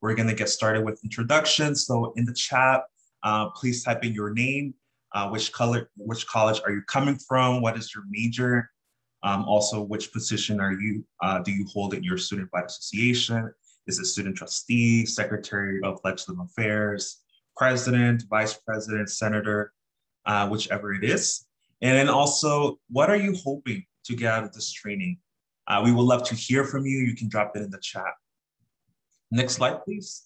we're going to get started with introductions. So in the chat, uh, please type in your name, uh, which color, which college are you coming from? What is your major? Um, also, which position are you, uh, do you hold in your student body association? Is it student trustee, secretary of legislative affairs, president, vice president, senator, uh, whichever it is. And then also, what are you hoping to get out of this training? Uh, we would love to hear from you. You can drop it in the chat. Next slide, please.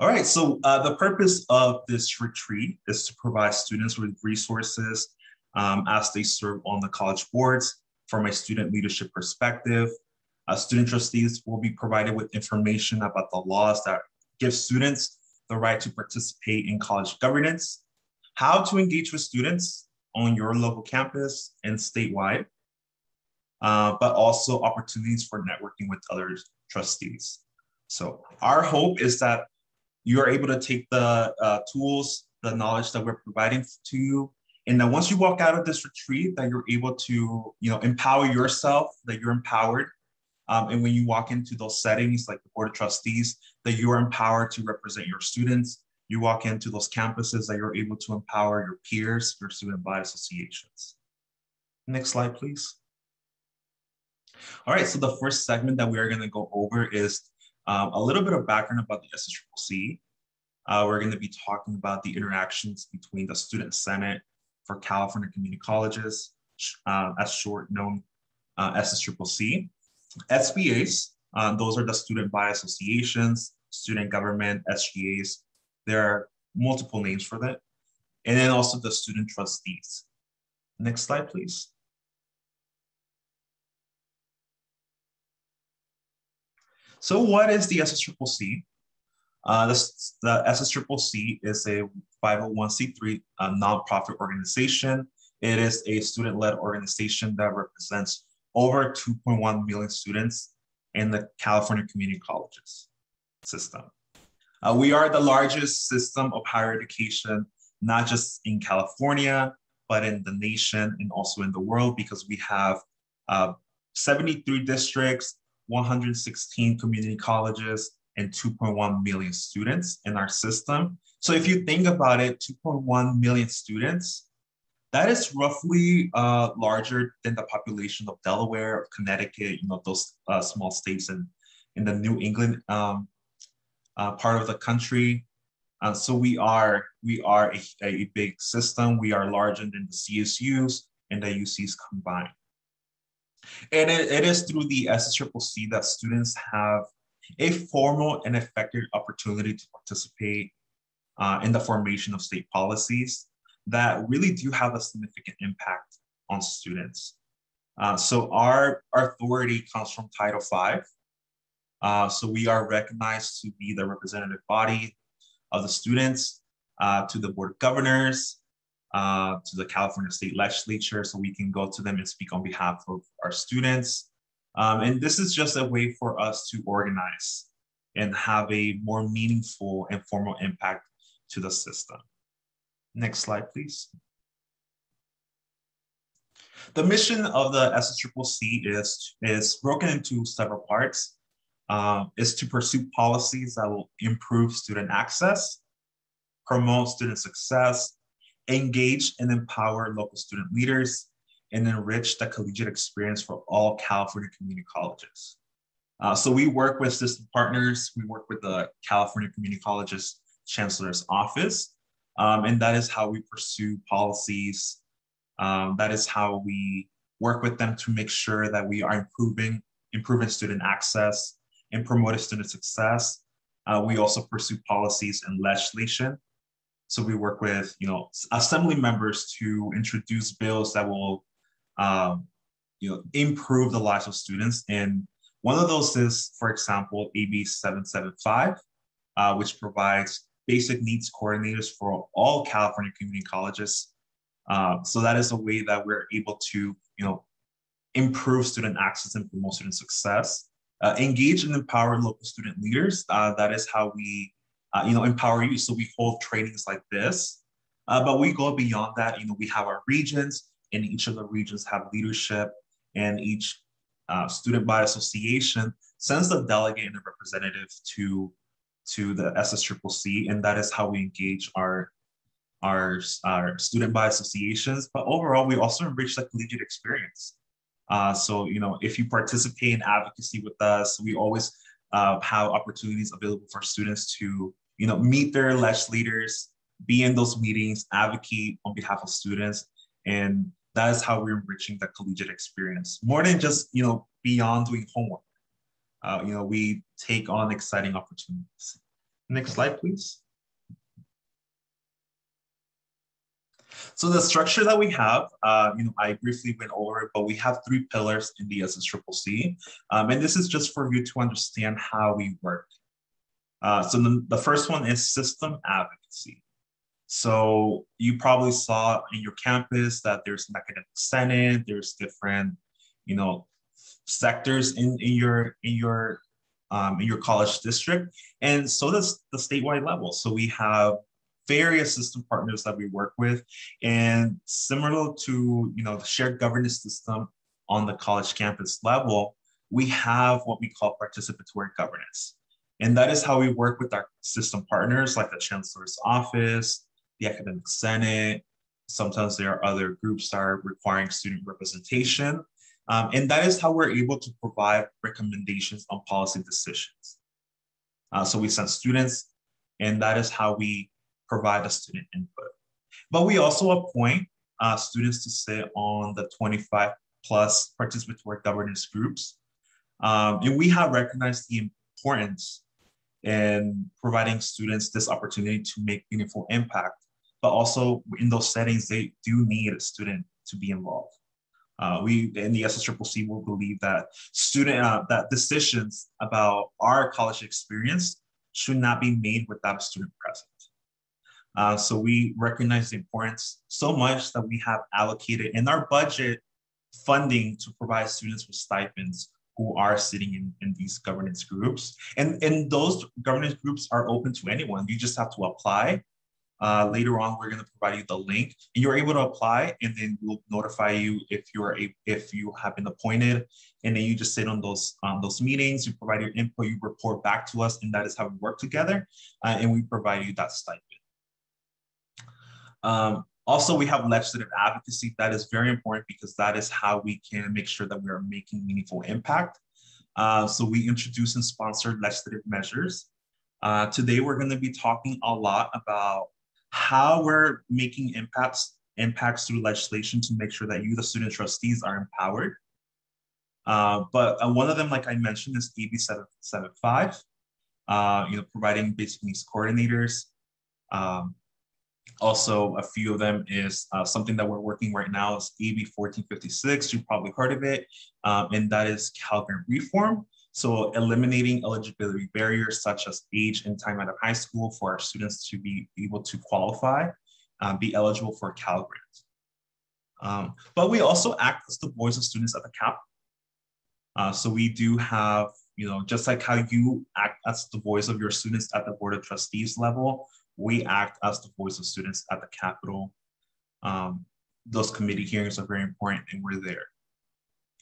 All right, so uh, the purpose of this retreat is to provide students with resources um, as they serve on the college boards from a student leadership perspective. Uh, student trustees will be provided with information about the laws that give students the right to participate in college governance, how to engage with students on your local campus and statewide, uh, but also opportunities for networking with other trustees. So our hope is that you are able to take the uh, tools, the knowledge that we're providing to you, and that once you walk out of this retreat, that you're able to, you know, empower yourself, that you're empowered. Um, and when you walk into those settings, like the Board of Trustees, that you are empowered to represent your students. You walk into those campuses that you're able to empower your peers, your student body associations. Next slide, please. All right, so the first segment that we are gonna go over is um, a little bit of background about the SSCCC. Uh, we're gonna be talking about the interactions between the Student Senate for California Community Colleges, uh, as short known uh, SSCCC. SBAs, uh, those are the student body associations, student government, SGAs. There are multiple names for that. And then also the student trustees. Next slide, please. So what is the SSCCC? Uh, the, the SSCCC is a 501c3 uh, nonprofit organization. It is a student-led organization that represents over 2.1 million students in the California community colleges system. Uh, we are the largest system of higher education, not just in California, but in the nation and also in the world because we have uh, 73 districts, 116 community colleges, and 2.1 million students in our system. So if you think about it, 2.1 million students, that is roughly uh, larger than the population of Delaware, of Connecticut, you know, those uh, small states in, in the New England um, uh, part of the country. Uh, so we are we are a, a big system. We are larger than the CSUs and the UCs combined. And it, it is through the SSCCC that students have a formal and effective opportunity to participate uh, in the formation of state policies that really do have a significant impact on students. Uh, so our, our authority comes from Title V. Uh, so we are recognized to be the representative body of the students uh, to the Board of Governors, uh, to the California State Legislature, so we can go to them and speak on behalf of our students. Um, and this is just a way for us to organize and have a more meaningful and formal impact to the system. Next slide, please. The mission of the SSCCC is, is broken into several parts. Um, is to pursue policies that will improve student access, promote student success, engage and empower local student leaders, and enrich the collegiate experience for all California community colleges. Uh, so we work with system partners, we work with the California Community Colleges Chancellor's Office, um, and that is how we pursue policies. Um, that is how we work with them to make sure that we are improving, improving student access and promoting student success. Uh, we also pursue policies and legislation. So we work with, you know, assembly members to introduce bills that will, um, you know, improve the lives of students. And one of those is, for example, AB 775, uh, which provides basic needs coordinators for all California community colleges. Uh, so that is a way that we're able to, you know, improve student access and promote student success. Uh, engage and empower local student leaders. Uh, that is how we, uh, you know, empower you. So we hold trainings like this, uh, but we go beyond that. You know, we have our regions, and each of the regions have leadership, and each uh, student body association sends the delegate and a representative to to the SSCCC, and that is how we engage our our, our student body associations. But overall, we also enrich the collegiate experience. Uh, so, you know, if you participate in advocacy with us, we always uh, have opportunities available for students to, you know, meet their ledge leaders, be in those meetings, advocate on behalf of students. And that is how we're enriching the collegiate experience more than just, you know, beyond doing homework. Uh, you know, we take on exciting opportunities. Next slide, please. So the structure that we have, uh, you know, I briefly went over it, but we have three pillars in the SSCCC. Um, and this is just for you to understand how we work. Uh, so the, the first one is system advocacy. So you probably saw in your campus that there's an academic senate, there's different, you know, sectors in, in your in your um, in your college district, and so does the statewide level. So we have various system partners that we work with. And similar to you know the shared governance system on the college campus level, we have what we call participatory governance. And that is how we work with our system partners like the Chancellor's Office, the Academic Senate. Sometimes there are other groups that are requiring student representation. Um, and that is how we're able to provide recommendations on policy decisions. Uh, so we send students, and that is how we provide the student input. But we also appoint uh, students to sit on the 25 plus participatory governance groups. Um, and we have recognized the importance in providing students this opportunity to make meaningful impact, but also in those settings, they do need a student to be involved. Uh, we in the SSCCC will believe that student uh, that decisions about our college experience should not be made without a student present. Uh, so we recognize the importance so much that we have allocated in our budget funding to provide students with stipends who are sitting in, in these governance groups. And, and those governance groups are open to anyone. You just have to apply. Uh, later on, we're going to provide you the link, and you're able to apply, and then we'll notify you if you're a, if you have been appointed, and then you just sit on those um, those meetings. You provide your input, you report back to us, and that is how we work together, uh, and we provide you that stipend. Um, also, we have legislative advocacy. That is very important because that is how we can make sure that we are making meaningful impact. Uh, so we introduce and sponsor legislative measures. Uh, today, we're going to be talking a lot about how we're making impacts impacts through legislation to make sure that you, the student trustees, are empowered. Uh, but uh, one of them, like I mentioned, is AB 775, uh, you know, providing basic needs coordinators. Um, also, a few of them is uh, something that we're working right now is AB 1456. You've probably heard of it, um, and that is Cal Grant reform. So eliminating eligibility barriers such as age and time out of high school for our students to be able to qualify, uh, be eligible for Cal Grant. Um, but we also act as the voice of students at the cap. Uh, so we do have, you know, just like how you act as the voice of your students at the Board of Trustees level, we act as the voice of students at the Capitol. Um, those committee hearings are very important and we're there.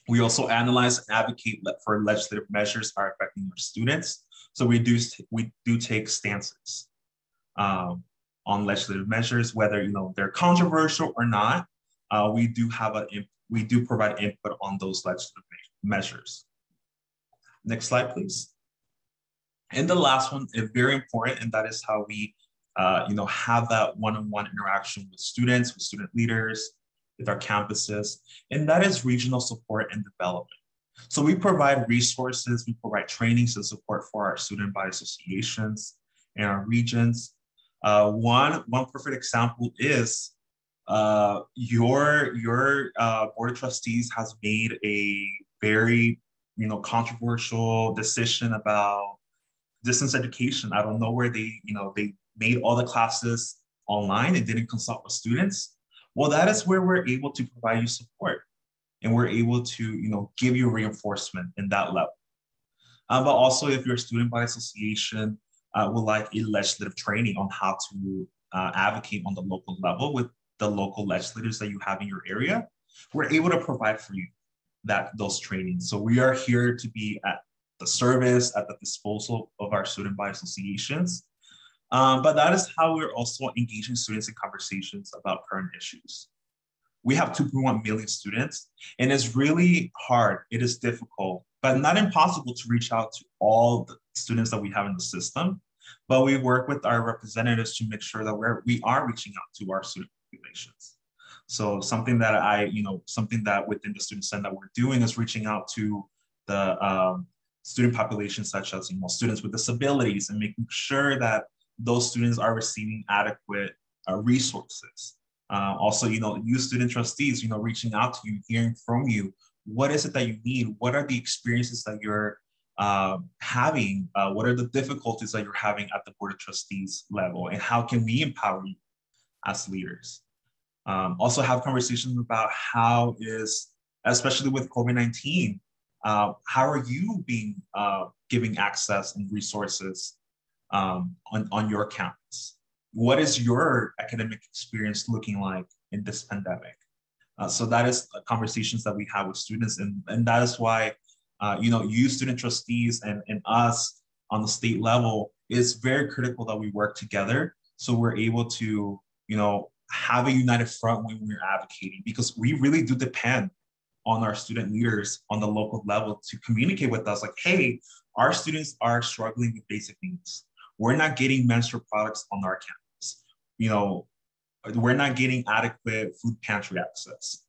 We also analyze and advocate for legislative measures are affecting our students. So we do, we do take stances um, on legislative measures, whether you know they're controversial or not. Uh, we do have a we do provide input on those legislative measures. Next slide, please. And the last one is very important, and that is how we uh, you know, have that one-on-one interaction with students, with student leaders, with our campuses, and that is regional support and development. So we provide resources, we provide trainings and support for our student body associations and our regions. Uh, one, one perfect example is uh, your, your uh, board of trustees has made a very you know, controversial decision about distance education. I don't know where they, you know, they made all the classes online and didn't consult with students, well, that is where we're able to provide you support and we're able to, you know, give you reinforcement in that level. Uh, but also if you're a student body association uh, would like a legislative training on how to uh, advocate on the local level with the local legislators that you have in your area, we're able to provide for you that those trainings. So we are here to be at the service, at the disposal of our student body associations. Um, but that is how we're also engaging students in conversations about current issues. We have 2.1 million students, and it's really hard. It is difficult, but not impossible to reach out to all the students that we have in the system. But we work with our representatives to make sure that we're, we are reaching out to our student populations. So something that I, you know, something that within the student center that we're doing is reaching out to the um, student population, such as you know, students with disabilities, and making sure that those students are receiving adequate uh, resources. Uh, also, you know, you student trustees, you know, reaching out to you, hearing from you, what is it that you need? What are the experiences that you're uh, having? Uh, what are the difficulties that you're having at the board of trustees level? And how can we empower you as leaders? Um, also have conversations about how is, especially with COVID-19, uh, how are you being uh, giving access and resources um, on, on your campus? What is your academic experience looking like in this pandemic? Uh, so that is conversations that we have with students, and, and that is why, uh, you know, you student trustees and, and us on the state level is very critical that we work together so we're able to, you know, have a united front when we're advocating because we really do depend on our student leaders on the local level to communicate with us like, hey, our students are struggling with basic needs we're not getting menstrual products on our campus. You know, we're not getting adequate food pantry access.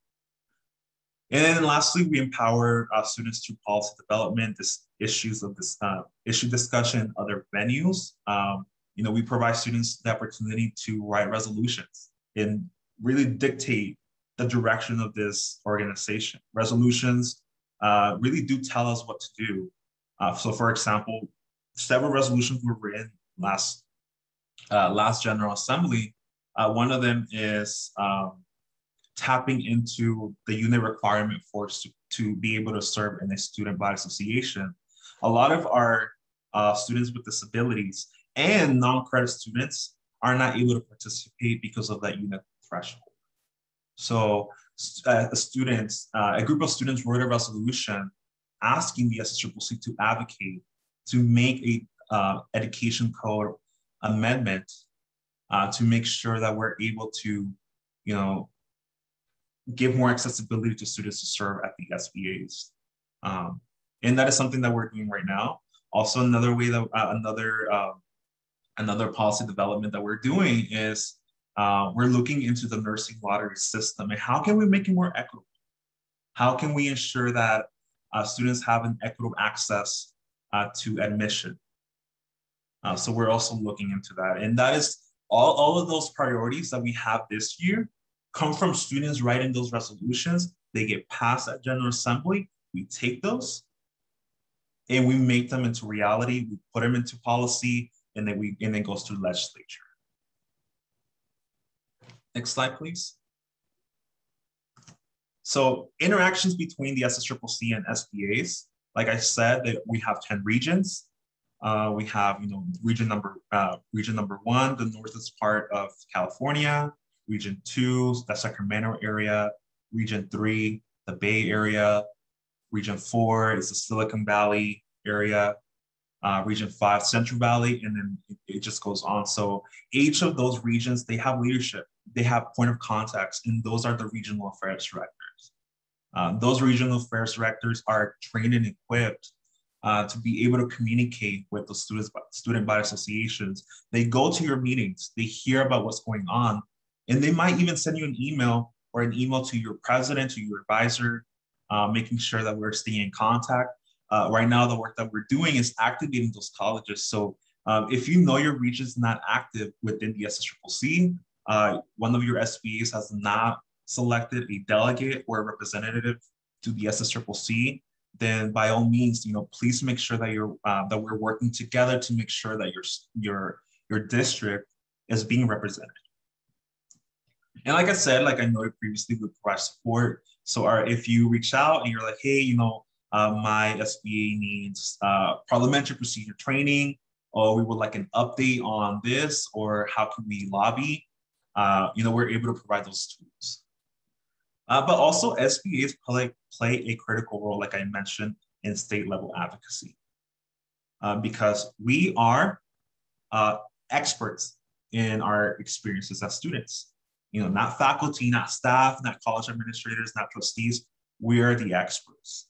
And then lastly, we empower uh, students through policy development, this issues of this uh, issue discussion, other venues. Um, you know, we provide students the opportunity to write resolutions and really dictate the direction of this organization. Resolutions uh, really do tell us what to do. Uh, so for example, several resolutions were written last uh, last General Assembly. Uh, one of them is um, tapping into the unit requirement for to be able to serve in a student body association. A lot of our uh, students with disabilities and non-credit students are not able to participate because of that unit threshold. So uh, students, uh, a group of students wrote a resolution asking the SSCCC to advocate to make a uh, education code amendment uh, to make sure that we're able to, you know, give more accessibility to students to serve at the SBAs. Um, and that is something that we're doing right now. Also, another way that uh, another uh, another policy development that we're doing is uh, we're looking into the nursing lottery system and how can we make it more equitable? How can we ensure that uh, students have an equitable access uh, to admission? Uh, so we're also looking into that. And that is all, all of those priorities that we have this year come from students writing those resolutions. They get passed at General Assembly. We take those and we make them into reality. We put them into policy and then we and then goes to the legislature. Next slide, please. So interactions between the SSCCC and SBAs, like I said, that we have 10 regions. Uh, we have, you know, region number uh, region number one, the northeast part of California. Region two, the Sacramento area. Region three, the Bay Area. Region four is the Silicon Valley area. Uh, region five, Central Valley, and then it, it just goes on. So each of those regions, they have leadership, they have point of contacts, and those are the regional affairs directors. Uh, those regional affairs directors are trained and equipped uh, to be able to communicate with the students, student body associations. They go to your meetings, they hear about what's going on, and they might even send you an email or an email to your president, to your advisor, uh, making sure that we're staying in contact. Uh, right now, the work that we're doing is activating those colleges. So um, if you know your region is not active within the SSCCC, uh, one of your SBAs has not selected a delegate or a representative to the SSCCC, then by all means, you know, please make sure that you're uh, that we're working together to make sure that your your your district is being represented. And like I said, like I noted previously, we provide support. So our, if you reach out and you're like, hey, you know, uh, my SBA needs uh, parliamentary procedure training, or we would like an update on this, or how can we lobby? Uh, you know, we're able to provide those tools. Uh, but also SBAs play, play a critical role, like I mentioned, in state level advocacy. uh, because we are uh, experts in our experiences as students. You know, not faculty, not staff, not college administrators, not trustees. We are the experts.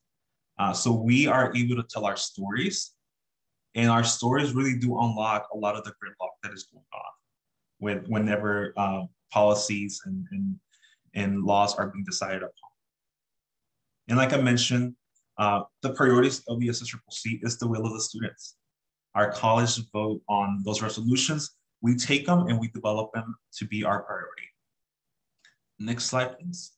Uh, so we are able to tell our stories, and our stories really do unlock a lot of the gridlock that is going on when, whenever uh, policies and, and, and laws are being decided upon. And like I mentioned, uh, the priorities of the SSCCC is the will of the students. Our college vote on those resolutions, we take them and we develop them to be our priority. Next slide, please.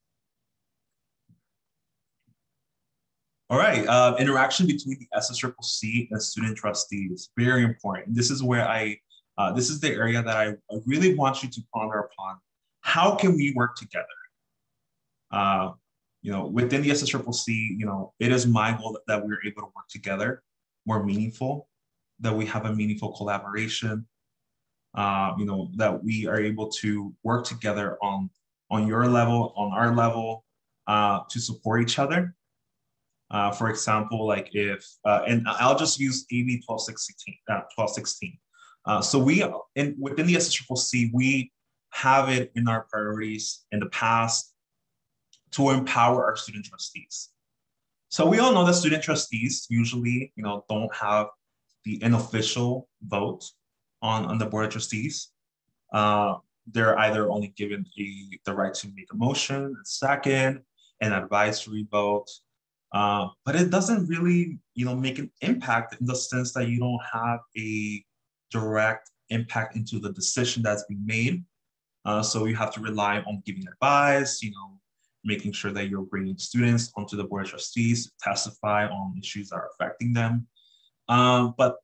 All right, uh, interaction between the SSCCC and student trustees, very important. This is where I, uh, this is the area that I, I, really want you to ponder upon. How can we work together? Uh, you know, within the SSCCC, you know, it is my goal that, that we're able to work together more meaningful, that we have a meaningful collaboration, uh, you know, that we are able to work together on, on your level, on our level, uh, to support each other. Uh, for example, like if, uh, and I'll just use AB 1216, uh, 1216. Uh, so we, in, within the SSCCC, we have it in our priorities in the past to empower our student trustees. So we all know that student trustees usually, you know, don't have the unofficial vote on, on the board of trustees. Uh, they're either only given a, the right to make a motion, a second, an advisory vote, uh, but it doesn't really, you know, make an impact in the sense that you don't have a direct impact into the decision that's being made. Uh, so you have to rely on giving advice, you know, making sure that you're bringing students onto the board of trustees to testify on issues that are affecting them. Um, but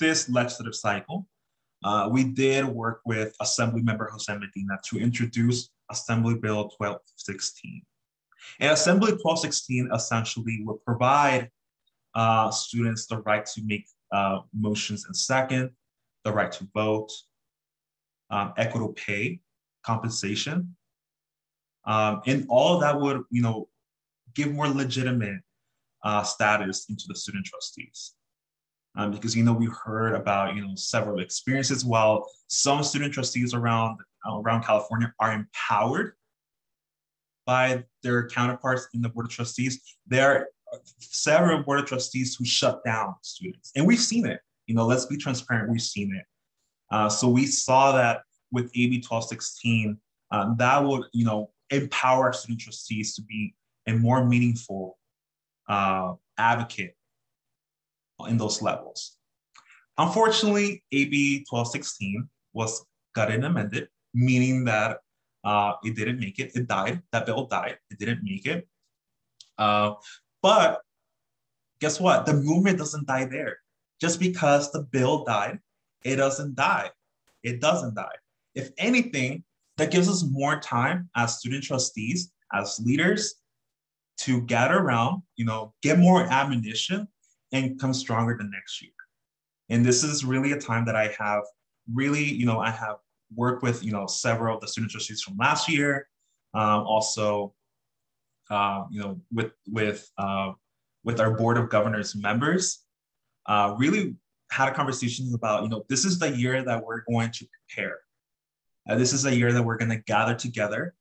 this legislative cycle, uh, we did work with Assembly Member Jose Medina to introduce Assembly Bill 1216. And Assembly 1216 essentially would provide uh, students the right to make uh, motions in second, the right to vote, um, equitable pay, compensation, um, and all that would, you know, give more legitimate uh, status into the student trustees. Um, because, you know, we heard about, you know, several experiences while some student trustees around, uh, around California are empowered by their counterparts in the board of trustees, there are several board of trustees who shut down students. And we've seen it, you know, let's be transparent, we've seen it. Uh, so we saw that with AB 1216, um, that would, you know, empower student trustees to be a more meaningful uh, advocate in those levels. Unfortunately, AB 1216 was gutted and amended, meaning that uh, it didn't make it. It died. That bill died. It didn't make it. Uh, but guess what? The movement doesn't die there. Just because the bill died, it doesn't die. It doesn't die. If anything, that gives us more time as student trustees, as leaders, to gather around, you know, get more ammunition and come stronger the next year. And this is really a time that I have really, you know, I have worked with, you know, several of the student trustees from last year. Um, also, uh, you know, with with uh, with our board of governors members, uh, really had conversations about, you know, this is the year that we're going to prepare. Uh, this is a year that we're going to gather together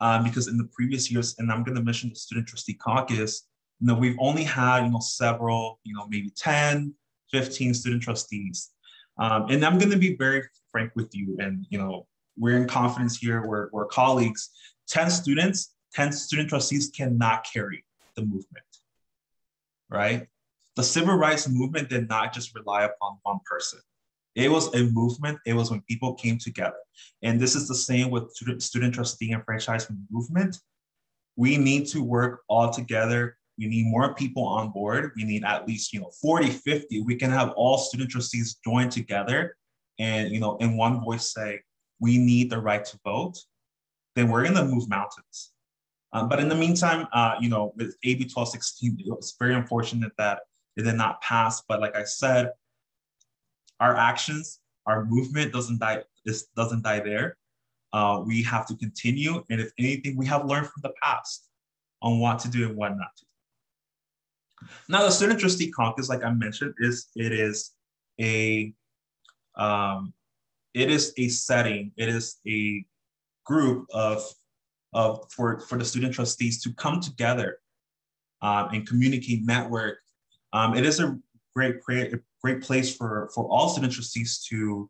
um, because in the previous years, and I'm going to mention the student trustee caucus, you know, we've only had, you know, several, you know, maybe 10, 15 student trustees. Um, and I'm going to be very frank with you. And, you know, we're in confidence here, we're, we're colleagues. 10 students, 10 student trustees cannot carry the movement, right? The civil rights movement did not just rely upon one person. It was a movement. It was when people came together. And this is the same with student, student trustee enfranchisement movement. We need to work all together. We need more people on board. We need at least, you know, 40, 50. We can have all student trustees join together and, you know, in one voice say, we need the right to vote. Then we're gonna move mountains. Um, but in the meantime, uh, you know, with AB 1216, it was very unfortunate that it did not pass. But like I said, our actions, our movement doesn't die, this doesn't die there. Uh, we have to continue. And if anything, we have learned from the past on what to do and what not to do. Now, the student trustee caucus, like I mentioned, is it is a um, it is a setting, it is a group of, of for, for the student trustees to come together um, and communicate, network. Um, it is a great, great, great place for, for all student trustees to,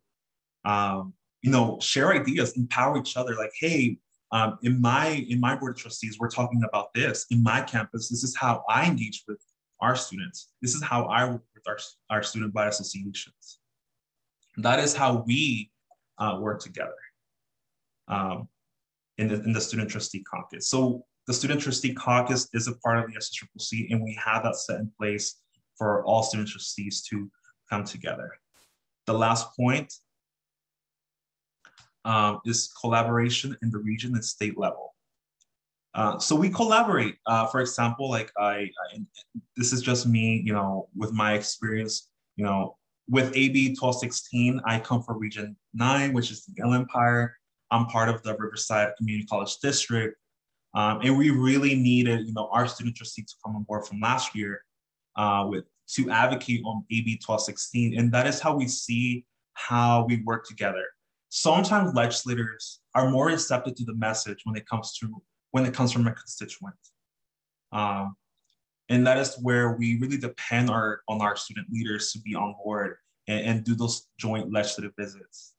um, you know, share ideas, empower each other. Like, hey, um, in my in my board of trustees, we're talking about this. In my campus, this is how I engage with our students. This is how I work with our, our student body associations. That is how we uh, work together um, in, the, in the student trustee caucus. So the student trustee caucus is a part of the SSCCC, and we have that set in place for all student trustees to come together. The last point um, is collaboration in the region and state level. Uh, so we collaborate. Uh, for example, like I, I, this is just me, you know, with my experience, you know, with AB 1216, I come from Region 9, which is the Inland Empire. I'm part of the Riverside Community College District. Um, and we really needed, you know, our student trustee to come on board from last year uh, with to advocate on AB 1216. And that is how we see how we work together. Sometimes legislators are more receptive to the message when it comes to when it comes from a constituent. Um, and that is where we really depend our, on our student leaders to be on board and, and do those joint legislative visits.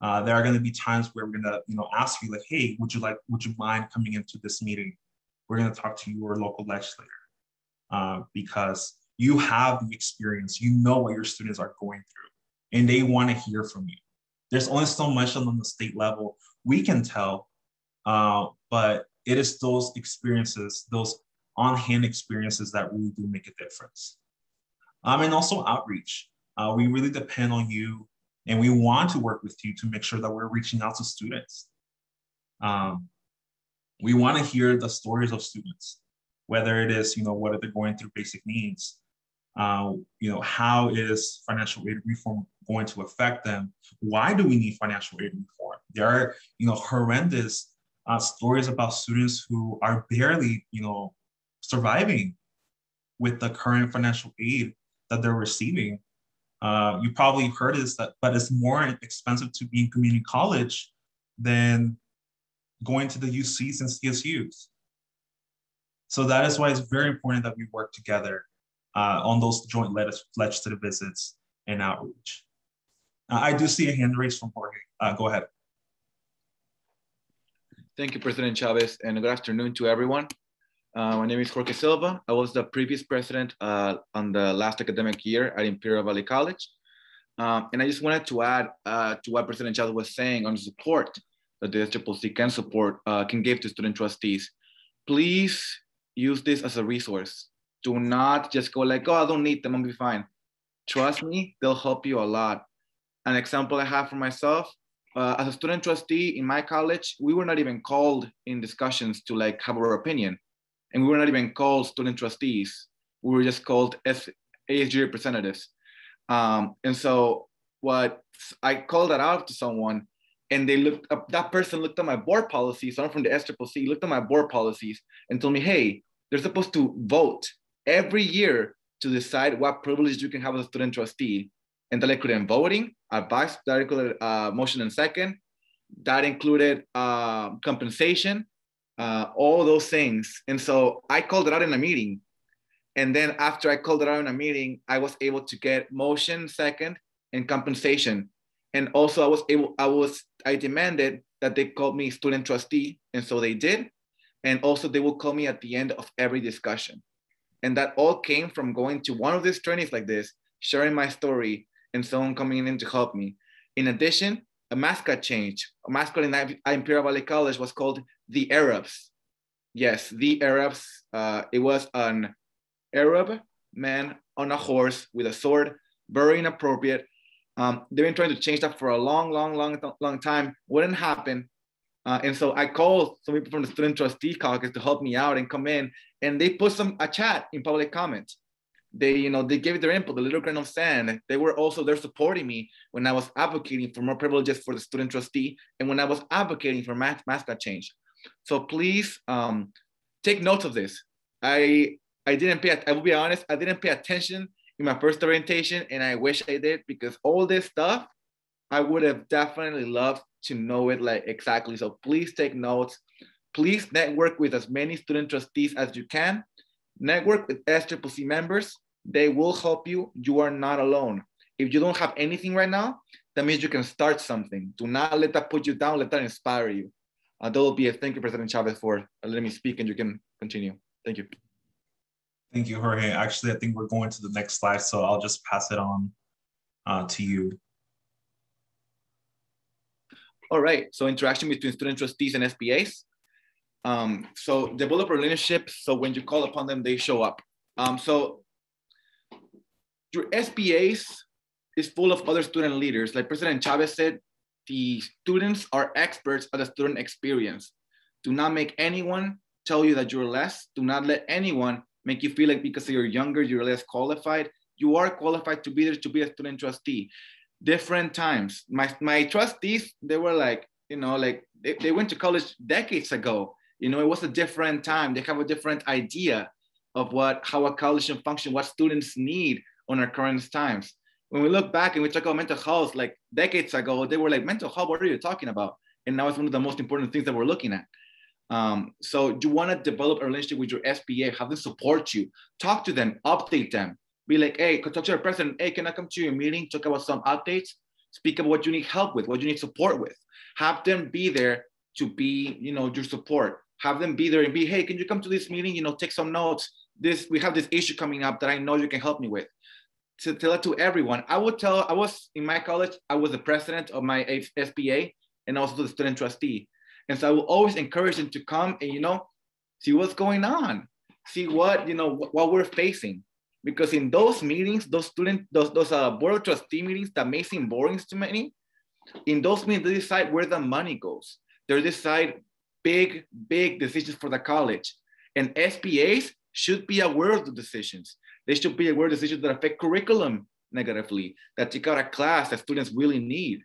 Uh, there are going to be times where we're going to, you know, ask you like, hey, would you like, would you mind coming into this meeting? We're going to talk to your local legislator uh, because you have the experience, you know what your students are going through, and they want to hear from you. There's only so much on the state level we can tell, uh, but it is those experiences, those on-hand experiences that really do make a difference. Um, and also outreach. Uh, we really depend on you and we want to work with you to make sure that we're reaching out to students. Um, we want to hear the stories of students, whether it is, you know, what are they going through basic needs, uh, you know, how is financial aid reform going to affect them? Why do we need financial aid reform? There are, you know, horrendous uh, stories about students who are barely, you know, surviving with the current financial aid that they're receiving. Uh, you probably heard this, that, but it's more expensive to be in community college than going to the UCs and CSUs. So that is why it's very important that we work together uh, on those joint legislative visits and outreach. Uh, I do see a hand raised from Jorge. Uh, go ahead. Thank you, President Chavez, and good afternoon to everyone. Uh, my name is Jorge Silva. I was the previous president uh, on the last academic year at Imperial Valley College. Um, and I just wanted to add uh, to what President Chavez was saying on support that the SCCC can support, can give to student trustees. Please use this as a resource. Do not just go like, oh, I don't need them, I'll be fine. Trust me, they'll help you a lot. An example I have for myself, uh, as a student trustee in my college, we were not even called in discussions to like have our opinion and we were not even called student trustees. We were just called as ASG representatives. Um, and so what I called that out to someone and they looked up, that person looked at my board policies, someone from the SCCC looked at my board policies and told me, hey, they're supposed to vote every year to decide what privileges you can have as a student trustee. And that included voting, advice, that included uh, motion and second, that included uh, compensation, uh, all those things. And so I called it out in a meeting. And then after I called it out in a meeting, I was able to get motion second and compensation. And also I was able, I was, I demanded that they call me student trustee. And so they did. And also they will call me at the end of every discussion. And that all came from going to one of these trainings like this, sharing my story and someone coming in to help me. In addition, a mascot change. A mascot in Imperial Valley College was called the Arabs. Yes, the Arabs. Uh, it was an Arab man on a horse with a sword, very inappropriate. Um, they've been trying to change that for a long, long, long, long time. Wouldn't happen. Uh, and so I called some people from the student trustee caucus to help me out and come in, and they put some a chat in public comment. They you know they gave their input the little grain of sand. They were also there supporting me when i was advocating for more privileges for the student trustee and when i was advocating for mass mascot change so please um, take note of this. I i didn't pay i will be honest i didn't pay attention in my first orientation, and I wish I did because all this stuff, I would have definitely loved to know it like exactly. So please take notes. Please network with as many student trustees as you can. Network with SCCC members. They will help you. You are not alone. If you don't have anything right now, that means you can start something. Do not let that put you down. Let that inspire you. Uh, that will be a thank you, President Chavez, for letting me speak, and you can continue. Thank you. Thank you, Jorge. Actually, I think we're going to the next slide, so I'll just pass it on uh, to you. All right, so interaction between student trustees and SBAs. Um, so develop relationships, so when you call upon them, they show up. Um, so your SBAs is full of other student leaders. Like President Chavez said, the students are experts at the student experience. Do not make anyone tell you that you're less. Do not let anyone make you feel like because you're younger, you're less qualified. You are qualified to be there to be a student trustee. Different times. My, my trustees, they were like, you know, like they, they went to college decades ago. You know, it was a different time. They have a different idea of what how a college should function, what students need on our current times. When we look back and we talk about mental health, like decades ago, they were like, mental health, what are you talking about? And now it's one of the most important things that we're looking at. Um, so you want to develop a relationship with your SBA, have them support you, talk to them, update them. Be like, hey, talk to your president. Hey, can I come to your meeting? Talk about some updates. Speak about what you need help with, what you need support with. Have them be there to be, you know, your support. Have them be there and be, hey, can you come to this meeting? You know, take some notes. This we have this issue coming up that I know you can help me with. To tell it to everyone. I would tell. I was in my college. I was the president of my SBA and also the student trustee. And so I will always encourage them to come and, you know, see what's going on, see what, you know, what we're facing. Because in those meetings, those student, those, those uh, board of trustee meetings that may seem boring to many, in those meetings, they decide where the money goes. They decide big, big decisions for the college. And SBAs should be aware of the decisions. They should be aware of decisions that affect curriculum negatively, that take out a class that students really need.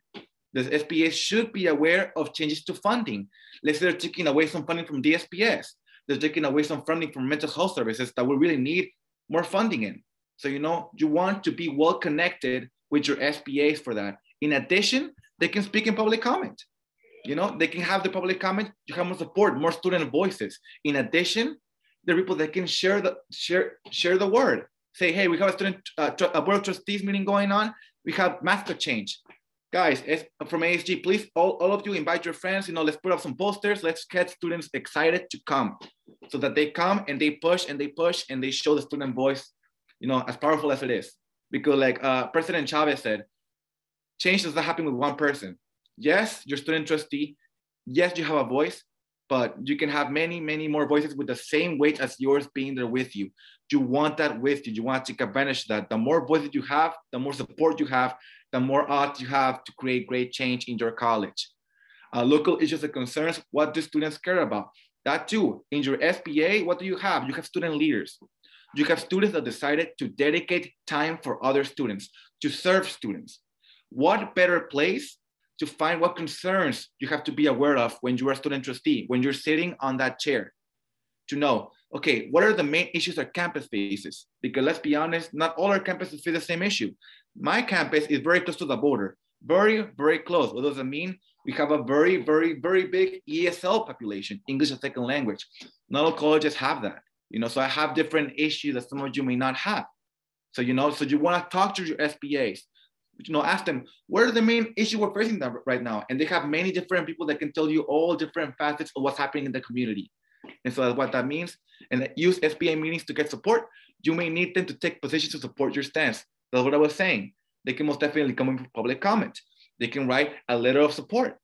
The SPS should be aware of changes to funding. Let's say they're taking away some funding from DSPS. They're taking away some funding from mental health services that we really need more funding in. So, you know, you want to be well connected with your SBAs for that. In addition, they can speak in public comment. You know, they can have the public comment, you have more support, more student voices. In addition, are people that can share the share share the word. Say, hey, we have a student uh, a board of trustees meeting going on. We have master change guys from ASG, please, all, all of you invite your friends, you know, let's put up some posters, let's get students excited to come so that they come and they push and they push and they show the student voice, you know, as powerful as it is. Because like uh, President Chavez said, change does not happen with one person. Yes, your student trustee, yes, you have a voice, but you can have many, many more voices with the same weight as yours being there with you. You want that with you. You want to take advantage of that. The more voices you have, the more support you have, the more odds you have to create great change in your college. Uh, local issues and concerns, what do students care about? That too, in your SBA, what do you have? You have student leaders. You have students that decided to dedicate time for other students, to serve students. What better place to find what concerns you have to be aware of when you're a student trustee, when you're sitting on that chair, to know, okay, what are the main issues our campus faces? Because let's be honest, not all our campuses face the same issue. My campus is very close to the border, very, very close. What does it mean? We have a very, very, very big ESL population, English as second language. Not all colleges have that, you know, so I have different issues that some of you may not have. So, you know, so you want to talk to your SBAs, you know, ask them, what are the main issues we're facing right now? And they have many different people that can tell you all different facets of what's happening in the community. And so that's what that means. And use SBA meetings to get support. You may need them to take positions to support your stance. That's what I was saying. They can most definitely come with public comment. They can write a letter of support.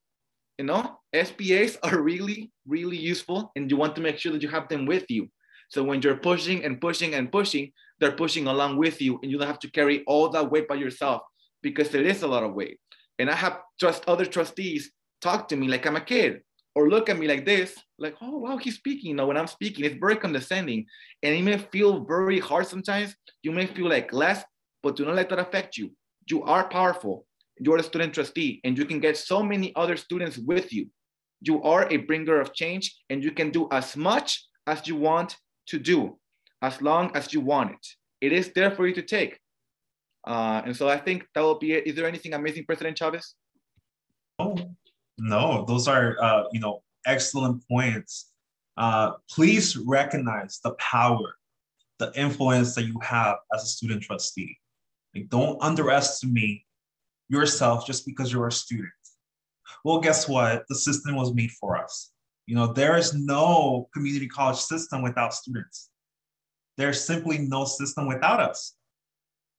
You know, SBAs are really, really useful, and you want to make sure that you have them with you. So when you're pushing and pushing and pushing, they're pushing along with you, and you don't have to carry all that weight by yourself because it is a lot of weight. And I have trust other trustees talk to me like I'm a kid or look at me like this, like, oh, wow, he's speaking. You know, when I'm speaking, it's very condescending and it may feel very hard sometimes. You may feel like less but do not let that affect you. You are powerful. You're a student trustee, and you can get so many other students with you. You are a bringer of change, and you can do as much as you want to do, as long as you want it. It is there for you to take. Uh, and so I think that will be it. Is there anything missing, President Chavez? Oh, no, those are, uh, you know, excellent points. Uh, please recognize the power, the influence that you have as a student trustee. Like, don't underestimate yourself just because you're a student. Well, guess what? The system was made for us. You know, there is no community college system without students. There's simply no system without us.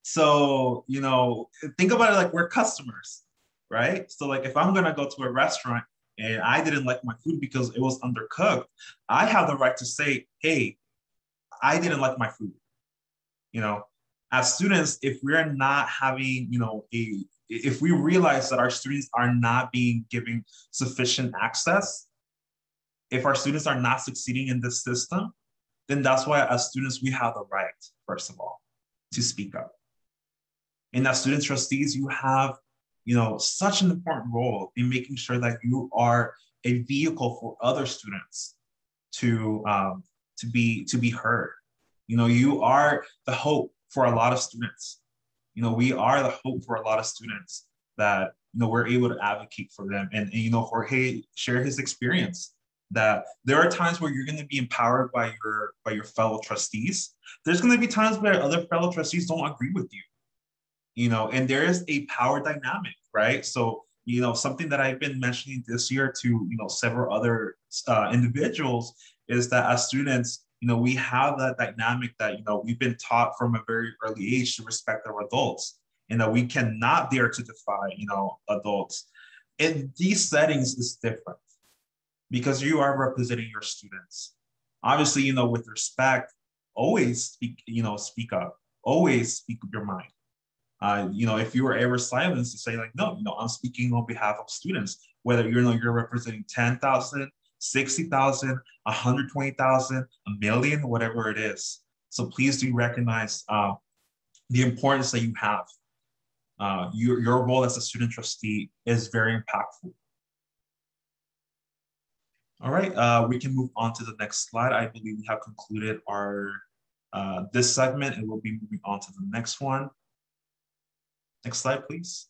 So, you know, think about it like we're customers, right? So, like, if I'm gonna go to a restaurant and I didn't like my food because it was undercooked, I have the right to say, hey, I didn't like my food. You know, as students, if we're not having, you know, a if we realize that our students are not being given sufficient access, if our students are not succeeding in this system, then that's why as students, we have the right, first of all, to speak up. And as student trustees, you have, you know, such an important role in making sure that you are a vehicle for other students to um, to be to be heard. You know, you are the hope for a lot of students. You know, we are the hope for a lot of students that you know we're able to advocate for them. And, and you know, Jorge shared his experience that there are times where you're going to be empowered by your by your fellow trustees. There's going to be times where other fellow trustees don't agree with you. You know, and there is a power dynamic, right? So you know something that i've been mentioning this year to you know several other uh, individuals is that as students you know, we have that dynamic that, you know, we've been taught from a very early age to respect our adults and that we cannot dare to defy, you know, adults. In these settings is different because you are representing your students. Obviously, you know, with respect, always speak, you know, speak up, always speak your mind. Uh, you know, if you were ever silenced to say like, no, you know, I'm speaking on behalf of students, whether you know you're representing 10,000, 60,000, 120,000, a million, whatever it is. So please do recognize uh, the importance that you have. Uh, your, your role as a student trustee is very impactful. All right, uh, we can move on to the next slide. I believe we have concluded our uh, this segment and we'll be moving on to the next one. Next slide, please.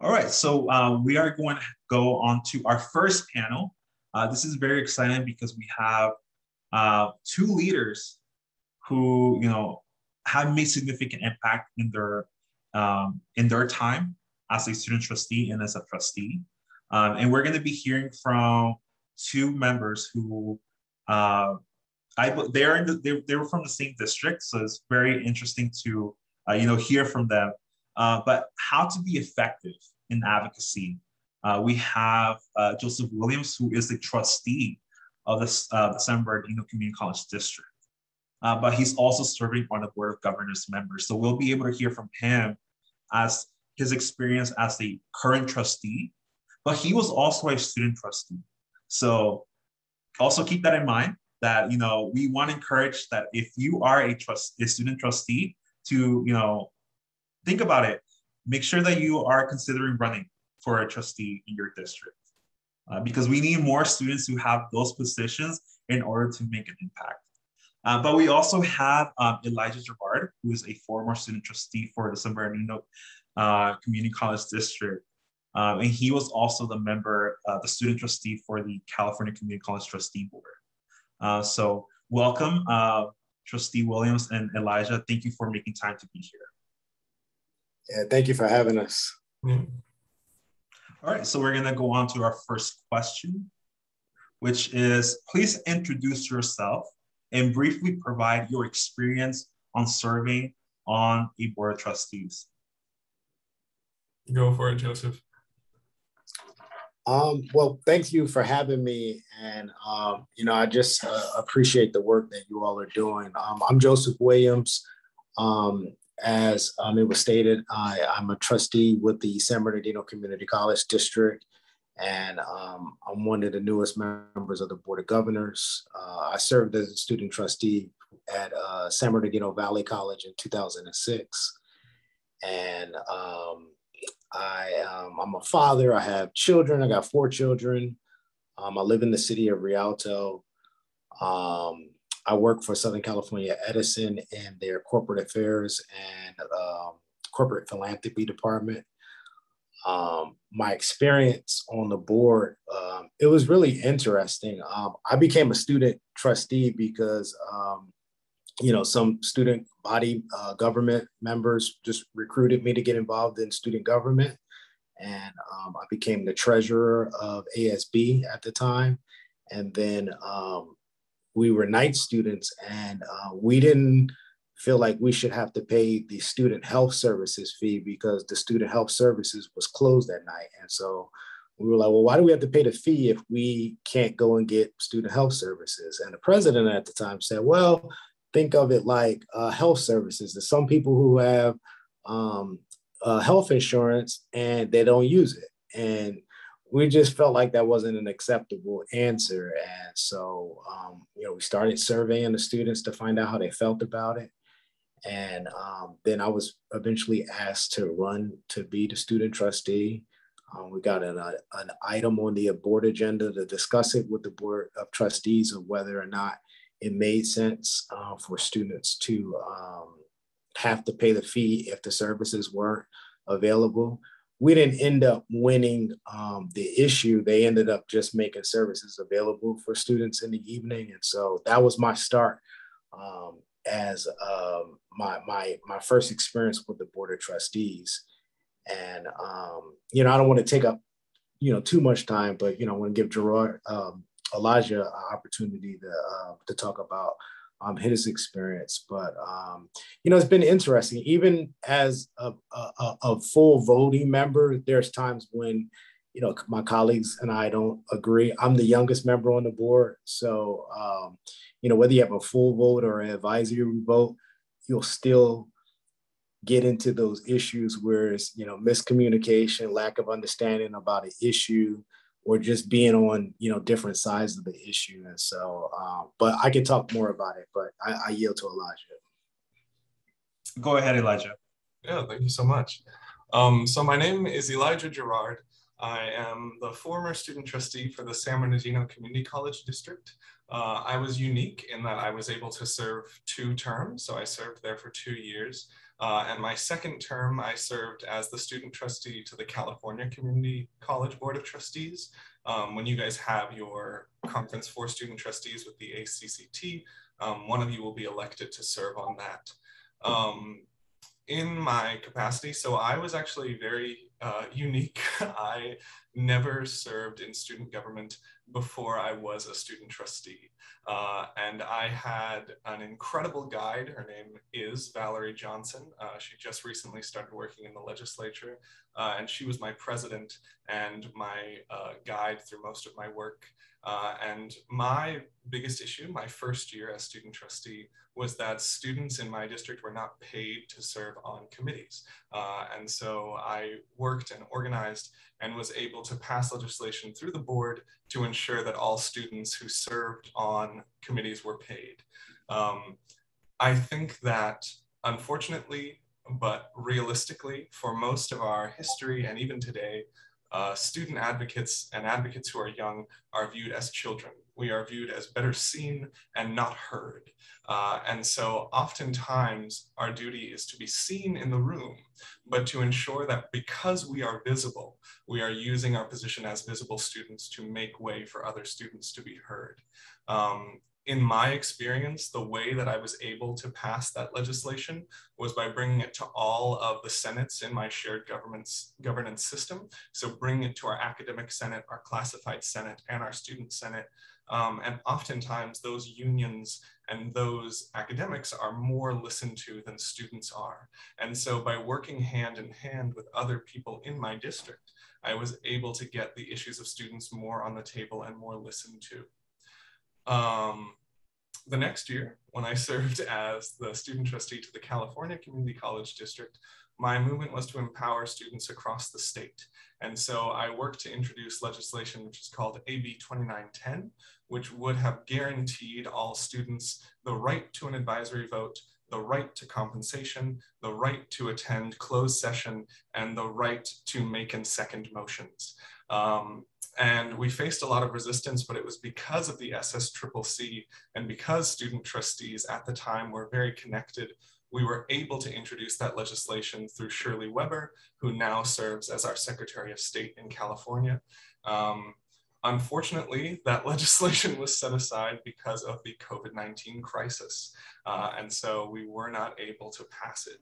All right, so uh, we are going to go on to our first panel. Uh, this is very exciting because we have uh, two leaders who, you know, have made significant impact in their um, in their time as a student trustee and as a trustee. Um, and we're going to be hearing from two members who uh, I they're in the, they, they were from the same district, so it's very interesting to uh, you know hear from them. Uh, but how to be effective in advocacy uh, we have uh, Joseph Williams, who is the trustee of the, uh, the San Bernardino Community College District. Uh, but he's also serving on the Board of Governors members. So we'll be able to hear from him as his experience as the current trustee, but he was also a student trustee. So also keep that in mind that, you know, we want to encourage that if you are a trust, a student trustee to, you know, think about it, make sure that you are considering running for a trustee in your district. Uh, because we need more students who have those positions in order to make an impact. Uh, but we also have um, Elijah Gerard, who is a former student trustee for the San Bernardino uh, Community College District. Um, and he was also the member, uh, the student trustee for the California Community College Trustee Board. Uh, so welcome, uh, Trustee Williams and Elijah. Thank you for making time to be here. Yeah, thank you for having us. Mm. All right, so we're gonna go on to our first question, which is please introduce yourself and briefly provide your experience on serving on a board of trustees. Go for it, Joseph. Um, well, thank you for having me. And, um, you know, I just uh, appreciate the work that you all are doing. Um, I'm Joseph Williams. Um, as um, it was stated, I, am a trustee with the San Bernardino Community College District, and um, I'm one of the newest members of the Board of Governors. Uh, I served as a student trustee at uh, San Bernardino Valley College in 2006. And um, I, um, I'm a father, I have children, I got four children. Um, I live in the city of Rialto. Um, I work for Southern California Edison in their corporate affairs and um, corporate philanthropy department. Um, my experience on the board, um, it was really interesting. Um, I became a student trustee because, um, you know, some student body uh, government members just recruited me to get involved in student government. And um, I became the treasurer of ASB at the time. And then um, we were night students and uh, we didn't feel like we should have to pay the student health services fee because the student health services was closed that night. And so we were like, well, why do we have to pay the fee if we can't go and get student health services? And the president at the time said, well, think of it like uh, health services. There's some people who have um, uh, health insurance and they don't use it. And we just felt like that wasn't an acceptable answer. And so, um, you know, we started surveying the students to find out how they felt about it. And um, then I was eventually asked to run to be the student trustee. Um, we got an, uh, an item on the board agenda to discuss it with the board of trustees of whether or not it made sense uh, for students to um, have to pay the fee if the services weren't available. We didn't end up winning um, the issue. They ended up just making services available for students in the evening. And so that was my start um, as um, my my my first experience with the board of trustees. And um, you know, I don't want to take up you know too much time, but you know, I want to give Gerard um, Elijah an opportunity to uh, to talk about um, his experience. But um, you know, it's been interesting. Even as a, a, a full voting member, there's times when you know my colleagues and I don't agree. I'm the youngest member on the board, so um, you know whether you have a full vote or an advisory vote, you'll still get into those issues where it's you know miscommunication, lack of understanding about an issue, or just being on you know different sides of the issue. And so, um, but I can talk more about it. But I, I yield to Elijah. Go ahead, Elijah. Yeah, thank you so much. Um, so my name is Elijah Gerard. I am the former student trustee for the San Bernardino Community College District. Uh, I was unique in that I was able to serve two terms, so I served there for two years. Uh, and my second term, I served as the student trustee to the California Community College Board of Trustees. Um, when you guys have your conference for student trustees with the ACCT, um, one of you will be elected to serve on that. Um, in my capacity, so I was actually very uh, unique. I never served in student government before I was a student trustee. Uh, and I had an incredible guide. Her name is Valerie Johnson. Uh, she just recently started working in the legislature, uh, and she was my president and my uh, guide through most of my work. Uh, and my biggest issue, my first year as student trustee, was that students in my district were not paid to serve on committees. Uh, and so I worked and organized and was able to pass legislation through the board to ensure that all students who served on committees were paid. Um, I think that unfortunately, but realistically, for most of our history and even today, uh, student advocates and advocates who are young are viewed as children. We are viewed as better seen and not heard. Uh, and so oftentimes our duty is to be seen in the room, but to ensure that because we are visible, we are using our position as visible students to make way for other students to be heard. Um, in my experience, the way that I was able to pass that legislation was by bringing it to all of the senates in my shared government's governance system. So bringing it to our academic senate, our classified senate, and our student senate. Um, and oftentimes those unions and those academics are more listened to than students are. And so by working hand in hand with other people in my district, I was able to get the issues of students more on the table and more listened to. Um, the next year, when I served as the student trustee to the California Community College District, my movement was to empower students across the state. And so I worked to introduce legislation which is called AB 2910, which would have guaranteed all students the right to an advisory vote, the right to compensation, the right to attend closed session, and the right to make and second motions. Um, and we faced a lot of resistance, but it was because of the SSCCC and because student trustees at the time were very connected, we were able to introduce that legislation through Shirley Weber, who now serves as our Secretary of State in California. Um, unfortunately, that legislation was set aside because of the COVID-19 crisis. Uh, and so we were not able to pass it.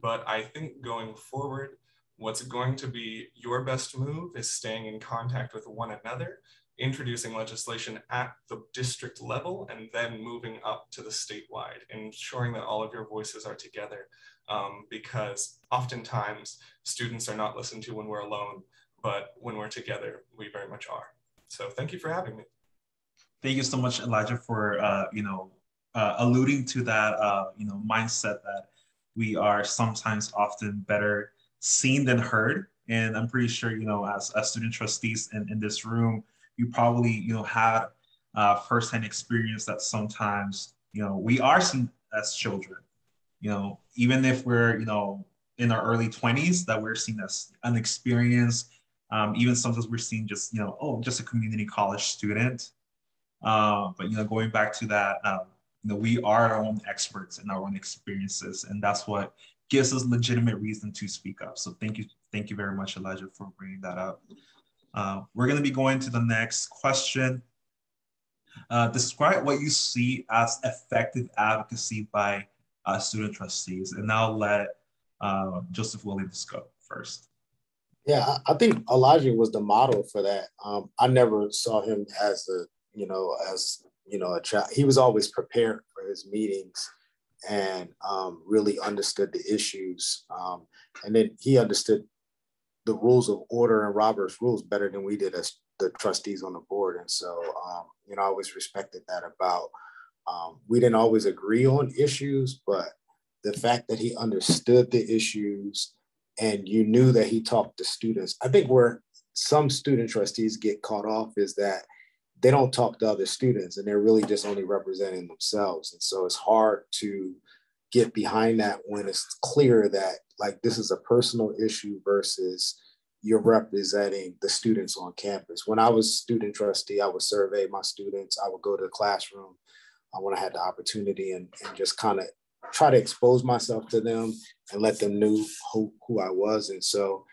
But I think going forward, What's going to be your best move is staying in contact with one another, introducing legislation at the district level, and then moving up to the statewide, ensuring that all of your voices are together. Um, because oftentimes students are not listened to when we're alone, but when we're together, we very much are. So thank you for having me. Thank you so much, Elijah, for uh, you know uh, alluding to that uh, you know mindset that we are sometimes often better seen than heard. And I'm pretty sure, you know, as, as student trustees in, in this room, you probably, you know, had uh, firsthand experience that sometimes, you know, we are seen as children, you know, even if we're, you know, in our early 20s, that we're seen as unexperienced. Um, even sometimes we're seen just, you know, oh, just a community college student. Uh, but, you know, going back to that, um, you know, we are our own experts in our own experiences. And that's what gives us legitimate reason to speak up. So thank you, thank you very much, Elijah, for bringing that up. Uh, we're going to be going to the next question. Uh, describe what you see as effective advocacy by uh, student trustees, and I'll let uh, Joseph Williams go first. Yeah, I think Elijah was the model for that. Um, I never saw him as a, you know, as you know, a child. He was always prepared for his meetings and um, really understood the issues. Um, and then he understood the rules of order and Robert's rules better than we did as the trustees on the board. And so, um, you know, I always respected that about, um, we didn't always agree on issues, but the fact that he understood the issues and you knew that he talked to students. I think where some student trustees get caught off is that they don't talk to other students and they're really just only representing themselves. And so it's hard to get behind that when it's clear that like this is a personal issue versus you're representing the students on campus. When I was student trustee, I would survey my students. I would go to the classroom uh, when I had the opportunity and, and just kind of try to expose myself to them and let them know who, who I was. And so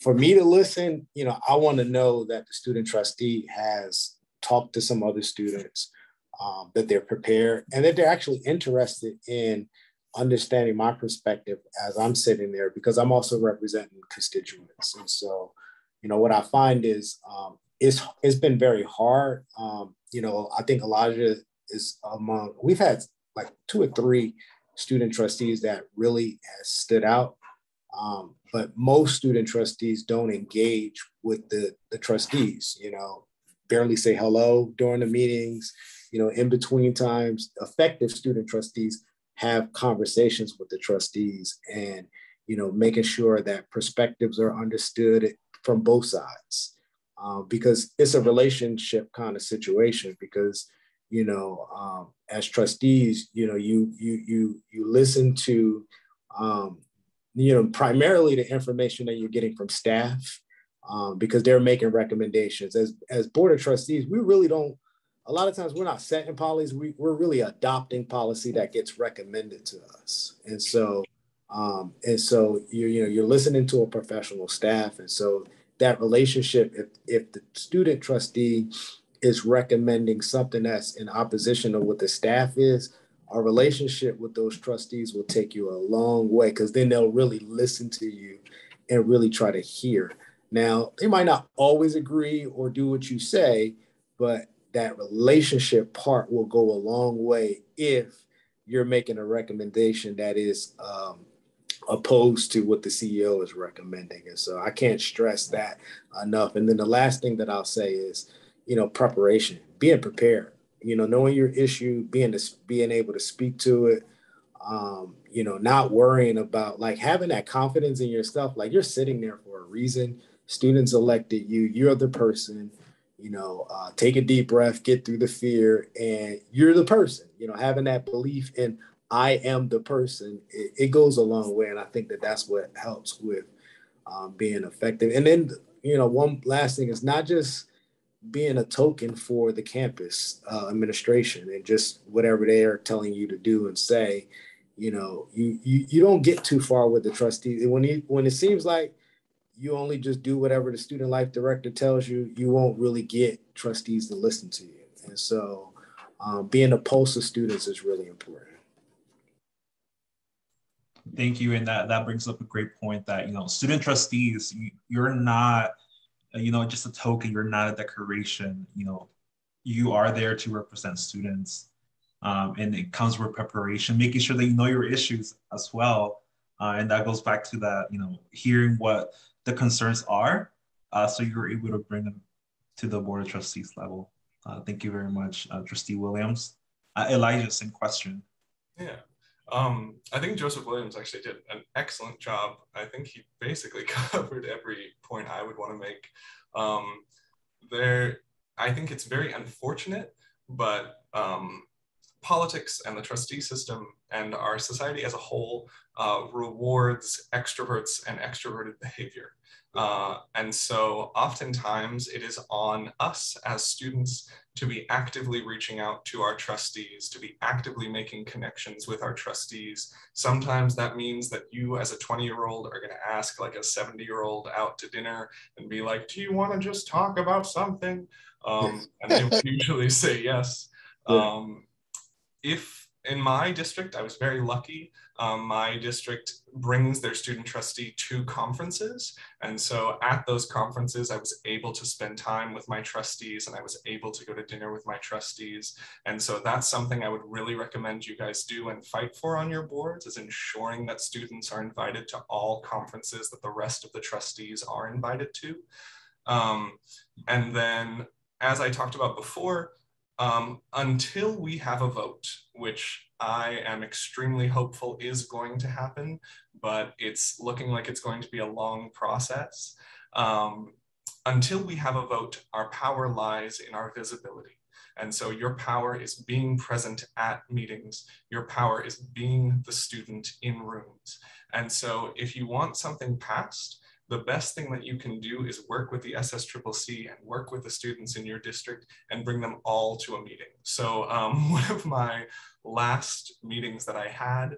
for me to listen, you know, I want to know that the student trustee has talk to some other students, um, that they're prepared and that they're actually interested in understanding my perspective as I'm sitting there because I'm also representing constituents. And so, you know, what I find is um, it's, it's been very hard. Um, you know, I think Elijah is among, we've had like two or three student trustees that really has stood out. Um, but most student trustees don't engage with the, the trustees, you know, barely say hello during the meetings, you know, in between times, effective student trustees have conversations with the trustees and, you know, making sure that perspectives are understood from both sides. Um, because it's a relationship kind of situation because, you know, um, as trustees, you know, you, you, you, you listen to, um, you know, primarily the information that you're getting from staff um, because they're making recommendations. As as board of trustees, we really don't. A lot of times, we're not setting policies. We, we're really adopting policy that gets recommended to us, and so um, and so you you know you're listening to a professional staff, and so that relationship, if if the student trustee is recommending something that's in opposition to what the staff is, our relationship with those trustees will take you a long way because then they'll really listen to you and really try to hear. Now, they might not always agree or do what you say, but that relationship part will go a long way if you're making a recommendation that is um, opposed to what the CEO is recommending. And so I can't stress that enough. And then the last thing that I'll say is, you know, preparation, being prepared, you know, knowing your issue, being to, being able to speak to it, um, you know, not worrying about like having that confidence in yourself. Like you're sitting there for a reason students elected you you're the person you know uh, take a deep breath get through the fear and you're the person you know having that belief in i am the person it, it goes a long way and i think that that's what helps with um, being effective. And then you know one last thing is not just being a token for the campus uh, administration and just whatever they are telling you to do and say, you know, you you you don't get too far with the trustees. When you when it seems like you only just do whatever the student life director tells you, you won't really get trustees to listen to you. And so, um, being a pulse of students is really important. Thank you, and that that brings up a great point that you know student trustees, you, you're not you know, just a token. You're not a decoration. You know, you are there to represent students. Um, and it comes with preparation, making sure that you know your issues as well. Uh, and that goes back to that, you know, hearing what the concerns are, uh, so you're able to bring them to the board of trustees level. Uh, thank you very much, uh, Trustee Williams. Uh, Elijah, same question. Yeah. Um, I think Joseph Williams actually did an excellent job. I think he basically covered every point I would want to make. Um, there, I think it's very unfortunate, but um, politics and the trustee system and our society as a whole uh, rewards extroverts and extroverted behavior. Uh, and so oftentimes it is on us as students to be actively reaching out to our trustees, to be actively making connections with our trustees. Sometimes that means that you as a 20 year old are gonna ask like a 70 year old out to dinner and be like, do you wanna just talk about something? Um, and they usually say yes. Um, if in my district, I was very lucky. Um, my district brings their student trustee to conferences. And so at those conferences, I was able to spend time with my trustees and I was able to go to dinner with my trustees. And so that's something I would really recommend you guys do and fight for on your boards is ensuring that students are invited to all conferences that the rest of the trustees are invited to. Um, and then as I talked about before, um, until we have a vote, which I am extremely hopeful is going to happen, but it's looking like it's going to be a long process. Um, until we have a vote, our power lies in our visibility. And so your power is being present at meetings. Your power is being the student in rooms. And so if you want something passed, the best thing that you can do is work with the SSCCC and work with the students in your district and bring them all to a meeting. So um, one of my last meetings that I had,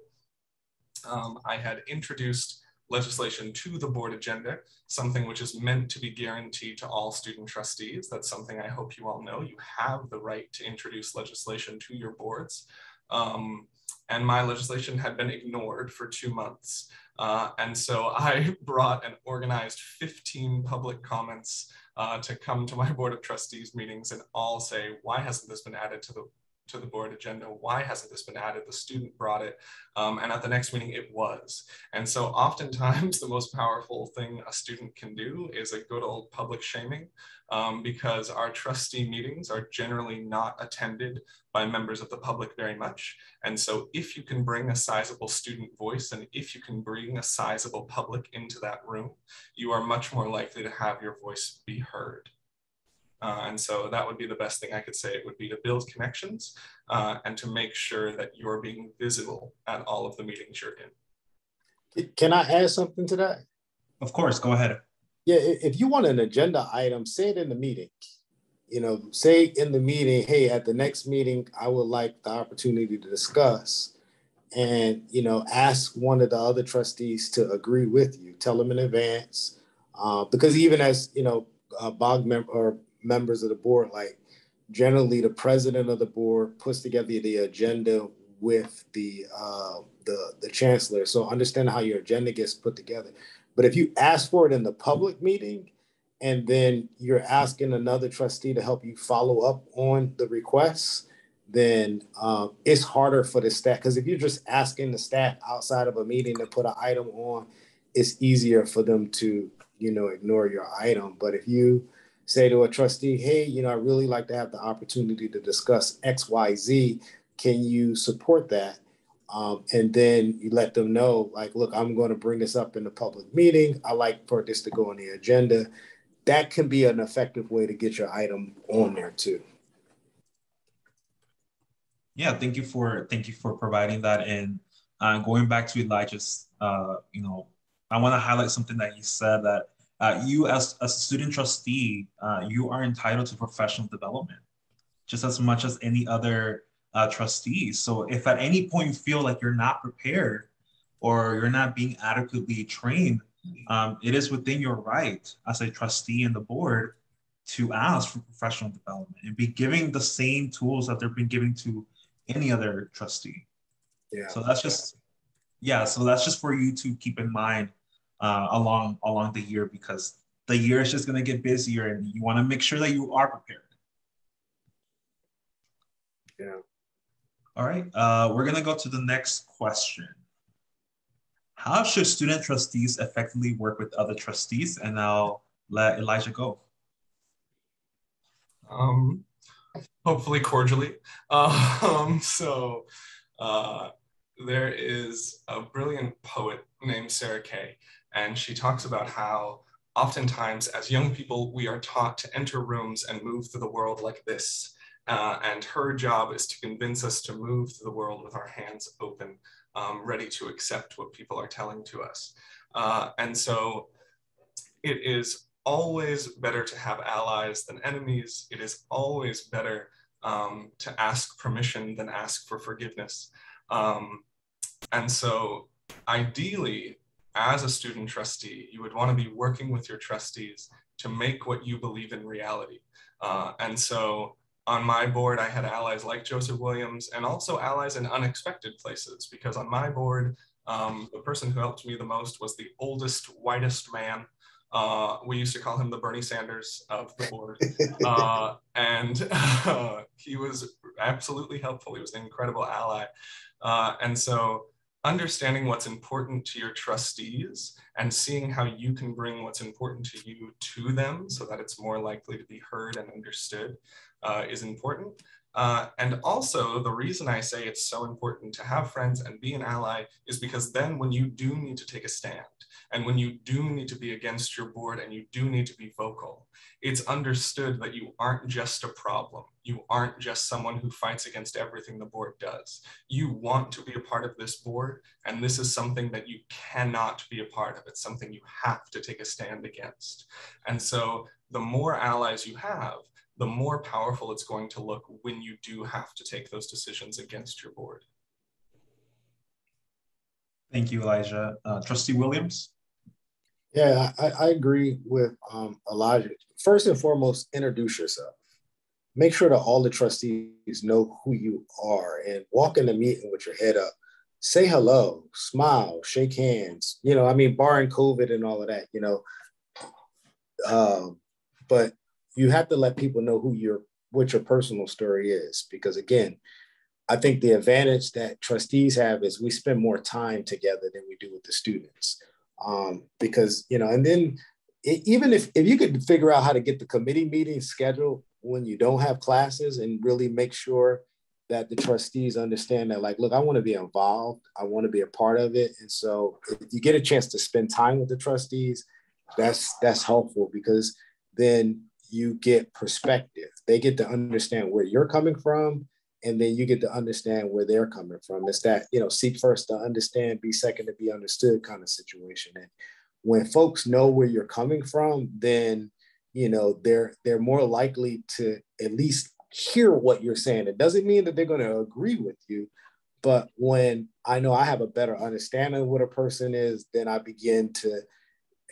um, I had introduced legislation to the board agenda, something which is meant to be guaranteed to all student trustees. That's something I hope you all know. You have the right to introduce legislation to your boards. Um, and my legislation had been ignored for two months. Uh, and so I brought and organized 15 public comments uh, to come to my Board of Trustees meetings and all say, why hasn't this been added to the to the board agenda. Why hasn't this been added? The student brought it. Um, and at the next meeting, it was. And so oftentimes the most powerful thing a student can do is a good old public shaming um, because our trustee meetings are generally not attended by members of the public very much. And so if you can bring a sizable student voice and if you can bring a sizable public into that room, you are much more likely to have your voice be heard. Uh, and so that would be the best thing I could say. It would be to build connections uh, and to make sure that you're being visible at all of the meetings you're in. Can I add something to that? Of course, go ahead. Yeah, if you want an agenda item, say it in the meeting. You know, say in the meeting, hey, at the next meeting, I would like the opportunity to discuss and, you know, ask one of the other trustees to agree with you. Tell them in advance. Uh, because even as, you know, uh, BOG member or members of the board, like generally the president of the board puts together the agenda with the uh, the the chancellor. So understand how your agenda gets put together. But if you ask for it in the public meeting, and then you're asking another trustee to help you follow up on the requests, then um, it's harder for the staff. Because if you're just asking the staff outside of a meeting to put an item on, it's easier for them to you know ignore your item. But if you say to a trustee, hey, you know, I really like to have the opportunity to discuss X, Y, Z. Can you support that? Um, and then you let them know, like, look, I'm going to bring this up in the public meeting. I like for this to go on the agenda. That can be an effective way to get your item on there too. Yeah, thank you for thank you for providing that. And uh, going back to Elijah's, uh, you know, I want to highlight something that you said that uh, you as, as a student trustee, uh, you are entitled to professional development just as much as any other uh, trustee. So if at any point you feel like you're not prepared or you're not being adequately trained, um, it is within your right as a trustee and the board to ask for professional development and be giving the same tools that they've been giving to any other trustee. Yeah. So that's just, yeah. So that's just for you to keep in mind uh, along along the year because the year is just going to get busier and you want to make sure that you are prepared. Yeah. All right. Uh, we're to go to the next question. How should student trustees effectively work with other trustees? And I'll let Elijah go. Um, hopefully cordially. Um, so uh, there is a brilliant poet named Sarah Kay, and she talks about how oftentimes as young people, we are taught to enter rooms and move through the world like this. Uh, and her job is to convince us to move through the world with our hands open, um, ready to accept what people are telling to us. Uh, and so it is always better to have allies than enemies. It is always better um, to ask permission than ask for forgiveness. Um, and so ideally, as a student trustee, you would want to be working with your trustees to make what you believe in reality. Uh, and so on my board, I had allies like Joseph Williams and also allies in unexpected places because on my board, um, the person who helped me the most was the oldest, whitest man. Uh, we used to call him the Bernie Sanders of the board. Uh, and uh, he was absolutely helpful. He was an incredible ally. Uh, and so understanding what's important to your trustees and seeing how you can bring what's important to you to them so that it's more likely to be heard and understood uh, is important. Uh, and also, the reason I say it's so important to have friends and be an ally is because then, when you do need to take a stand, and when you do need to be against your board and you do need to be vocal, it's understood that you aren't just a problem. You aren't just someone who fights against everything the board does. You want to be a part of this board, and this is something that you cannot be a part of. It's something you have to take a stand against. And so, the more allies you have, the more powerful it's going to look when you do have to take those decisions against your board. Thank you, Elijah. Uh, Trustee Williams? Yeah, I, I agree with um, Elijah. First and foremost, introduce yourself. Make sure that all the trustees know who you are and walk in the meeting with your head up. Say hello, smile, shake hands. You know, I mean, barring COVID and all of that, you know. Um, but you have to let people know who your what your personal story is because again i think the advantage that trustees have is we spend more time together than we do with the students. Um, because you know and then it, even if if you could figure out how to get the committee meetings scheduled when you don't have classes and really make sure that the trustees understand that like look i want to be involved i want to be a part of it. And so if you get a chance to spend time with the trustees that's that's helpful because then you get perspective. They get to understand where you're coming from, and then you get to understand where they're coming from. It's that, you know, seek first to understand, be second to be understood kind of situation. And when folks know where you're coming from, then you know they're they're more likely to at least hear what you're saying. It doesn't mean that they're going to agree with you, but when I know I have a better understanding of what a person is, then I begin to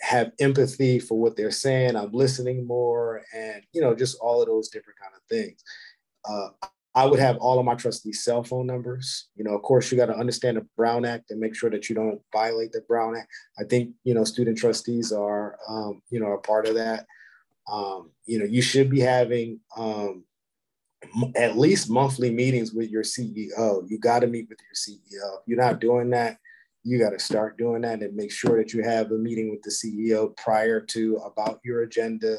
have empathy for what they're saying. I'm listening more, and you know, just all of those different kind of things. Uh, I would have all of my trustees' cell phone numbers. You know, of course, you got to understand the Brown Act and make sure that you don't violate the Brown Act. I think you know, student trustees are um, you know a part of that. Um, you know, you should be having um, at least monthly meetings with your CEO. You got to meet with your CEO. If you're not doing that, you got to start doing that and make sure that you have a meeting with the CEO prior to about your agenda.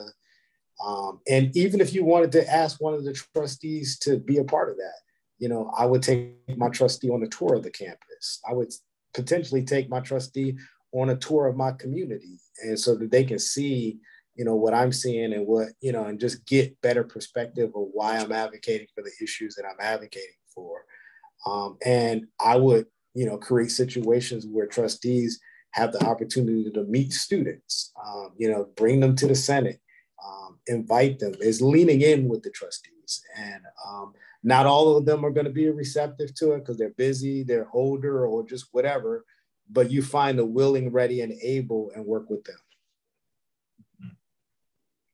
Um, and even if you wanted to ask one of the trustees to be a part of that, you know, I would take my trustee on a tour of the campus. I would potentially take my trustee on a tour of my community, and so that they can see, you know, what I'm seeing and what you know, and just get better perspective of why I'm advocating for the issues that I'm advocating for. Um, and I would you know, create situations where trustees have the opportunity to meet students, um, you know, bring them to the Senate, um, invite them, is leaning in with the trustees. And um, not all of them are going to be receptive to it because they're busy, they're older, or just whatever. But you find the willing, ready, and able and work with them.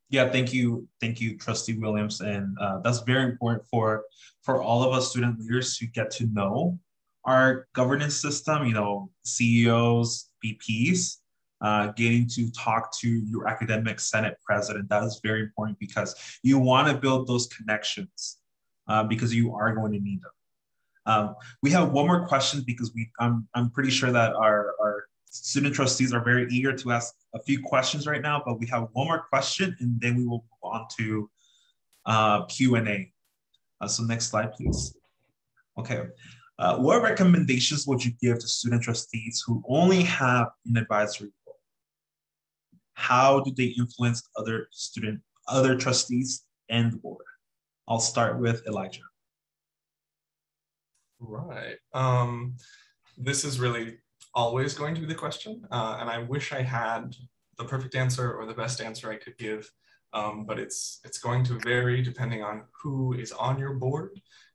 Yeah, thank you, thank you, Trustee Williams, and uh, that's very important for for all of us student leaders to get to know our governance system. You know, CEOs, VPs, uh, getting to talk to your academic senate president. That is very important because you want to build those connections uh, because you are going to need them. Um, we have one more question because we I'm, I'm pretty sure that our, our student trustees are very eager to ask a few questions right now, but we have one more question and then we will move on to uh, Q&A. Uh, so next slide, please. Okay. Uh, what recommendations would you give to student trustees who only have an advisory role? How do they influence other student, other trustees and the board? I'll start with Elijah. Right. Um, this is really always going to be the question. Uh, and I wish I had the perfect answer or the best answer I could give. Um, but it's, it's going to vary depending on who is on your board,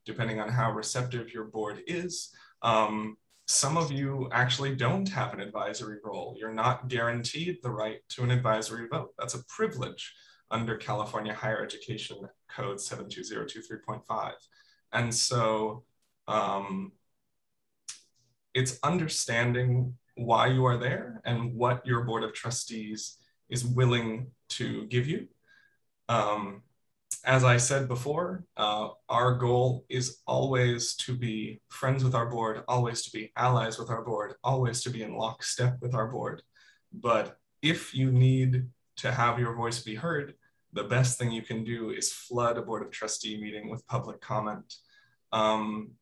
depending on how receptive your board is. Um, some of you actually don't have an advisory role. You're not guaranteed the right to an advisory vote. That's a privilege under California Higher Education Code 72023.5. And so um, it's understanding why you are there and what your board of trustees is willing to give you. Um, as I said before, uh, our goal is always to be friends with our board, always to be allies with our board, always to be in lockstep with our board. But if you need to have your voice be heard, the best thing you can do is flood a board of trustee meeting with public comment. Um,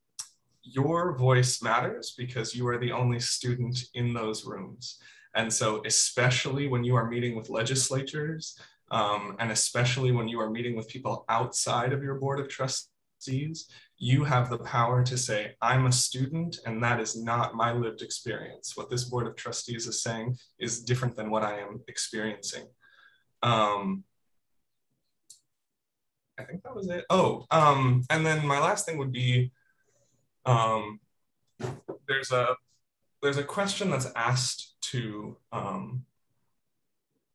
your voice matters because you are the only student in those rooms. And so, especially when you are meeting with legislatures, um, and especially when you are meeting with people outside of your board of trustees, you have the power to say, I'm a student, and that is not my lived experience. What this board of trustees is saying is different than what I am experiencing. Um, I think that was it. Oh, um, and then my last thing would be um, there's a there's a question that's asked to um,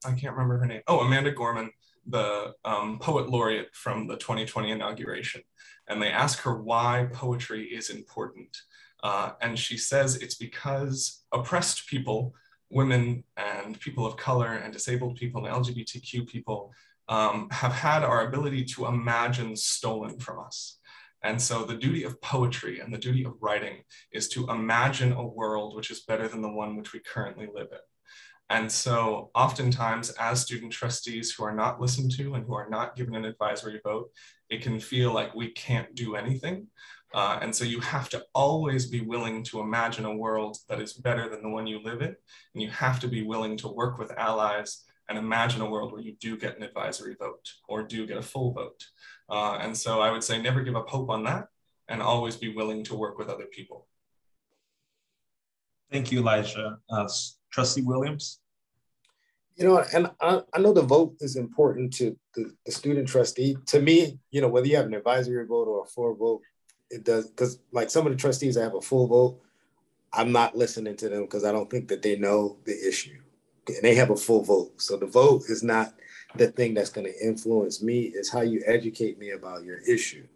I can't remember her name. Oh, Amanda Gorman, the um, poet laureate from the 2020 inauguration, and they ask her why poetry is important, uh, and she says it's because oppressed people, women and people of color and disabled people and LGBTQ people um, have had our ability to imagine stolen from us. And so the duty of poetry and the duty of writing is to imagine a world which is better than the one which we currently live in. And so oftentimes as student trustees who are not listened to and who are not given an advisory vote, it can feel like we can't do anything. Uh, and so you have to always be willing to imagine a world that is better than the one you live in. And you have to be willing to work with allies and imagine a world where you do get an advisory vote or do get a full vote. Uh, and so I would say never give up hope on that and always be willing to work with other people. Thank you, Elijah. Uh, Trustee Williams? You know, and I, I know the vote is important to the, the student trustee. To me, you know, whether you have an advisory vote or a full vote, it does, because like some of the trustees that have a full vote, I'm not listening to them because I don't think that they know the issue and they have a full vote. So the vote is not the thing that's going to influence me. Is how you educate me about your issue.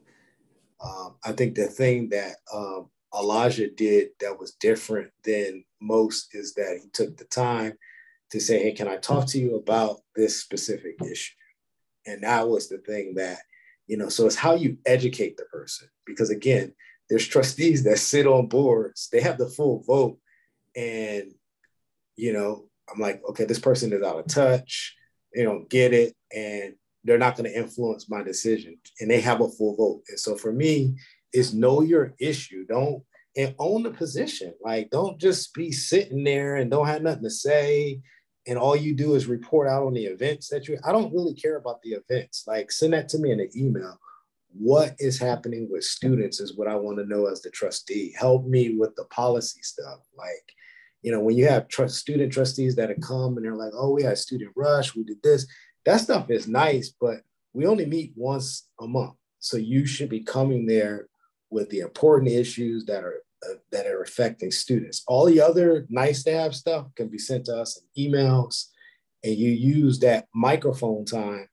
Um, I think the thing that um, Elijah did that was different than most is that he took the time to say, "Hey, can I talk mm. to you about this specific issue?" And that was the thing that you know. So it's how you educate the person because again, there's trustees that sit on boards. They have the full vote, and you know I'm like, okay, this person is out of touch. They don't get it, and they're not going to influence my decision. And they have a full vote. And so for me, is know your issue. Don't and own the position. Like, don't just be sitting there and don't have nothing to say. And all you do is report out on the events that you. I don't really care about the events. Like, send that to me in an email. What is happening with students is what I want to know as the trustee. Help me with the policy stuff. Like, you know, when you have trust student trustees that have come and they're like, oh, we had student rush, we did this, that stuff is nice, but we only meet once a month. So you should be coming there with the important issues that are that are affecting students. All the other nice to have stuff can be sent to us in emails, and you use that microphone time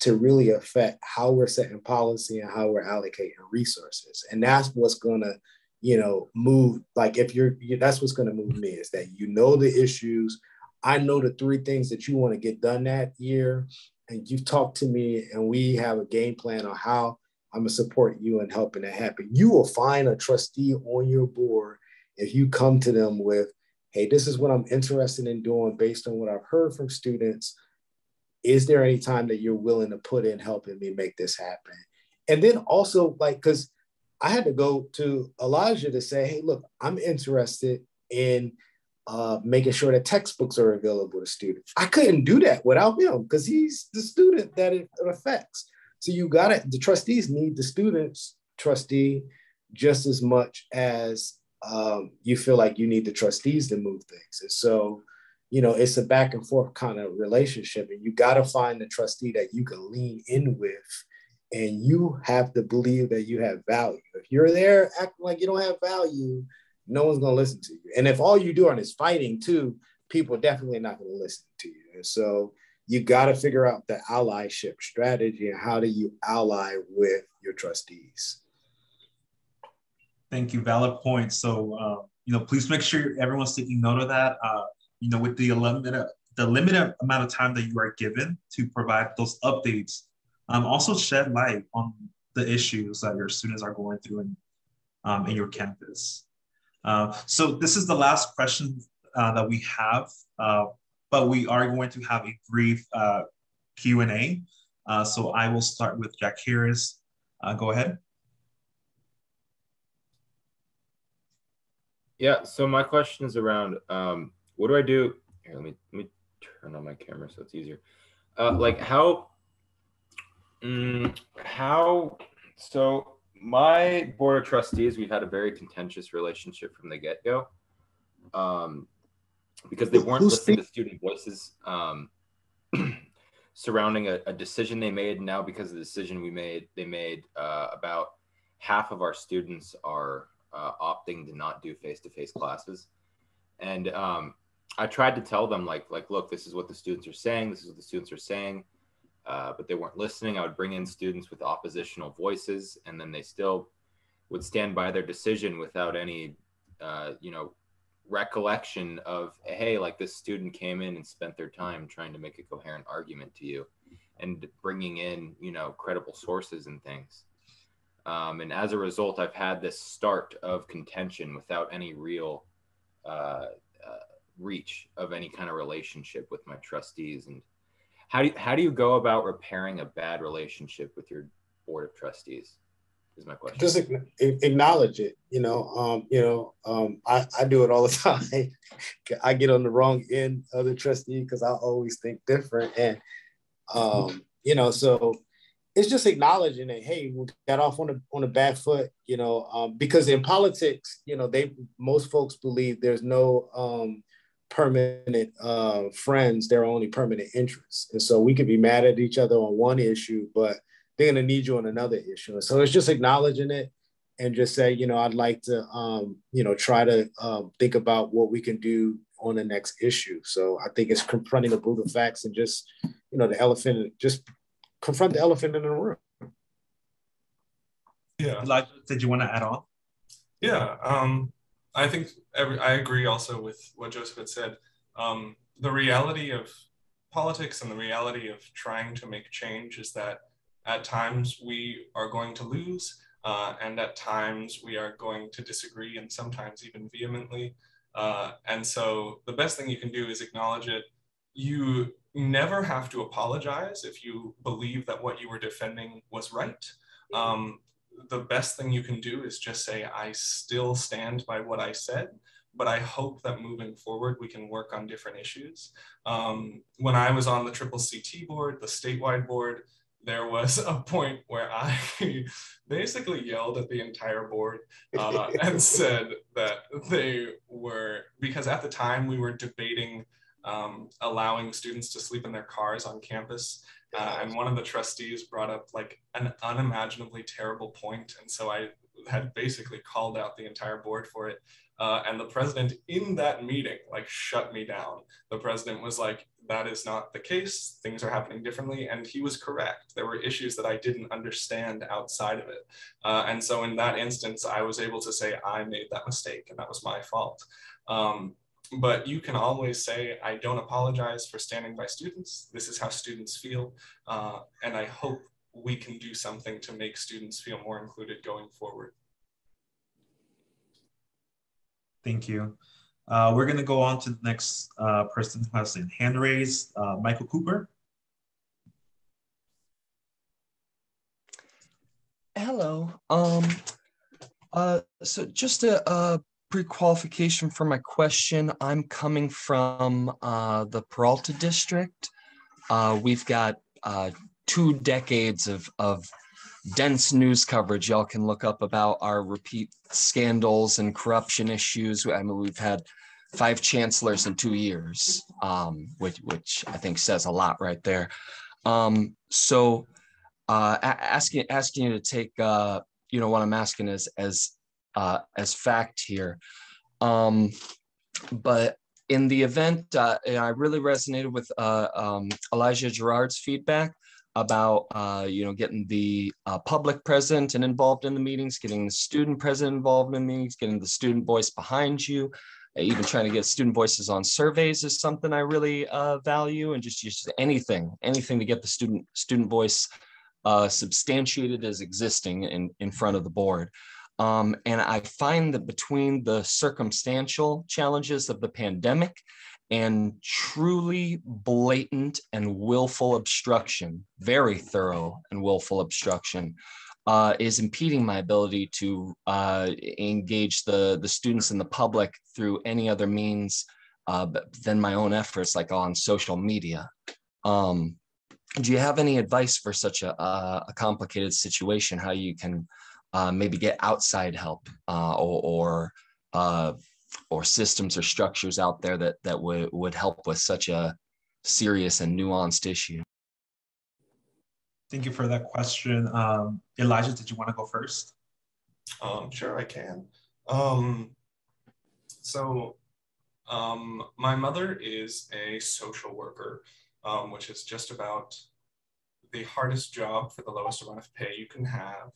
to really affect how we're setting policy and how we're allocating resources. And that's what's going to you know, move like if you're that's what's going to move me is that you know the issues. I know the three things that you want to get done that year, and you've talked to me, and we have a game plan on how I'm gonna support you in helping that happen. You will find a trustee on your board if you come to them with, "Hey, this is what I'm interested in doing based on what I've heard from students. Is there any time that you're willing to put in helping me make this happen?" And then also like because I had to go to Elijah to say, hey, look, I'm interested in uh, making sure that textbooks are available to students. I couldn't do that without him because he's the student that it affects. So you got it. The trustees need the students trustee just as much as um, you feel like you need the trustees to move things. And so, you know, it's a back and forth kind of relationship, and you got to find the trustee that you can lean in with and you have to believe that you have value. If you're there acting like you don't have value, no one's going to listen to you. And if all you're doing is fighting too, people are definitely not going to listen to you. And so you got to figure out the allyship strategy and how do you ally with your trustees. Thank you. Valid point. So, uh, you know, please make sure everyone's taking note of that. Uh, you know, with the limited the limited amount of time that you are given to provide those updates um, also shed light on the issues that your students are going through in, um, in your campus. Uh, so this is the last question uh, that we have, uh, but we are going to have a brief uh, Q&A. Uh, so I will start with Jack Harris. Uh, go ahead. Yeah, so my question is around um, what do I do? Here, let me, let me turn on my camera so it's easier. like how Mm, how? So my board of trustees, we've had a very contentious relationship from the get go, um, because they weren't listening to student voices um, surrounding a, a, decision they made. Now, because of the decision we made, they made uh, about half of our students are uh, opting to not do face to face classes, and um, I tried to tell them like like look, this is what the students are saying. This is what the students are saying uh, but they weren't listening. I would bring in students with oppositional voices, and then they still would stand by their decision without any, uh, you know, recollection of, hey, like this student came in and spent their time trying to make a coherent argument to you, and bringing in, you know, credible sources and things. Um, and as a result, I've had this start of contention without any real uh, uh reach of any kind of relationship with my trustees and how do you, how do you go about repairing a bad relationship with your board of trustees? Is my question. Just acknowledge it. You know, um, you know, um, I, I do it all the time. I get on the wrong end of the trustee because I always think different, and um, you know, so it's just acknowledging that hey, we got off on a on a bad foot. You know, um, because in politics, you know, they most folks believe there's no um, permanent uh, friends, they're only permanent interests. And so we could be mad at each other on one issue, but they're going to need you on another issue. So it's just acknowledging it and just say, you know, I'd like to, um, you know, try to um, think about what we can do on the next issue. So I think it's confronting the brutal facts and just, you know, the elephant, just confront the elephant in the room. Yeah. Elijah, did you want to add on? Yeah. Um, I think every, I agree also with what Joseph had said. Um, the reality of politics and the reality of trying to make change is that at times we are going to lose, uh, and at times we are going to disagree, and sometimes even vehemently. Uh, and so the best thing you can do is acknowledge it. You never have to apologize if you believe that what you were defending was right. Um, the best thing you can do is just say, I still stand by what I said, but I hope that moving forward, we can work on different issues. Um, when I was on the Triple CT board, the statewide board, there was a point where I basically yelled at the entire board uh, and said that they were, because at the time we were debating um, allowing students to sleep in their cars on campus. Uh, and one of the trustees brought up like an unimaginably terrible point. And so I had basically called out the entire board for it. Uh, and the president in that meeting like shut me down. The president was like, that is not the case. Things are happening differently. And he was correct. There were issues that I didn't understand outside of it. Uh, and so in that instance, I was able to say, I made that mistake and that was my fault. Um, but you can always say, I don't apologize for standing by students. This is how students feel. Uh, and I hope we can do something to make students feel more included going forward. Thank you. Uh, we're going to go on to the next uh, person who has a hand raised, uh, Michael Cooper. Hello. Um, uh, so just a, a pre-qualification for my question. I'm coming from uh, the Peralta district. Uh, we've got two decades of, of dense news coverage y'all can look up about our repeat scandals and corruption issues. I mean, we've had five chancellors in two years, um, which, which I think says a lot right there. Um, so uh, asking, asking you to take, uh, you know, what I'm asking is as, uh, as fact here. Um, but in the event, uh, I really resonated with uh, um, Elijah Gerard's feedback about uh, you know getting the uh, public present and involved in the meetings, getting the student present involved in the meetings, getting the student voice behind you, even trying to get student voices on surveys is something I really uh, value, and just just anything, anything to get the student student voice uh, substantiated as existing in in front of the board. Um, and I find that between the circumstantial challenges of the pandemic and truly blatant and willful obstruction, very thorough and willful obstruction, uh, is impeding my ability to uh, engage the, the students and the public through any other means uh, than my own efforts, like on social media. Um, do you have any advice for such a, a complicated situation, how you can uh, maybe get outside help uh, or, or uh, or systems or structures out there that that would would help with such a serious and nuanced issue? Thank you for that question. Um, Elijah, did you want to go first? Um, sure, I can. Um, so, um, my mother is a social worker, um, which is just about the hardest job for the lowest amount of pay you can have.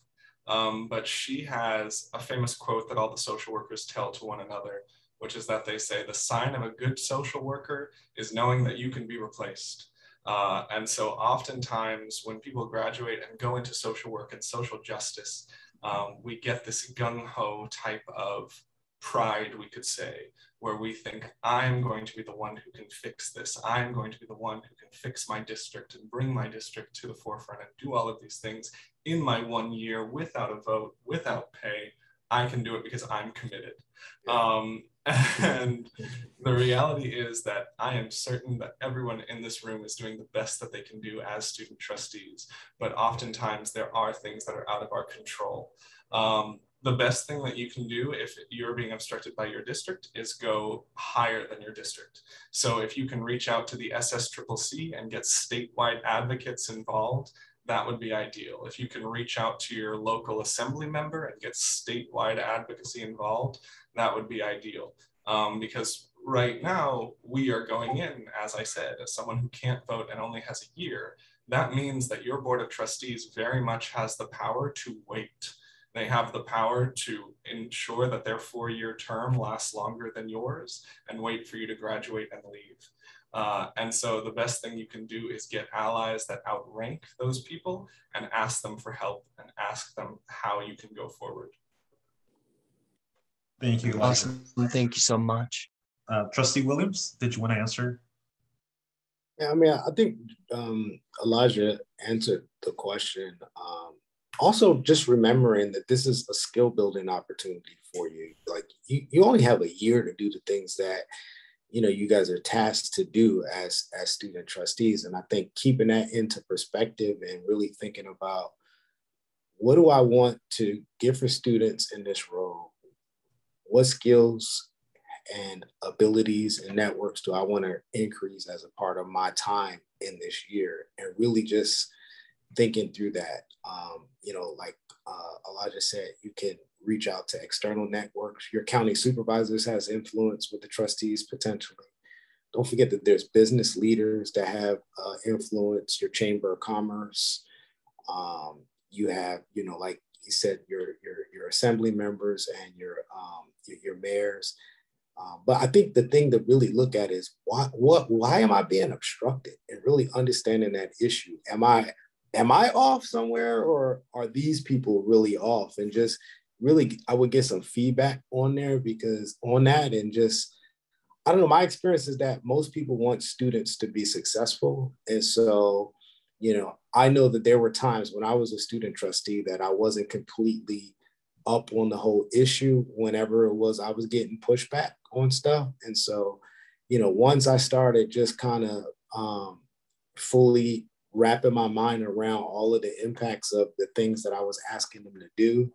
Um, but she has a famous quote that all the social workers tell to one another, which is that they say the sign of a good social worker is knowing that you can be replaced. Uh, and so oftentimes when people graduate and go into social work and social justice, um, we get this gung-ho type of pride, we could say, where we think, I'm going to be the one who can fix this. I'm going to be the one who can fix my district and bring my district to the forefront and do all of these things in my one year without a vote, without pay. I can do it because I'm committed. Um, and the reality is that I am certain that everyone in this room is doing the best that they can do as student trustees. But oftentimes there are things that are out of our control. Um, the best thing that you can do if you're being obstructed by your district is go higher than your district. So if you can reach out to the SSCCC and get statewide advocates involved, that would be ideal. If you can reach out to your local assembly member and get statewide advocacy involved, that would be ideal. Um, because right now we are going in, as I said, as someone who can't vote and only has a year, that means that your board of trustees very much has the power to wait they have the power to ensure that their four-year term lasts longer than yours and wait for you to graduate and leave. Uh, and so the best thing you can do is get allies that outrank those people and ask them for help and ask them how you can go forward. Thank you. Awesome. Thank you so much. Uh, Trustee Williams, did you want to answer? Yeah, I mean, I think um, Elijah answered the question. Um, also just remembering that this is a skill building opportunity for you. Like you, you only have a year to do the things that you know you guys are tasked to do as as student trustees. And i think keeping that into perspective and really thinking about what do i want to give for students in this role? What skills and abilities and networks do i want to increase as a part of my time in this year? And really just thinking through that um, you know like uh, elijah said you can reach out to external networks. Your county supervisors has influence with the trustees potentially. Don't forget that there's business leaders that have uh, influence, your chamber of commerce. Um, you have, you know, like you said, your, your, your assembly members and your, um, your, your mayors. Um, but I think the thing to really look at is why, what, why am I being obstructed and really understanding that issue? Am I, am I off somewhere or are these people really off? And just really I would get some feedback on there because on that and just I don't know, my experience is that most people want students to be successful. And so, you know, I know that there were times when I was a student trustee that I wasn't completely up on the whole issue whenever it was I was getting pushback on stuff. And so, you know, once I started just kind of um, fully wrapping my mind around all of the impacts of the things that I was asking them to do.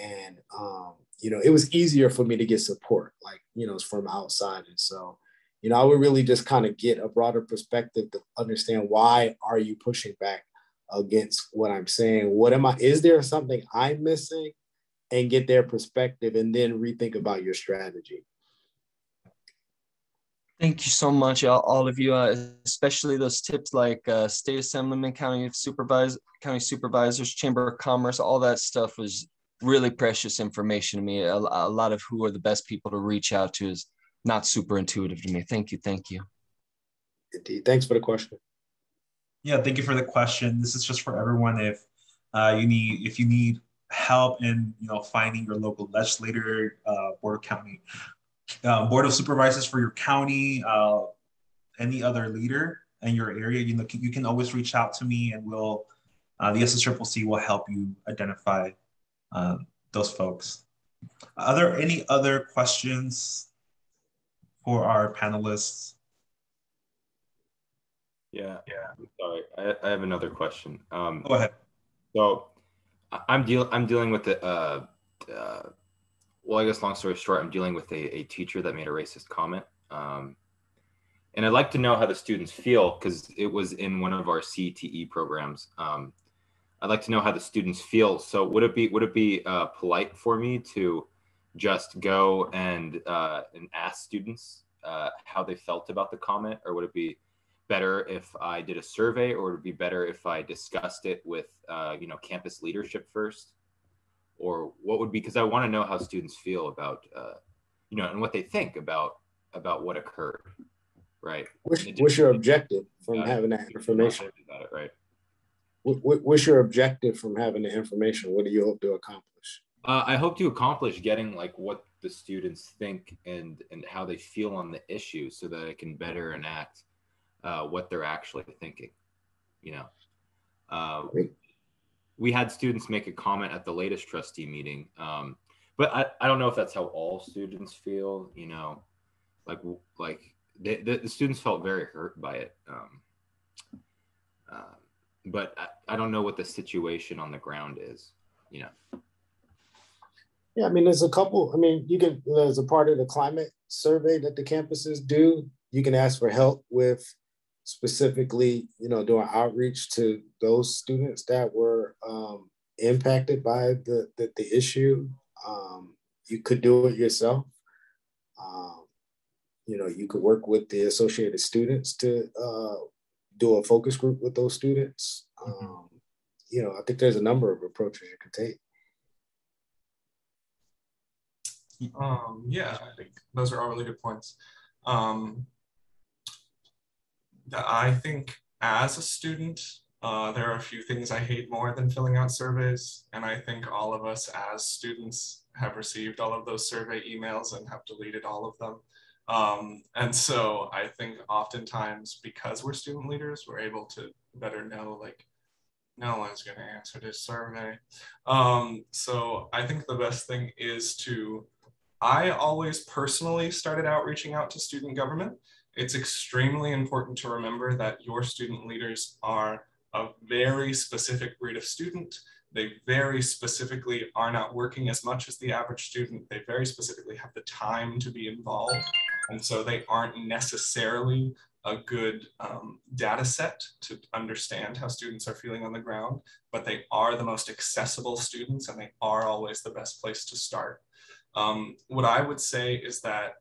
And um, you know it was easier for me to get support like you know from outside. And so you know i would really just kind of get a broader perspective to understand why are you pushing back against what i'm saying? What am i is there something i'm missing? And get their perspective and then rethink about your strategy Thank you so much, all of you, uh, especially those tips like uh, state assemblyman, county supervisor, county supervisors, chamber of commerce, all that stuff was really precious information to me. A, a, lot of who are the best people to reach out to is not super intuitive to me. Thank you. Thank you. Indeed. Thanks for the question. Yeah, thank you for the question. This is just for everyone. If uh, you need, if you need help in, you know, finding your local legislator, uh, board of county, uh, board of supervisors for your county, uh, any other leader in your area, you know, you can always reach out to me, and we'll, uh, the SSCCC will help you identify uh, those folks. Are there any other questions for our panelists? Yeah, yeah. I'm sorry, I, I have another question. Um, Go ahead. So I'm deal I'm dealing with the uh, uh, well, I guess long story short, I'm dealing with a, a teacher that made a racist comment. Um, and I'd like to know how the students feel because it was in one of our CTE programs. Um, I'd like to know how the students feel. So would it be would it be uh, polite for me to just go and uh, and ask students uh, how they felt about the comment, or would it be better if I did a survey, or would it be better if I discussed it with uh, you know campus leadership first, or what would be because I want to know how students feel about uh, you know and what they think about about what occurred, right? What's, what's your objective from having that information? About it, right? what, what's your objective from having the information? What do you hope to accomplish? Uh, I hope to accomplish getting like what the students think and and how they feel on the issue, so that I can better enact uh, what they're actually thinking. You know, uh, we had students make a comment at the latest trustee meeting, um, but I, I don't know if that's how all students feel. You know, like like the, the, the students felt very hurt by it. Um, uh, but I, I don't know what the situation on the ground is, you know. Yeah, I mean, there's a couple. I mean, you can, there's a part of the climate survey that the campuses do. You can ask for help with specifically, you know, doing outreach to those students that were um, impacted by the, the, the issue. Um, you could do it yourself. Um, you know, you could work with the associated students to uh, do a focus group with those students. Mm-hmm. Um, you know, I think there's a number of approaches you can take. Um, yeah, I think those are all really good points. Um, I think as a student, uh, there are a few things I hate more than filling out surveys. And I think all of us as students have received all of those survey emails and have deleted all of them. Um, and so I think oftentimes because we're student leaders, we're able to better know like no one's going to answer this survey. Um, so I think the best thing is to I always personally started out reaching out to student government. It's extremely important to remember that your student leaders are a very specific breed of student. They very specifically are not working as much as the average student. They very specifically have the time to be involved. And so they aren't necessarily a good um, data set to understand how students are feeling on the ground, but they are the most accessible students and they are always the best place to start. Um, what I would say is that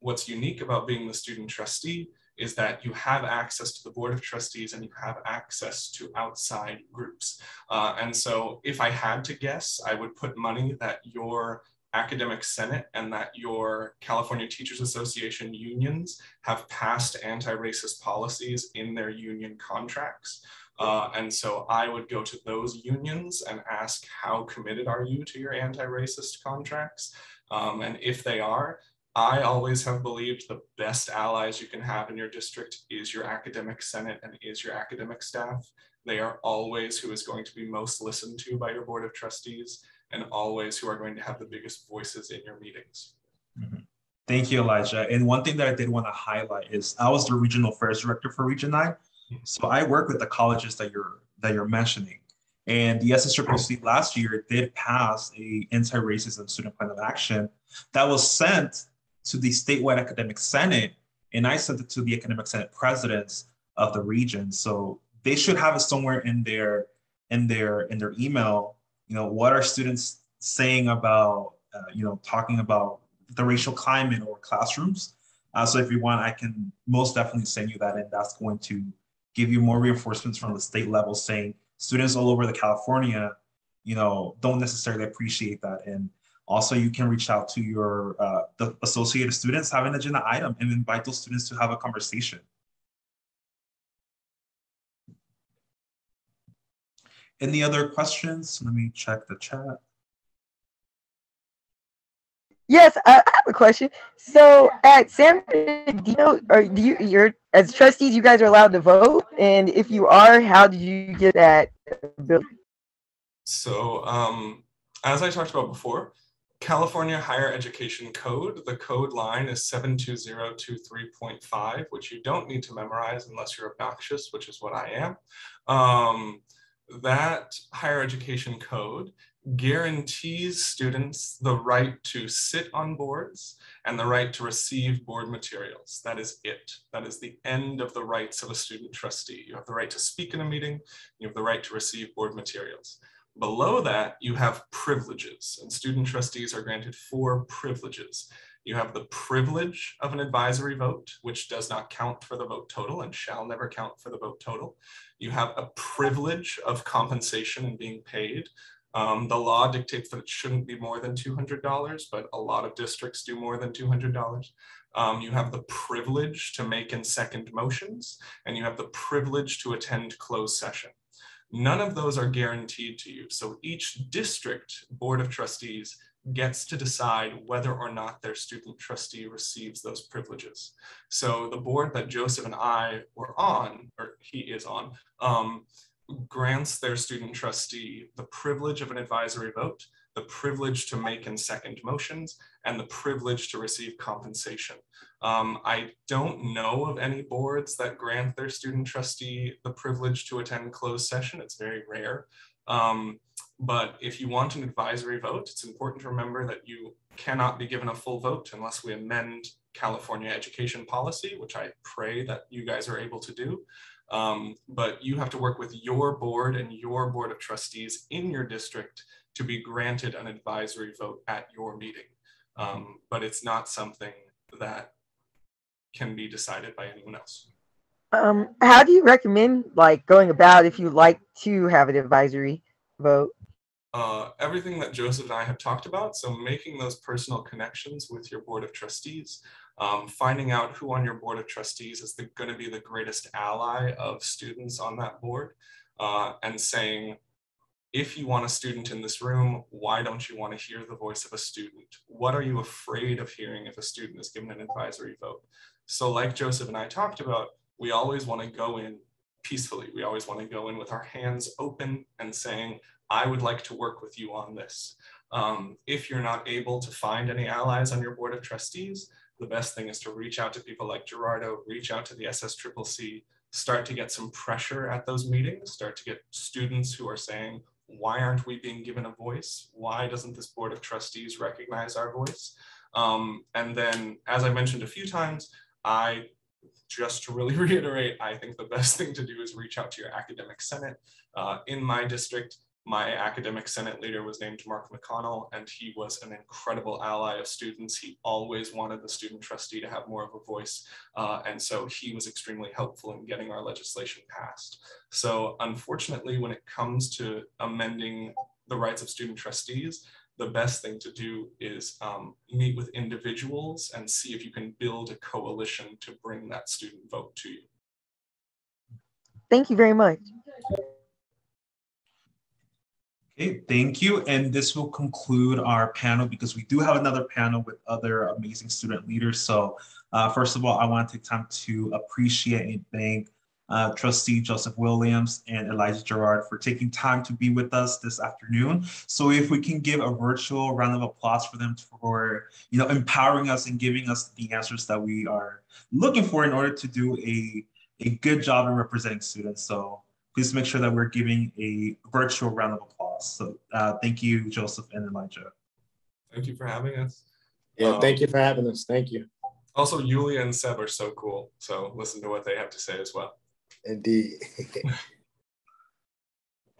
what's unique about being the student trustee is that you have access to the board of trustees and you have access to outside groups. Uh, and so if I had to guess, I would put money that your academic senate and that your California Teachers Association unions have passed anti-racist policies in their union contracts. Uh, and so I would go to those unions and ask, how committed are you to your anti-racist contracts? Um, and if they are, I always have believed the best allies you can have in your district is your academic senate and is your academic staff. They are always who is going to be most listened to by your board of trustees and always who are going to have the biggest voices in your meetings. Mm-hmm. Thank you, Elijah. And one thing that I did want to highlight is I was the regional affairs director for Region 9. Mm-hmm. So I work with the colleges that you're that you're mentioning. And the SSCCC last year did pass a anti-racism student plan of action that was sent to the statewide academic senate, and I sent it to the academic senate presidents of the region. So they should have it somewhere in their in their in their email. You know, what are students saying about uh, you know talking about the racial climate or classrooms? Uh, so if you want, I can most definitely send you that, and that's going to give you more reinforcements from the state level saying students all over the California, you know, don't necessarily appreciate that, and also, you can reach out to your uh, the associated students, have an agenda item, and invite those students to have a conversation. Any other questions? Let me check the chat. Yes, I have a question. So at San Bernardino, or do you, you're as trustees, you guys are allowed to vote, and if you are, how did you get that bill? So, um, as I talked about before, California Higher Education Code, the code line is 72023.5, which you don't need to memorize unless you're obnoxious, which is what I am. Um, that higher education code guarantees students the right to sit on boards and the right to receive board materials. That is it. That is the end of the rights of a student trustee. You have the right to speak in a meeting, you have the right to receive board materials. Below that, you have privileges, and student trustees are granted four privileges. You have the privilege of an advisory vote, which does not count for the vote total and shall never count for the vote total. You have a privilege of compensation and being paid. Um, the law dictates that it shouldn't be more than $200, but a lot of districts do more than $200. Um, you have the privilege to make and second motions, and you have the privilege to attend closed session. None of those are guaranteed to you. So each district board of trustees gets to decide whether or not their student trustee receives those privileges. So the board that Joseph and I were on, or he is on, um, grants their student trustee the privilege of an advisory vote, the privilege to make and second motions, and the privilege to receive compensation. Um, I don't know of any boards that grant their student trustee the privilege to attend closed session. It's very rare. Um, but if you want an advisory vote, it's important to remember that you cannot be given a full vote unless we amend California education policy, which I pray that you guys are able to do. Um, but you have to work with your board and your board of trustees in your district to be granted an advisory vote at your meeting. Um, but it's not something that can be decided by anyone else. Um, how do you recommend like going about if you like to have an advisory vote? Uh, everything that Joseph and I have talked about. So making those personal connections with your board of trustees, um, finding out who on your board of trustees is going to be the greatest ally of students on that board, uh, and saying, if you want a student in this room, why don't you want to hear the voice of a student? What are you afraid of hearing if a student is given an advisory vote? So like Joseph and I talked about, we always want to go in peacefully. We always want to go in with our hands open and saying, I would like to work with you on this. Um, if you're not able to find any allies on your board of trustees, the best thing is to reach out to people like Gerardo, reach out to the SSCCC, start to get some pressure at those meetings, start to get students who are saying, why aren't we being given a voice? Why doesn't this board of trustees recognize our voice? Um, and then, as I mentioned a few times, I just to really reiterate, I think the best thing to do is reach out to your academic senate. Uh, in my district, my academic senate leader was named Mark McConnell, and he was an incredible ally of students. He always wanted the student trustee to have more of a voice, uh, and so he was extremely helpful in getting our legislation passed. So unfortunately, when it comes to amending the rights of student trustees, the best thing to do is um, meet with individuals and see if you can build a coalition to bring that student vote to you. Thank you very much. Okay, thank you. And this will conclude our panel because we do have another panel with other amazing student leaders. So uh, first of all, I want to take time to appreciate and thank uh, Trustee Joseph Williams and Elijah Gerard for taking time to be with us this afternoon. So if we can give a virtual round of applause for them for, you know, empowering us and giving us the answers that we are looking for in order to do a, a good job in representing students. So please make sure that we're giving a virtual round of applause. So uh, thank you, Joseph and Elijah. Thank you for having us. Yeah, um, thank you for having us. Thank you. Also, Yulia and Seb are so cool. So listen to what they have to say as well. Indeed.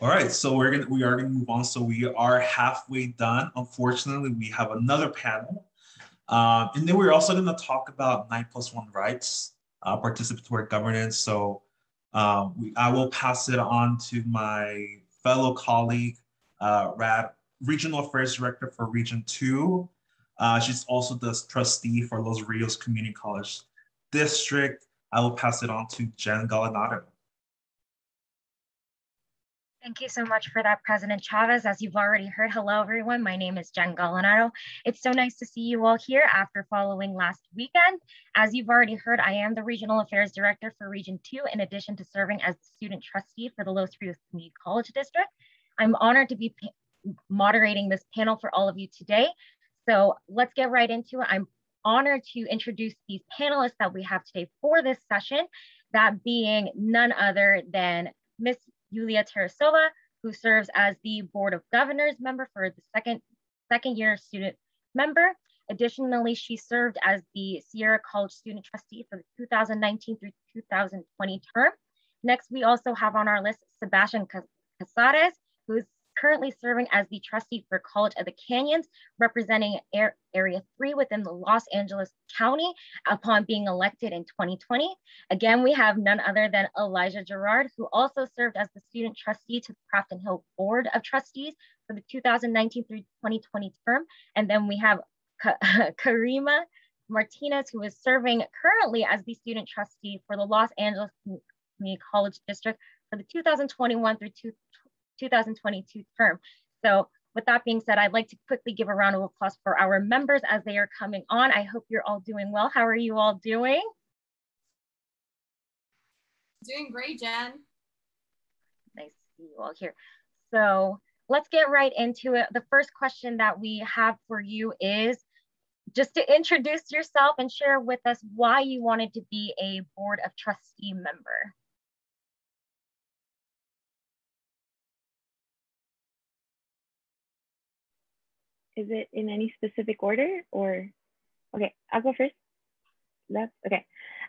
All right, so we're gonna we are gonna move on. So we are halfway done. Unfortunately, we have another panel, um, and then we're also gonna talk about nine plus one rights, uh, participatory governance. So um, we, I will pass it on to my fellow colleague, uh, Rad, Regional Affairs Director for Region Two. Uh, she's also the trustee for Los Rios Community College District. I will pass it on to Jen Galanado. Thank you so much for that, President Chavez. As you've already heard, hello everyone. My name is Jen Gallinaro. It's so nice to see you all here after following last weekend. As you've already heard, I am the Regional Affairs Director for Region 2, in addition to serving as the student trustee for the Los Rios Community College District. I'm honored to be moderating this panel for all of you today. So let's get right into it. I'm honored to introduce these panelists that we have today for this session, that being none other than Miss Yulia Tarasova, who serves as the Board of Governors member for the second, second year student member. Additionally, she served as the Sierra College Student Trustee for the 2019 through 2020 term. Next, we also have on our list Sebastian Cazares, who's currently serving as the trustee for College of the Canyons, representing Area 3 within the Los Angeles County upon being elected in 2020. Again, we have none other than Elijah Gerard, who also served as the student trustee to the Crafton Hill Board of Trustees for the 2019 through 2020 term. And then we have Coraima Martinez, who is serving currently as the student trustee for the Los Angeles Community College District for the 2021 through 2022 term. So with that being said, I'd like to quickly give a round of applause for our members as they are coming on. I hope you're all doing well. How are you all doing? Doing great, Jen. Nice to see you all here. So let's get right into it. The first question that we have for you is just to introduce yourself and share with us why you wanted to be a Board of Trustee member. Is it in any specific order or? Okay, I'll go first. That's okay.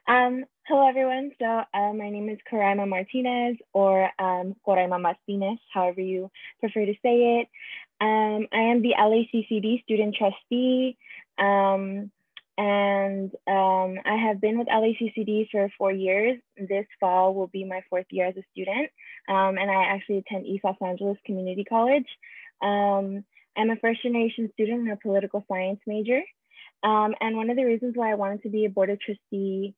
Um, hello, everyone. So uh, my name is Coraima Martinez or um, Coraima Martinez, however you prefer to say it. Um, I am the LACCD student trustee. Um, and um, I have been with LACCD for four years. This fall will be my fourth year as a student. Um, and I actually attend East Los Angeles Community College. Um, I'm a first generation student and a political science major. Um, and one of the reasons why I wanted to be a board of trustee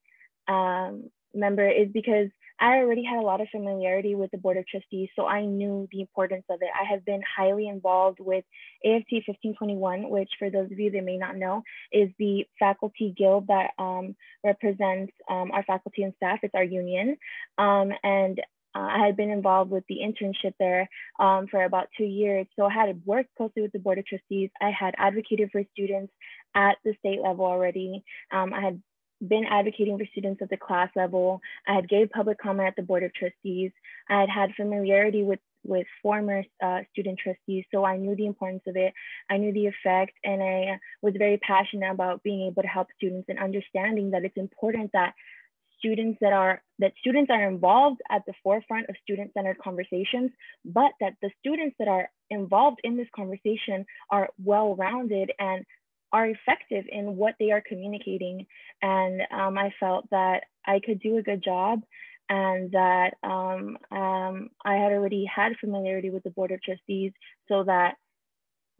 um, member is because I already had a lot of familiarity with the board of trustees, so I knew the importance of it. I have been highly involved with AFT 1521, which for those of you that may not know, is the faculty guild that um, represents um, our faculty and staff. It's our union. Um, and uh, I had been involved with the internship there um, for about two years. So I had worked closely with the Board of Trustees. I had advocated for students at the state level already. Um, I had been advocating for students at the class level. I had gave public comment at the Board of Trustees. I had had familiarity with with former uh, student trustees, so I knew the importance of it. I knew the effect, and I was very passionate about being able to help students and understanding that it's important that students that are that students are involved at the forefront of student-centered conversations, but that the students that are involved in this conversation are well-rounded and are effective in what they are communicating. And um, I felt that I could do a good job and that um, um, I had already had familiarity with the Board of Trustees so that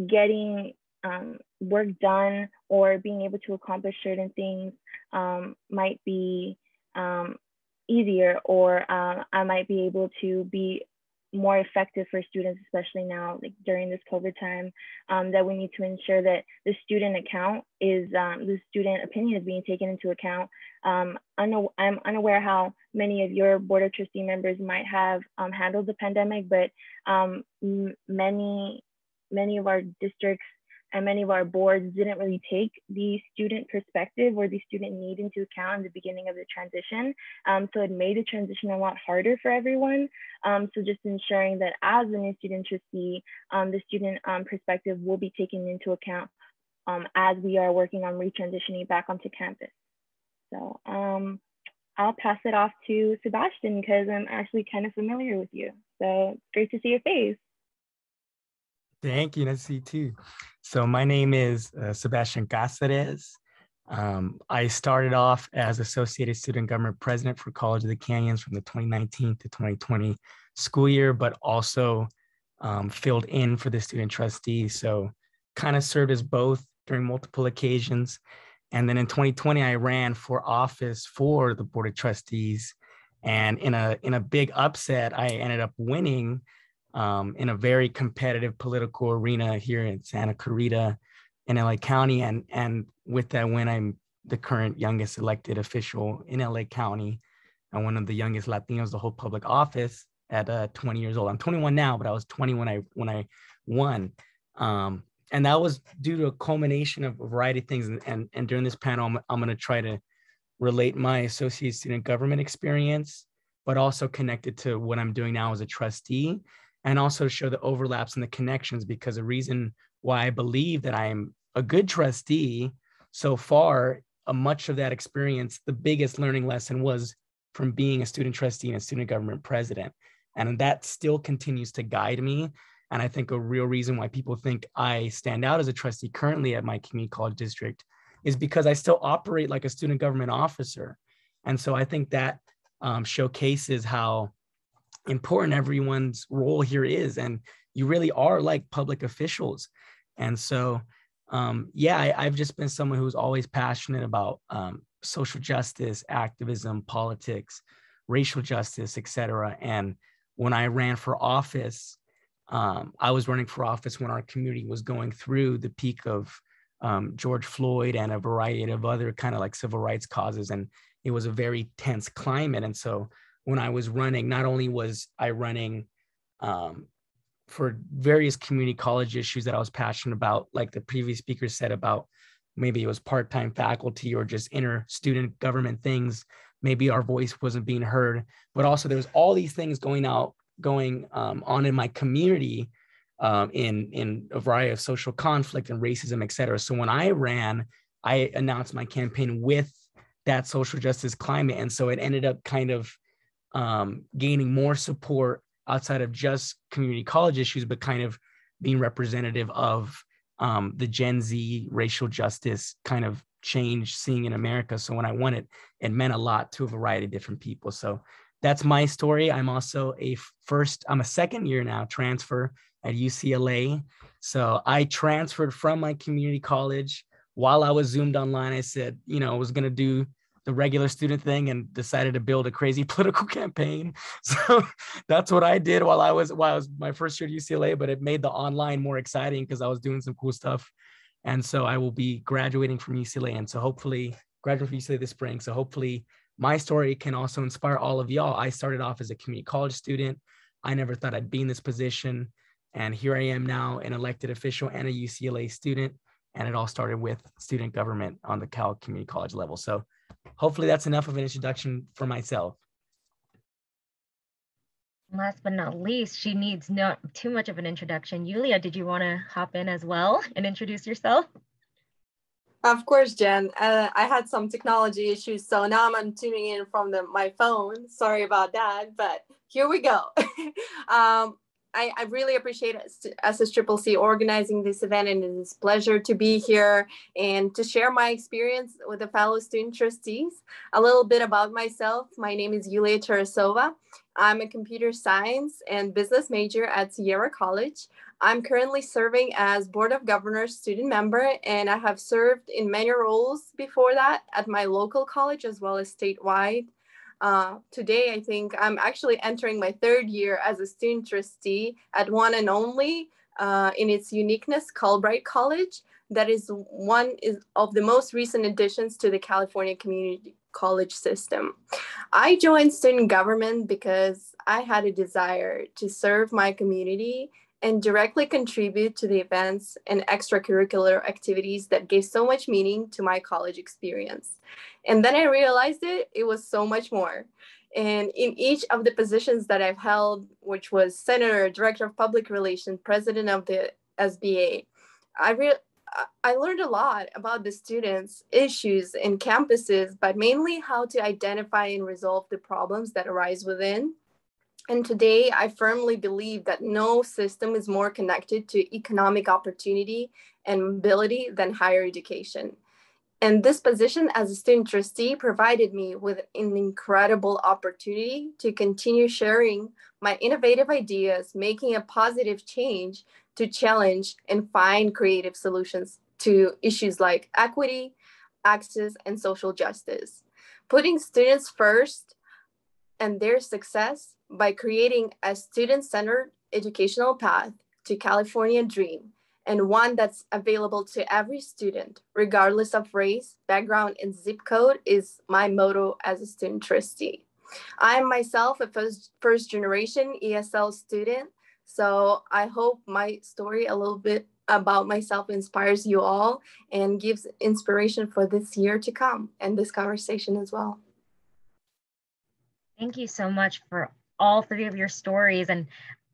getting um, work done or being able to accomplish certain things um, might be um, easier or uh, I might be able to be more effective for students, especially now like during this COVID time, um, that we need to ensure that the student account is, um, the student opinion is being taken into account. Um, I'm unaware how many of your Board of Trustee members might have um, handled the pandemic, but um, many, many of our districts and many of our boards didn't really take the student perspective or the student need into account in the beginning of the transition. Um, so it made the transition a lot harder for everyone. Um, so just ensuring that as a new student trustee, um, the student um, perspective will be taken into account um, as we are working on retransitioning back onto campus. So um, I'll pass it off to Sebastian because I'm actually kind of familiar with you. So great to see your face. Thank you. Nice to see you too. So my name is uh, Sebastian Cazares. Um, I started off as Associated Student Government President for College of the Canyons from the 2019 to 2020 school year, but also um, filled in for the student trustee. So kind of served as both during multiple occasions. And then in 2020, I ran for office for the Board of Trustees. And in a in a big upset, I ended up winning um, in a very competitive political arena here in Santa Clarita in LA County. And, and with that win, I'm the current youngest elected official in LA County and one of the youngest Latinos to hold public office at uh, 20 years old. I'm 21 now, but I was 20 when I when I won. Um, and that was due to a culmination of a variety of things. And, and, and during this panel, I'm, I'm going to try to relate my associate student government experience, but also connected to what I'm doing now as a trustee and also show the overlaps and the connections because the reason why I believe that I am a good trustee so far, a much of that experience, the biggest learning lesson was from being a student trustee and a student government president. And that still continues to guide me. And I think a real reason why people think I stand out as a trustee currently at my community college district is because I still operate like a student government officer. And so I think that um, showcases how important everyone's role here is and you really are like public officials. And so um, yeah I, have just been someone who's always passionate about um, social justice activism politics racial justice etc and when i ran for office um, i was running for office when our community was going through the peak of um, george floyd and a variety of other kind of like civil rights causes and it was a very tense climate. And so when I was running, not only was I running um, for various community college issues that I was passionate about, like the previous speaker said about maybe it was part-time faculty or just inner student government things. Maybe our voice wasn't being heard, but also there was all these things going out, going um, on in my community um, in in a variety of social conflict and racism, et cetera. So when I ran, I announced my campaign with that social justice climate, and so it ended up kind of um, gaining more support outside of just community college issues, but kind of being representative of um, the Gen Z racial justice kind of change seeing in America. So when I won it, it meant a lot to a variety of different people. So that's my story. I'm also a first, I'm a second year now transfer at UCLA. So I transferred from my community college while I was zoomed online. I said, you know, I was going to do the regular student thing and decided to build a crazy political campaign. So that's what I did while I was while I was my first year at UCLA, but it made the online more exciting because I was doing some cool stuff. And so I will be graduating from UCLA. And so hopefully graduating from UCLA this spring. So hopefully my story can also inspire all of y'all. I started off as a community college student. I never thought I'd be in this position. And here I am now, an elected official and a UCLA student. And it all started with student government on the Cal Community College level. So hopefully that's enough of an introduction for myself. Last but not least, she needs not too much of an introduction. Yulia, did you want to hop in as well and introduce yourself? Of course, Jen. Uh, I had some technology issues, so now I'm tuning in from the, my phone. Sorry about that, but here we go. um, I, I, really appreciate SS Triple C organizing this event, and it is a pleasure to be here and to share my experience with the fellow student trustees. A little bit about myself. My name is Yulia Tarasova. I'm a computer science and business major at Sierra College. I'm currently serving as Board of Governors student member, and I have served in many roles before that at my local college as well as statewide. Uh, today, I think I'm actually entering my third year as a student trustee at one and only uh, in its uniqueness, Calbright College. That is one is of the most recent additions to the California Community College system. I joined student government because I had a desire to serve my community and directly contribute to the events and extracurricular activities that gave so much meaning to my college experience. And then I realized it, it was so much more. And in each of the positions that I've held, which was senator, director of public relations, president of the SBA, I re- I learned a lot about the students' issues in campuses, but mainly how to identify and resolve the problems that arise within and today, I firmly believe that no system is more connected to economic opportunity and mobility than higher education. And this position as a student trustee provided me with an incredible opportunity to continue sharing my innovative ideas, making a positive change to challenge and find creative solutions to issues like equity, access, and social justice. Putting students first and their success by creating a student-centered educational path to California Dream and one that's available to every student, regardless of race, background, and zip code is my motto as a student trustee. I'm myself a first, first generation ESL student, so I hope my story a little bit about myself inspires you all and gives inspiration for this year to come and this conversation as well. Thank you so much for all three of your stories. And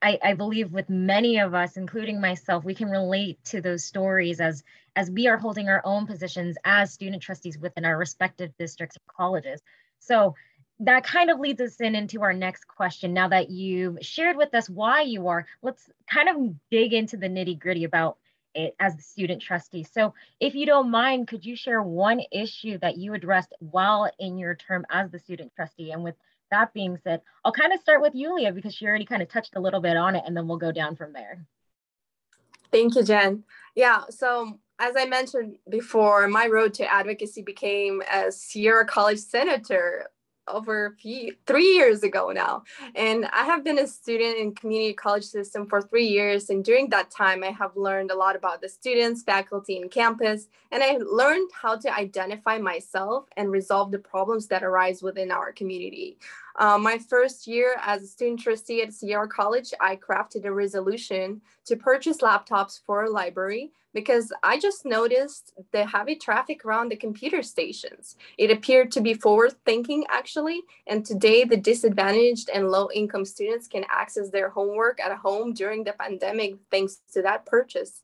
I, I believe with many of us, including myself, we can relate to those stories as, as we are holding our own positions as student trustees within our respective districts or colleges. So that kind of leads us in into our next question. Now that you've shared with us why you are, let's kind of dig into the nitty gritty about it as the student trustee. So if you don't mind, could you share one issue that you addressed while in your term as the student trustee? And with that being said, I'll kind of start with Yulia because she already kind of touched a little bit on it and then we'll go down from there. Thank you, Jen. Yeah, so as I mentioned before, my road to advocacy became as Sierra College Senator over few, three years ago now. And I have been a student in community college system for three years. And during that time, I have learned a lot about the students, faculty, and campus. And I learned how to identify myself and resolve the problems that arise within our community. Uh, my first year as a student trustee at Sierra College, I crafted a resolution to purchase laptops for a library because I just noticed the heavy traffic around the computer stations. It appeared to be forward thinking actually, and today the disadvantaged and low income students can access their homework at home during the pandemic thanks to that purchase.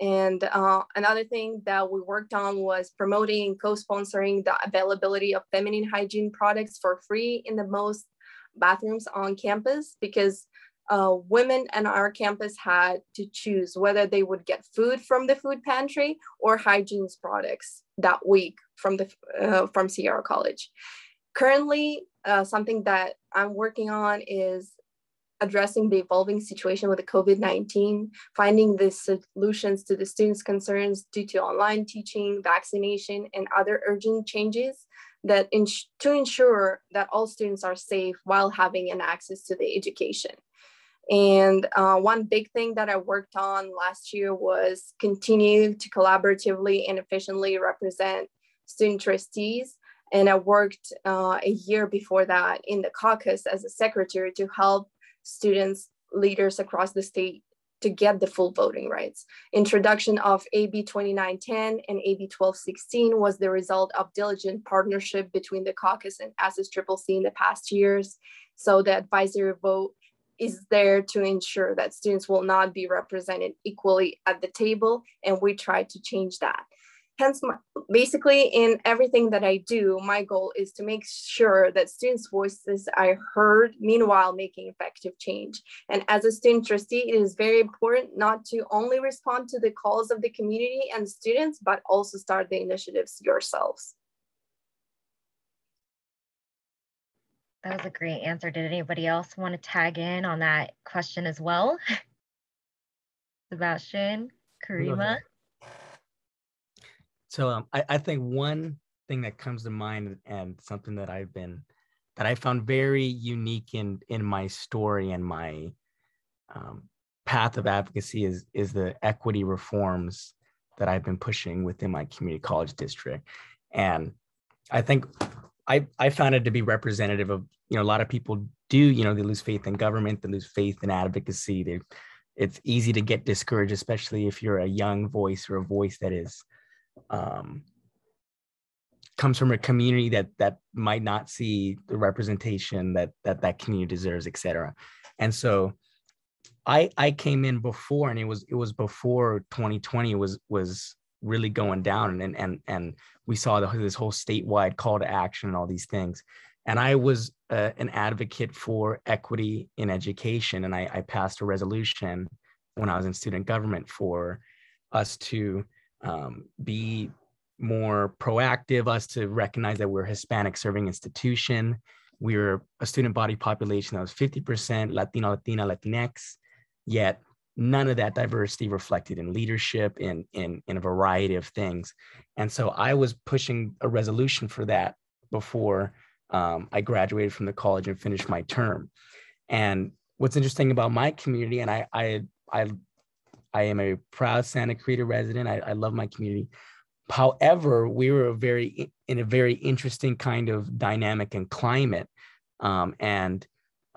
And uh, another thing that we worked on was promoting co-sponsoring the availability of feminine hygiene products for free in the most bathrooms on campus because uh, women on our campus had to choose whether they would get food from the food pantry or hygiene products that week from the uh, from Sierra College. Currently, uh, something that I'm working on is addressing the evolving situation with the COVID-19, finding the solutions to the students' concerns due to online teaching, vaccination, and other urgent changes that to ensure that all students are safe while having an access to the education. And uh, one big thing that I worked on last year was continue to collaboratively and efficiently represent student trustees And I worked uh, a year before that in the caucus as a secretary to help students, leaders across the state to get the full voting rights. Introduction of AB 2910 and AB 1216 was the result of diligent partnership between the caucus and SSCCC in the past years. So the advisory vote is there to ensure that students will not be represented equally at the table, and we try to change that. Hence, my, basically in everything that I do, my goal is to make sure that students' voices are heard, meanwhile making effective change. And as a student trustee, it is very important not to only respond to the calls of the community and students, but also start the initiatives yourselves. That was a great answer. Did anybody else want to tag in on that question as well? Sebastian, Coraima? So um, I, I think one thing that comes to mind and something that I've been that I found very unique in in my story and my um, path of advocacy is is the equity reforms that I've been pushing within my community college district, and I think I I found it to be representative of you know a lot of people do you know they lose faith in government, they lose faith in advocacy. They it's easy to get discouraged, especially if you're a young voice or a voice that is um, comes from a community that that might not see the representation that that that community deserves, et cetera. And so I I came in before, and it was it was before 2020 was was really going down, and and and we saw the, this whole statewide call to action and all these things. And I was uh, an advocate for equity in education, and I, I passed a resolution when I was in student government for us to um, be more proactive, us to recognize that we're a Hispanic serving institution. We are a student body population that was 50% Latino, Latina, Latinx, yet none of that diversity reflected in leadership, in, in, in a variety of things. And so I was pushing a resolution for that before um, I graduated from the college and finished my term. And what's interesting about my community, and I, I, I I am a proud Santa Clarita resident. I, I love my community. However, we were a very in a very interesting kind of dynamic and climate, um, and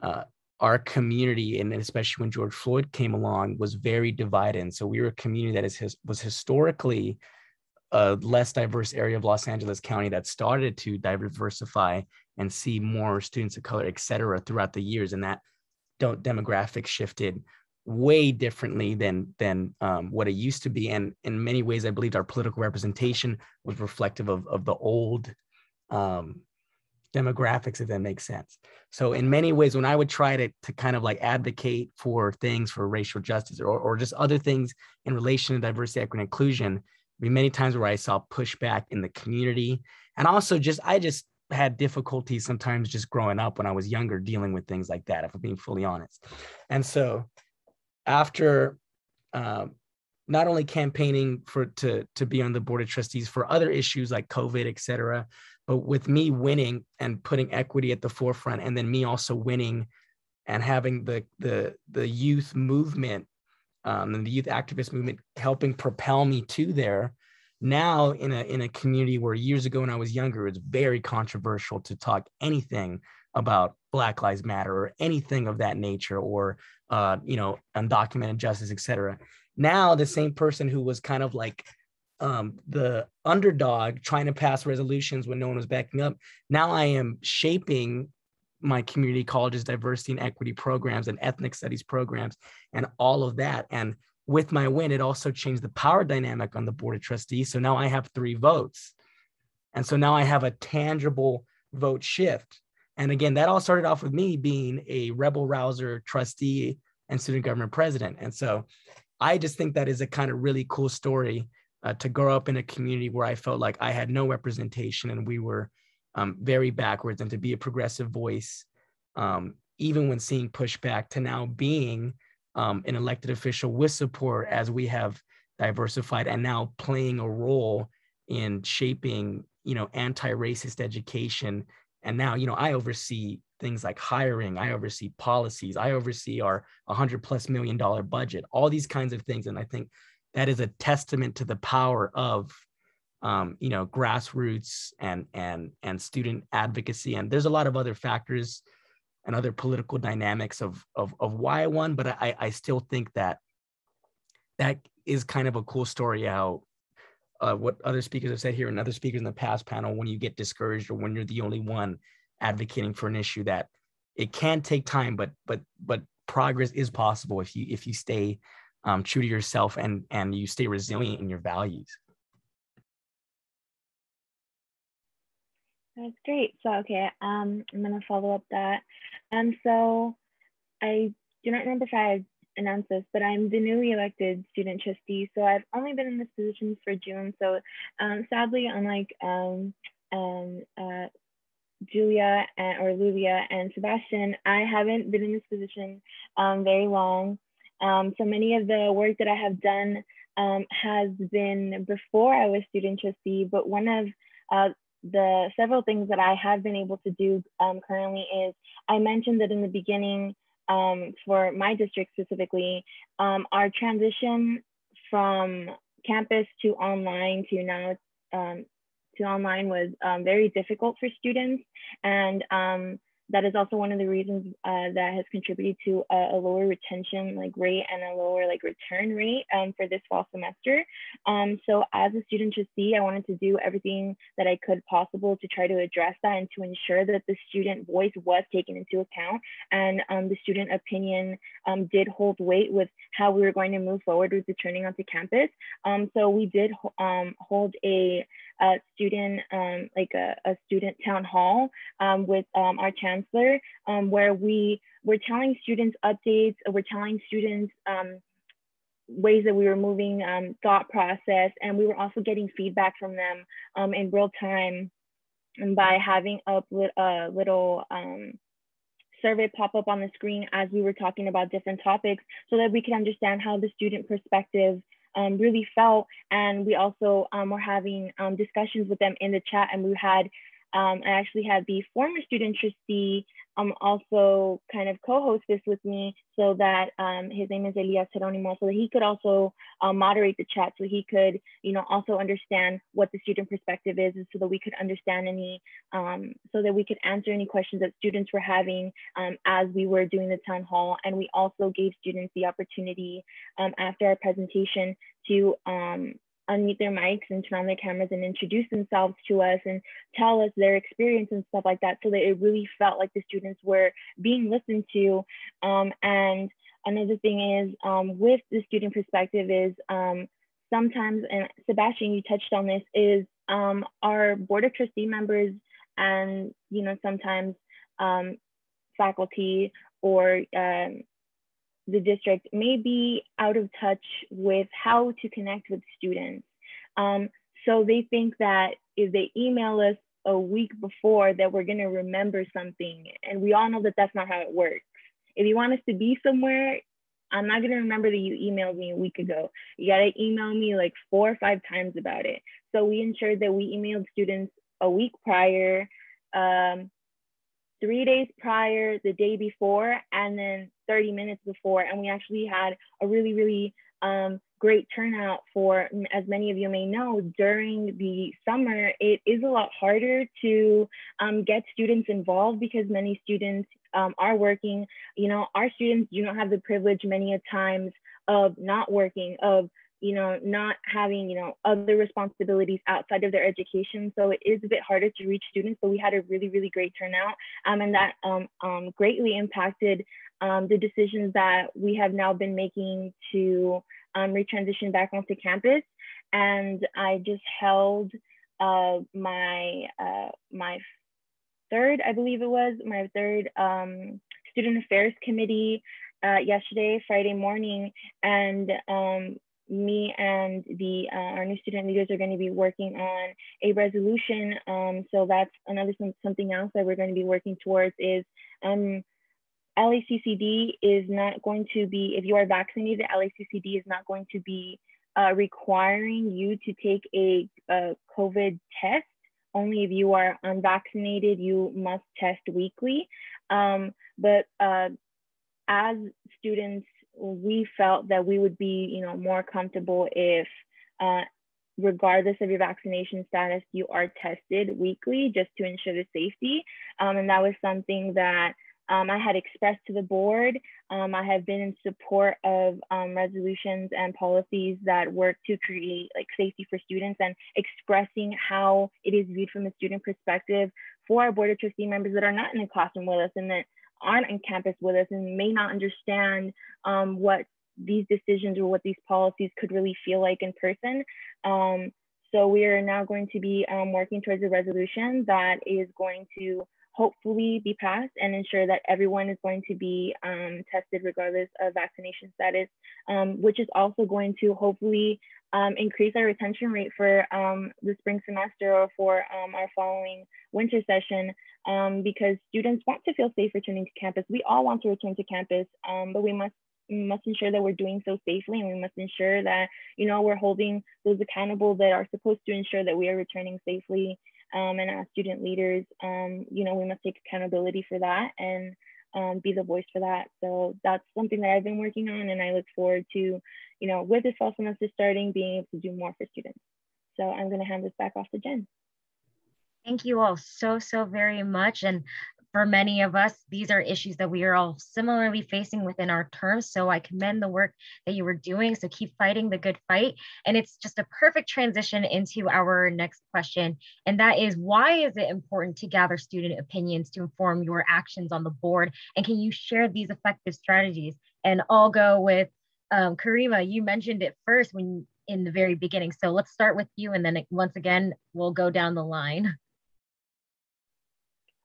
uh, our community, and especially when George Floyd came along, was very divided. And so we were a community that is his, was historically a less diverse area of Los Angeles County that started to diversify and see more students of color, et cetera, throughout the years, and that don't demographic shifted way differently than than um, what it used to be. And in many ways i believed our political representation was reflective of, of the old um, demographics if that makes sense. So in many ways when i would try to, to kind of like advocate for things for racial justice or, or just other things in relation to diversity equity and inclusion many times where i saw pushback in the community. And also just i just had difficulties sometimes just growing up when i was younger dealing with things like that if i'm being fully honest. And so after um, not only campaigning for to to be on the board of trustees for other issues like COVID, et cetera, but with me winning and putting equity at the forefront, and then me also winning and having the the the youth movement um, and the youth activist movement helping propel me to there. Now in a in a community where years ago when I was younger, it's very controversial to talk anything about Black Lives Matter or anything of that nature, or uh, you know, undocumented justice, etc. Now, the same person who was kind of like um, the underdog trying to pass resolutions when no one was backing up, now I am shaping my community colleges diversity and equity programs and ethnic studies programs and all of that. And with my win, it also changed the power dynamic on the board of trustees. So now I have three votes. And so now I have a tangible vote shift. And again, that all started off with me being a rebel rouser trustee and student government president. And so I just think that is a kind of really cool story uh, to grow up in a community where I felt like I had no representation and we were um, very backwards and to be a progressive voice, um, even when seeing pushback to now being um, an elected official with support as we have diversified and now playing a role in shaping, you know, anti-racist education and now, you know, I oversee things like hiring, I oversee policies, I oversee our 100 plus million dollar budget, all these kinds of things. And I think that is a testament to the power of um, you know, grassroots and and and student advocacy. And there's a lot of other factors and other political dynamics of of of why I won, but I I still think that that is kind of a cool story how uh, what other speakers have said here and other speakers in the past panel when you get discouraged or when you're the only one advocating for an issue that it can take time but but but progress is possible if you if you stay um, true to yourself and and you stay resilient in your values. That's great. So okay um i'm going to follow up that. Um so i do not remember if i announce this, but I'm the newly elected student trustee. So I've only been in this position for June. So um, sadly, unlike um, um, uh, Julia and, or Lulia and Sebastian, I haven't been in this position um, very long. Um, so many of the work that I have done um, has been before I was student trustee, but one of uh, the several things that I have been able to do currently is I mentioned that in the beginning, um, for my district specifically, um, our transition from campus to online to now um, to online was um, very difficult for students. And um, that is also one of the reasons uh, that has contributed to a, a, lower retention like rate and a lower like return rate um, for this fall semester. Um, so as a student trustee, I wanted to do everything that I could possible to try to address that and to ensure that the student voice was taken into account and um, the student opinion um, did hold weight with how we were going to move forward with returning onto campus. Um, so we did um, hold a a student, like a, a, student town hall with our chancellor, um, where we were telling students updates, we're telling students um, ways that we were moving um, thought process, and we were also getting feedback from them in real time by having up a little survey pop up on the screen as we were talking about different topics so that we could understand how the student perspective um, really felt. And we also um, were having um, discussions with them in the chat and we had um, I actually had the former student trustee um, also kind of co-host this with me so that um, his name is Elias Geronimo, so that he could also uh, moderate the chat so he could, you know, also understand what the student perspective is and so that we could understand any, um, so that we could answer any questions that students were having um, as we were doing the town hall. And we also gave students the opportunity um, after our presentation to unmute their mics and turn on their cameras and introduce themselves to us and tell us their experience and stuff like that so that it really felt like the students were being listened to. Um, and another thing is um, with the student perspective is um, sometimes and sebastian you touched on this is um, our board of trustee members and you know sometimes um, faculty or um, the district may be out of touch with how to connect with students. Um, so they think that if they email us a week before that we're gonna remember something. And we all know that that's not how it works. If you want us to be somewhere, I'm not gonna remember that you emailed me a week ago. You gotta email me like four or five times about it. So we ensured that we emailed students a week prior, um, three days prior, the day before, and then 30 minutes before. And we actually had a really, really um, great turnout for, as many of you may know, during the summer, it is a lot harder to um, get students involved because many students um, are working. You know, our students do not have the privilege many times of not working, of you know, not having, you know, other responsibilities outside of their education. So it is a bit harder to reach students, but we had a really, really great turnout. Um, and that um, um, greatly impacted um, the decisions that we have now been making to um, retransition back onto campus. And I just held uh, my, uh, my third, I believe it was, my third um, student affairs committee uh, yesterday, Friday morning, and um, me and the uh, our new student leaders are going to be working on a resolution. Um, so that's another something else that we're going to be working towards is um, LACCD is not going to be, if you are vaccinated, LACCD is not going to be uh, requiring you to take a, a COVID test. Only if you are unvaccinated, you must test weekly. Um, but uh, as students we felt that we would be, you know, more comfortable if uh, regardless of your vaccination status, you are tested weekly just to ensure the safety. Um, and that was something that um, I had expressed to the board. Um, I have been in support of um, resolutions and policies that work to create like safety for students and expressing how it is viewed from a student perspective for our board of trustee members that are not in the classroom with us and that aren't on campus with us and may not understand um, what these decisions or what these policies could really feel like in person. Um, so we are now going to be um, working towards a resolution that is going to hopefully be passed and ensure that everyone is going to be um, tested regardless of vaccination status, um, which is also going to hopefully um, increase our retention rate for um, the spring semester or for um, our following winter session um, because students want to feel safe returning to campus. We all want to return to campus, but we must we must ensure that we're doing so safely and we must ensure that you know we're holding those accountable that are supposed to ensure that we are returning safely um, and as student leaders um, you know we must take accountability for that and um, be the voice for that. So that's something that i've been working on and i look forward to you know with this fall semester starting being able to do more for students. So i'm going to hand this back off to jen. Thank you all so, so very much. And for many of us, these are issues that we are all similarly facing within our terms. So I commend the work that you were doing. So keep fighting the good fight. And it's just a perfect transition into our next question. And that is why is it important to gather student opinions to inform your actions on the board? And can you share these effective strategies? And I'll go with um, Coraima, you mentioned it first when in the very beginning. So let's start with you. And then once again, we'll go down the line.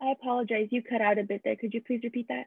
I apologize. You cut out a bit there. Could you please repeat that?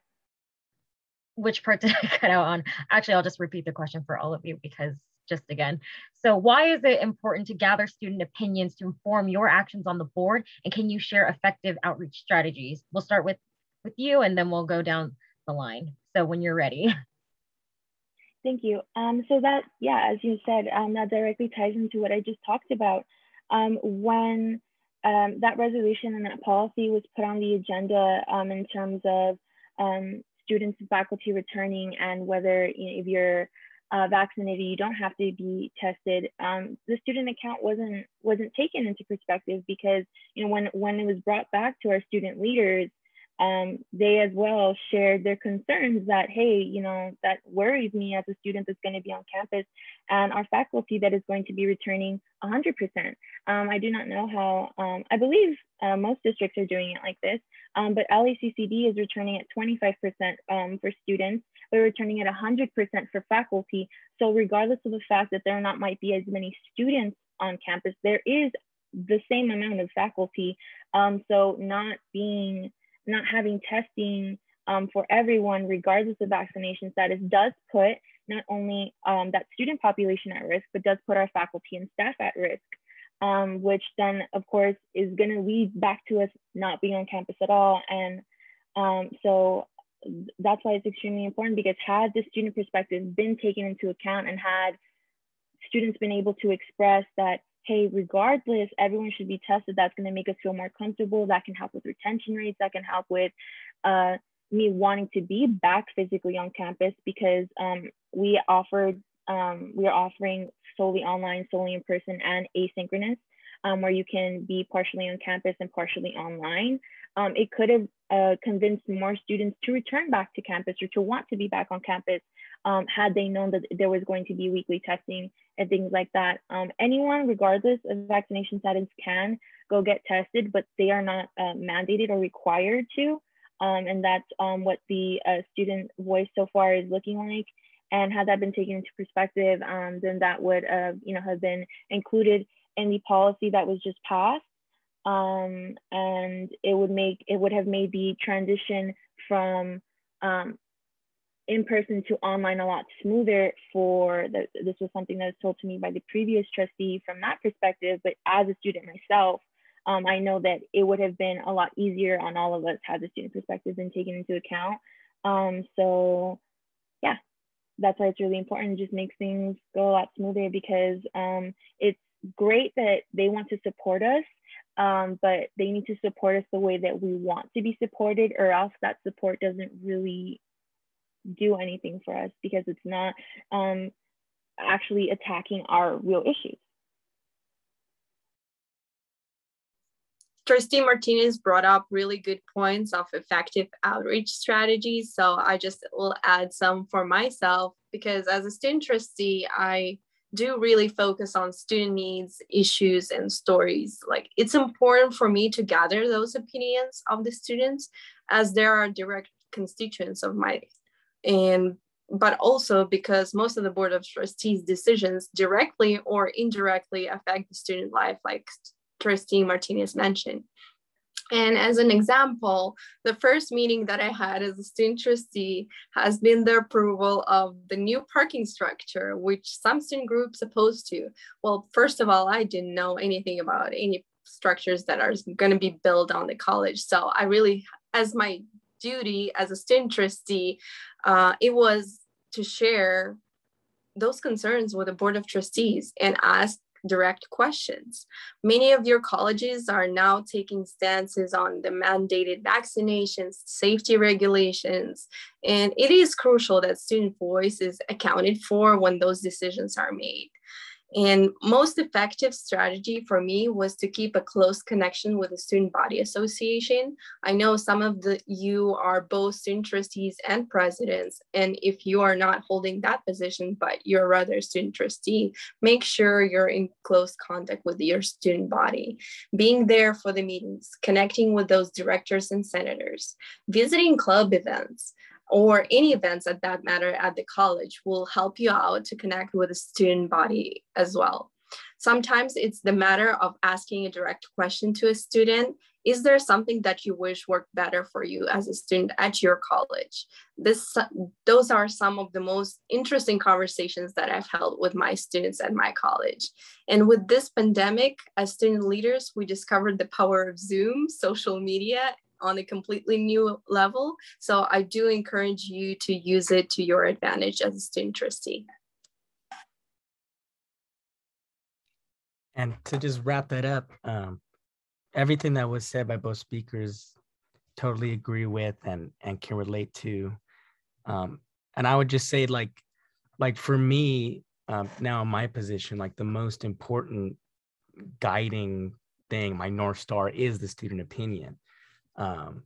Which part did I cut out on? Actually, I'll just repeat the question for all of you because just again. So why is it important to gather student opinions to inform your actions on the board? And can you share effective outreach strategies? We'll start with, with you and then we'll go down the line. So when you're ready. Thank you. Um, so that, yeah, as you said, um, that directly ties into what I just talked about. Um, when um, that resolution and that policy was put on the agenda um, in terms of um, students and faculty returning and whether you know, if you're uh, vaccinated, you don't have to be tested. Um, the student account wasn't wasn't taken into perspective because you know when when it was brought back to our student leaders, um, they as well shared their concerns that, hey, you know, that worries me as a student that's going to be on campus and our faculty that is going to be returning 100%. Um, I do not know how, um, I believe uh, most districts are doing it like this, um, but LACCD is returning at 25% um, for students, but returning at 100% for faculty. So regardless of the fact that there not might be as many students on campus, there is the same amount of faculty. Um, so not being not having testing um, for everyone, regardless of vaccination status, does put not only um, that student population at risk, but does put our faculty and staff at risk, um, which then, of course, is going to lead back to us not being on campus at all. And um, so that's why it's extremely important because had the student perspective been taken into account and had students been able to express that hey, regardless, everyone should be tested. That's going to make us feel more comfortable. That can help with retention rates. That can help with uh, me wanting to be back physically on campus because um, we offered, um, we are offering solely online, solely in person, and asynchronous, um, where you can be partially on campus and partially online. Um, it could have uh, convinced more students to return back to campus or to want to be back on campus um, had they known that there was going to be weekly testing and things like that. Um, anyone, regardless of vaccination status, can go get tested, but they are not uh, mandated or required to. Um, and that's um, what the uh, student voice so far is looking like. And had that been taken into perspective, um, then that would, uh, you know, have been included in the policy that was just passed. Um, and it would make it would have made the transition from um, in person to online a lot smoother for this was something that was told to me by the previous trustee from that perspective but as a student myself um, i know that it would have been a lot easier on all of us had the student perspective been taken into account. Um, so yeah that's why it's really important. It just makes things go a lot smoother because um, it's great that they want to support us um, but they need to support us the way that we want to be supported or else that support doesn't really do anything for us because it's not um, actually attacking our real issues. Trustee Martinez brought up really good points of effective outreach strategies. So I just will add some for myself because as a student trustee, I do really focus on student needs, issues, and stories. Like it's important for me to gather those opinions of the students as there are direct constituents of mine. And but also because most of the board of trustees decisions directly or indirectly affect the student life like trustee martinez mentioned and as an example, the first meeting that I had as a student trustee has been the approval of the new parking structure, which some student groups opposed to. Well, first of all, I didn't know anything about any structures that are going to be built on the college. So I really, as my duty as a student trustee, uh, it was to share those concerns with the board of trustees and ask direct questions. Many of your colleges are now taking stances on the mandated vaccinations, safety regulations, and it is crucial that student voice is accounted for when those decisions are made. And most effective strategy for me was to keep a close connection with the Student Body Association. I know some of the you are both student trustees and presidents. And if you are not holding that position, but you're rather a student trustee, make sure you're in close contact with your student body, being there for the meetings, connecting with those directors and senators, visiting club events, or any events at that matter at the college will help you out to connect with the student body as well. Sometimes it's the matter of asking a direct question to a student. Is there something that you wish worked better for you as a student at your college? This, those are some of the most interesting conversations that I've held with my students at my college. And with this pandemic, as student leaders, we discovered the power of Zoom, social media, on a completely new level. So I do encourage you to use it to your advantage as a student trustee. And to just wrap that up, um, everything that was said by both speakers, totally agree with and and can relate to. Um, and I would just say, like, like for me um, now in my position, like the most important guiding thing, my north star is the student opinion. Um,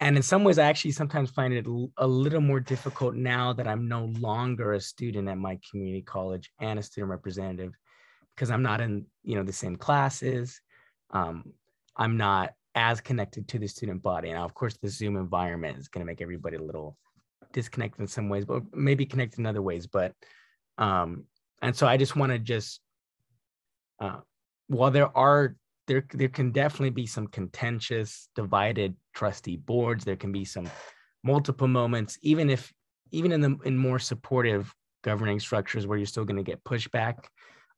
and in some ways, I actually sometimes find it a little more difficult now that I'm no longer a student at my community college and a student representative because I'm not in, you know, the same classes. Um, I'm not as connected to the student body. And of course, the Zoom environment is going to make everybody a little disconnected in some ways, but maybe connected in other ways. But, um, and so I just want to just, uh, while there are there there can definitely be some contentious divided trustee boards. There can be some multiple moments even if even in the in more supportive governing structures where you're still going to get pushback.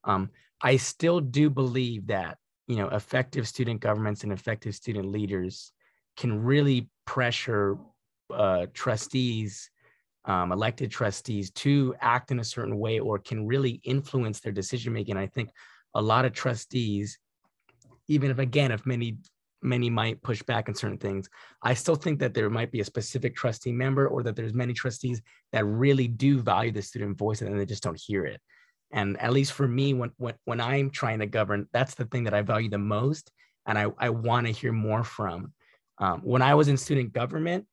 Um, i still do believe that you know effective student governments and effective student leaders can really pressure uh, trustees um, elected trustees to act in a certain way or can really influence their decision making i think a lot of trustees even if again if many many might push back on certain things i still think that there might be a specific trustee member or that there's many trustees that really do value the student voice and they just don't hear it. And at least for me when when, when i'm trying to govern that's the thing that i value the most and i, I want to hear more from. Um, when i was in student government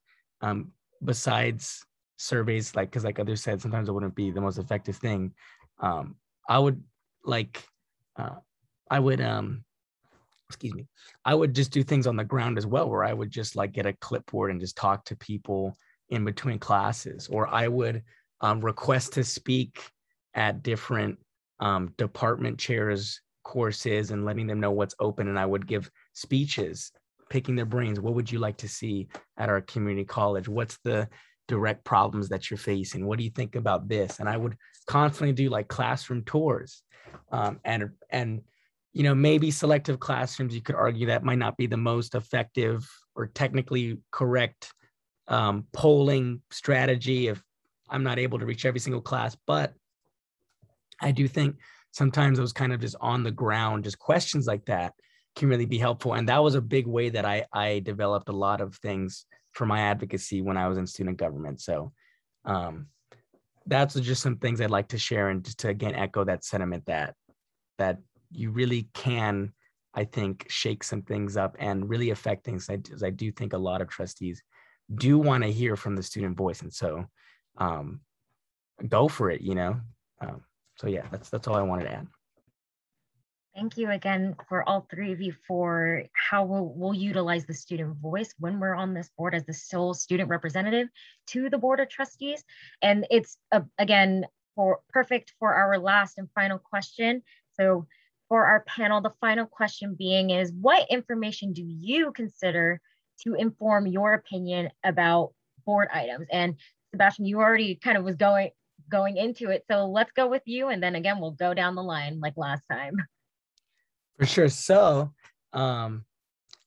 um, besides surveys like because like others said sometimes it wouldn't be the most effective thing um, i would like uh, i would um excuse me, I would just do things on the ground as well, where I would just like get a clipboard and just talk to people in between classes, or I would um, request to speak at different um, department chairs courses and letting them know what's open. And I would give speeches, picking their brains. What would you like to see at our community college? What's the direct problems that you're facing? What do you think about this? And I would constantly do like classroom tours um, and and you know, maybe selective classrooms, you could argue that might not be the most effective or technically correct um, polling strategy if I'm not able to reach every single class. But I do think sometimes those kind of just on the ground, just questions like that can really be helpful. And that was a big way that I, I developed a lot of things for my advocacy when I was in student government. So um, that's just some things I'd like to share and just to again echo that sentiment that that you really can I think shake some things up and really affect things. As I do think a lot of trustees do want to hear from the student voice, and so um, go for it. You know, um, so yeah, that's that's all I wanted to add. Thank you again for all three of you for how we'll, we'll, utilize the student voice when we're on this board as the sole student representative to the Board of Trustees. And it's, uh, again, for perfect for our last and final question. So for our panel, the final question being is what information do you consider to inform your opinion about board items? And Sebastian, you already kind of was going going into it. So let's go with you. And then again, we'll go down the line like last time. For sure. So um,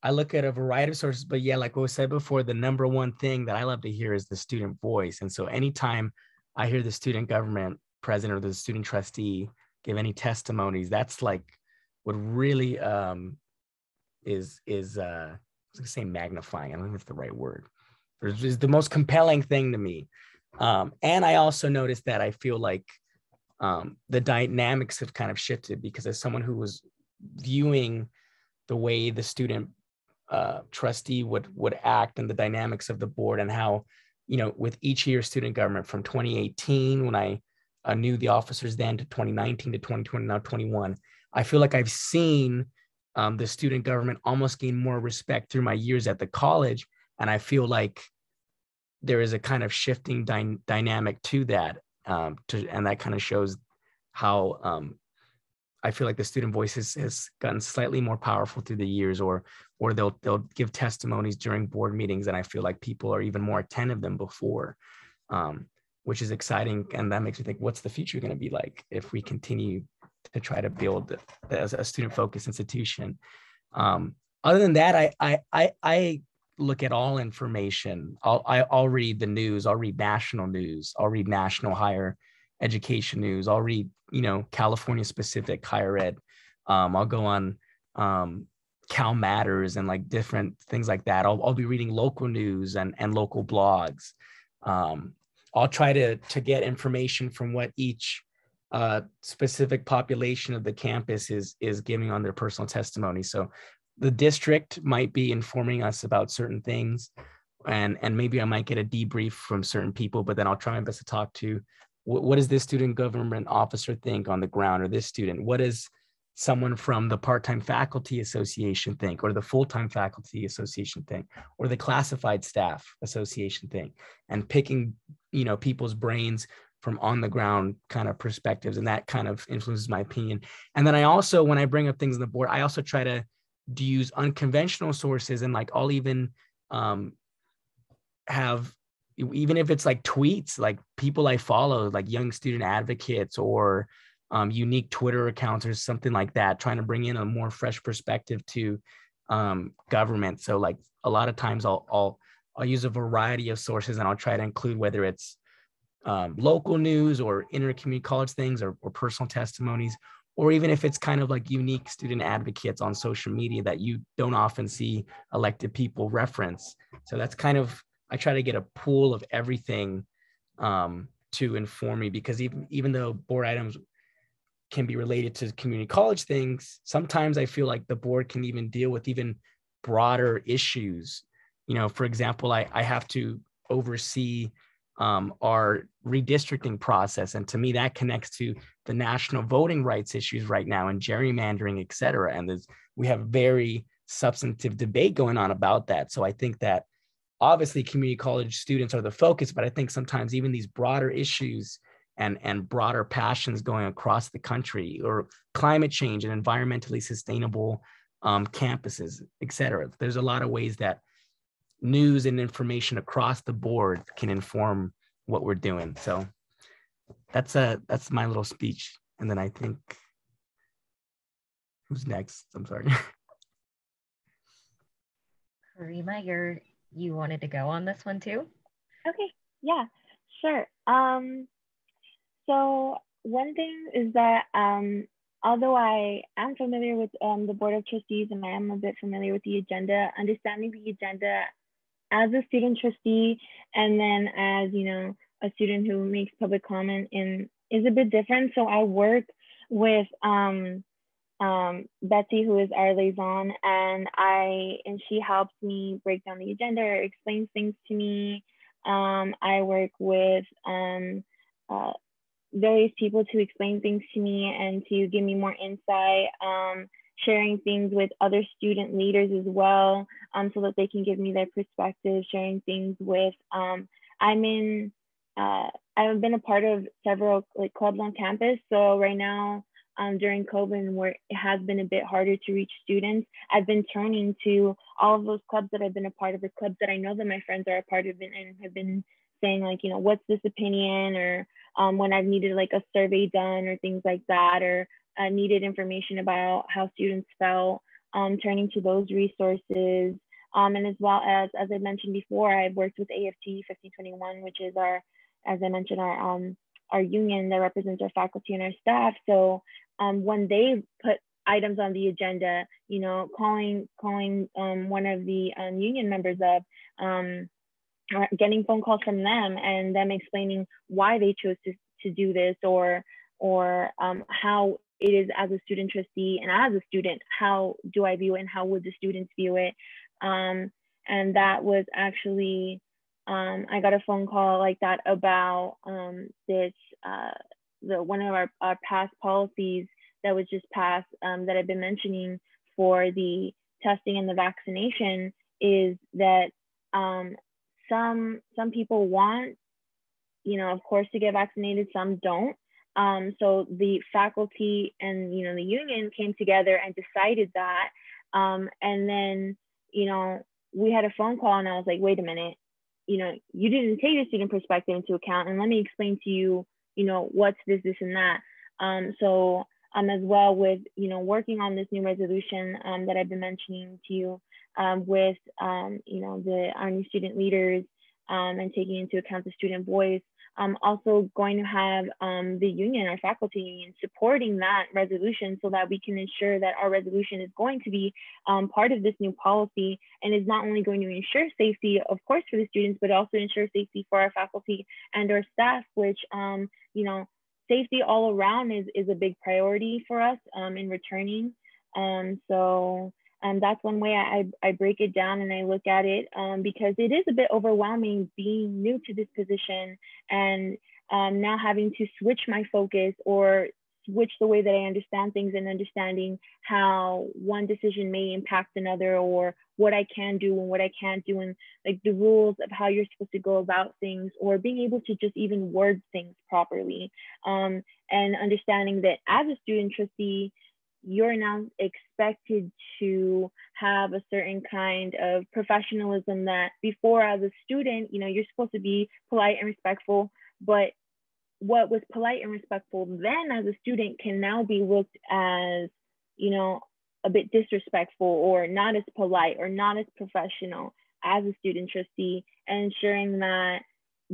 I look at a variety of sources, but yeah, like what was said before, the number one thing that I love to hear is the student voice. And so anytime I hear the student government president or the student trustee give any testimonies, that's like what really um, is is uh, I was gonna say magnifying. I don't know if it's the right word. It's the most compelling thing to me. Um, and I also noticed that I feel like um, the dynamics have kind of shifted because as someone who was viewing the way the student uh, trustee would would act and the dynamics of the board and how you know with each year student government from 2018 when I uh, knew the officers then to 2019 to 2020 now 21 I feel like I've seen um, the student government almost gain more respect through my years at the college and I feel like there is a kind of shifting dy- dynamic to that um, to, and that kind of shows how um, I feel like the student voice has, has gotten slightly more powerful through the years, or or they'll they'll give testimonies during board meetings, and I feel like people are even more attentive than before, um, which is exciting, and that makes me think, what's the future going to be like if we continue to try to build as a student focused institution? Um, other than that, I I I, I look at all information. I'll I, i will read the news. I'll read national news. I'll read national higher education news. I'll read, you know, California specific higher ed. Um, I'll go on um, CalMatters and like different things like that. I'll, I'll be reading local news and, and local blogs. Um, I'll try to, to get information from what each uh, specific population of the campus is, is giving on their personal testimony. So the district might be informing us about certain things and, and maybe I might get a debrief from certain people, but then I'll try my best to talk to what, what does this student government officer think on the ground or this student what does someone from the part-time faculty association think or the full-time faculty association think or the classified staff association think and picking you know people's brains from on the ground kind of perspectives and that kind of influences my opinion and then i also when i bring up things on the board i also try to, use unconventional sources and like i'll even um, have even if it's like tweets, like people I follow, like young student advocates or um, unique Twitter accounts or something like that, trying to bring in a more fresh perspective to um, government. So like a lot of times I'll, I'll, I'll use a variety of sources and I'll try to include whether it's um, local news or intercommunity college things or, or personal testimonies, or even if it's kind of like unique student advocates on social media that you don't often see elected people reference. So that's kind of I try to get a pool of everything um, to inform me because even even though board items can be related to community college things, sometimes I feel like the board can even deal with even broader issues. You know, for example, I, I have to oversee um, our redistricting process. And to me, that connects to the national voting rights issues right now and gerrymandering, et cetera. And there's, we have very substantive debate going on about that. So I think that obviously community college students are the focus, but I think sometimes even these broader issues and, and broader passions going across the country or climate change and environmentally sustainable um, campuses, et cetera. There's a lot of ways that news and information across the board can inform what we're doing. So that's a that's my little speech. And then I think who's next? I'm sorry. Coraima, you're you wanted to go on this one too? Okay, yeah, sure. Um, so one thing is that um, although I am familiar with um, the Board of Trustees and I am a bit familiar with the agenda, understanding the agenda as a student trustee and then as, you know, a student who makes public comment in is a bit different. So I work with um, um, Betsy, who is our liaison, and I and she helps me break down the agenda, or explains things to me. Um, I work with um, uh, various people to explain things to me and to give me more insight. Um, sharing things with other student leaders as well, um, so that they can give me their perspective. Sharing things with um, I'm in. Uh, I've been a part of several like clubs on campus. So right now um, during COVID where it has been a bit harder to reach students, I've been turning to all of those clubs that I've been a part of, or clubs that I know that my friends are a part of and have been saying like, you know, what's this opinion or um, when I've needed like a survey done or things like that, or uh, needed information about how students felt, um, turning to those resources. Um, and as well as, as I mentioned before, I've worked with AFT 1521, which is our, as I mentioned, our um, our union that represents our faculty and our staff. So um, when they put items on the agenda, you know, calling calling um, one of the um, union members up, um, getting phone calls from them and them explaining why they chose to, to do this or or um, how it is as a student trustee and as a student, how do I view it and how would the students view it? Um, and that was actually um, I got a phone call like that about um, this, uh, the one of our, our past policies that was just passed um, that I've been mentioning for the testing and the vaccination is that um, some some people want, you know, of course, to get vaccinated, some don't. Um, so the faculty and you know the union came together and decided that, um, and then you know we had a phone call and I was like, wait a minute, you know, you didn't take the student perspective into account. And let me explain to you, you know, what's this, this, and that. Um, so um, as well with, you know, working on this new resolution um, that I've been mentioning to you um, with, um, you know, the our new student leaders um, and taking into account the student voice um, also going to have um, the union, our faculty union, supporting that resolution so that we can ensure that our resolution is going to be um, part of this new policy and is not only going to ensure safety, of course, for the students, but also ensure safety for our faculty and our staff, which, um, you know, safety all around is, is a big priority for us um, in returning. Um, so um, that's one way I, I break it down and I look at it um, because it is a bit overwhelming being new to this position and um, now having to switch my focus or switch the way that I understand things and understanding how one decision may impact another or what I can do and what I can't do and like the rules of how you're supposed to go about things or being able to just even word things properly um, and understanding that as a student trustee you're now expected to have a certain kind of professionalism that before as a student you know you're supposed to be polite and respectful. But what was polite and respectful then as a student can now be looked as you know a bit disrespectful or not as polite or not as professional as a student trustee and ensuring that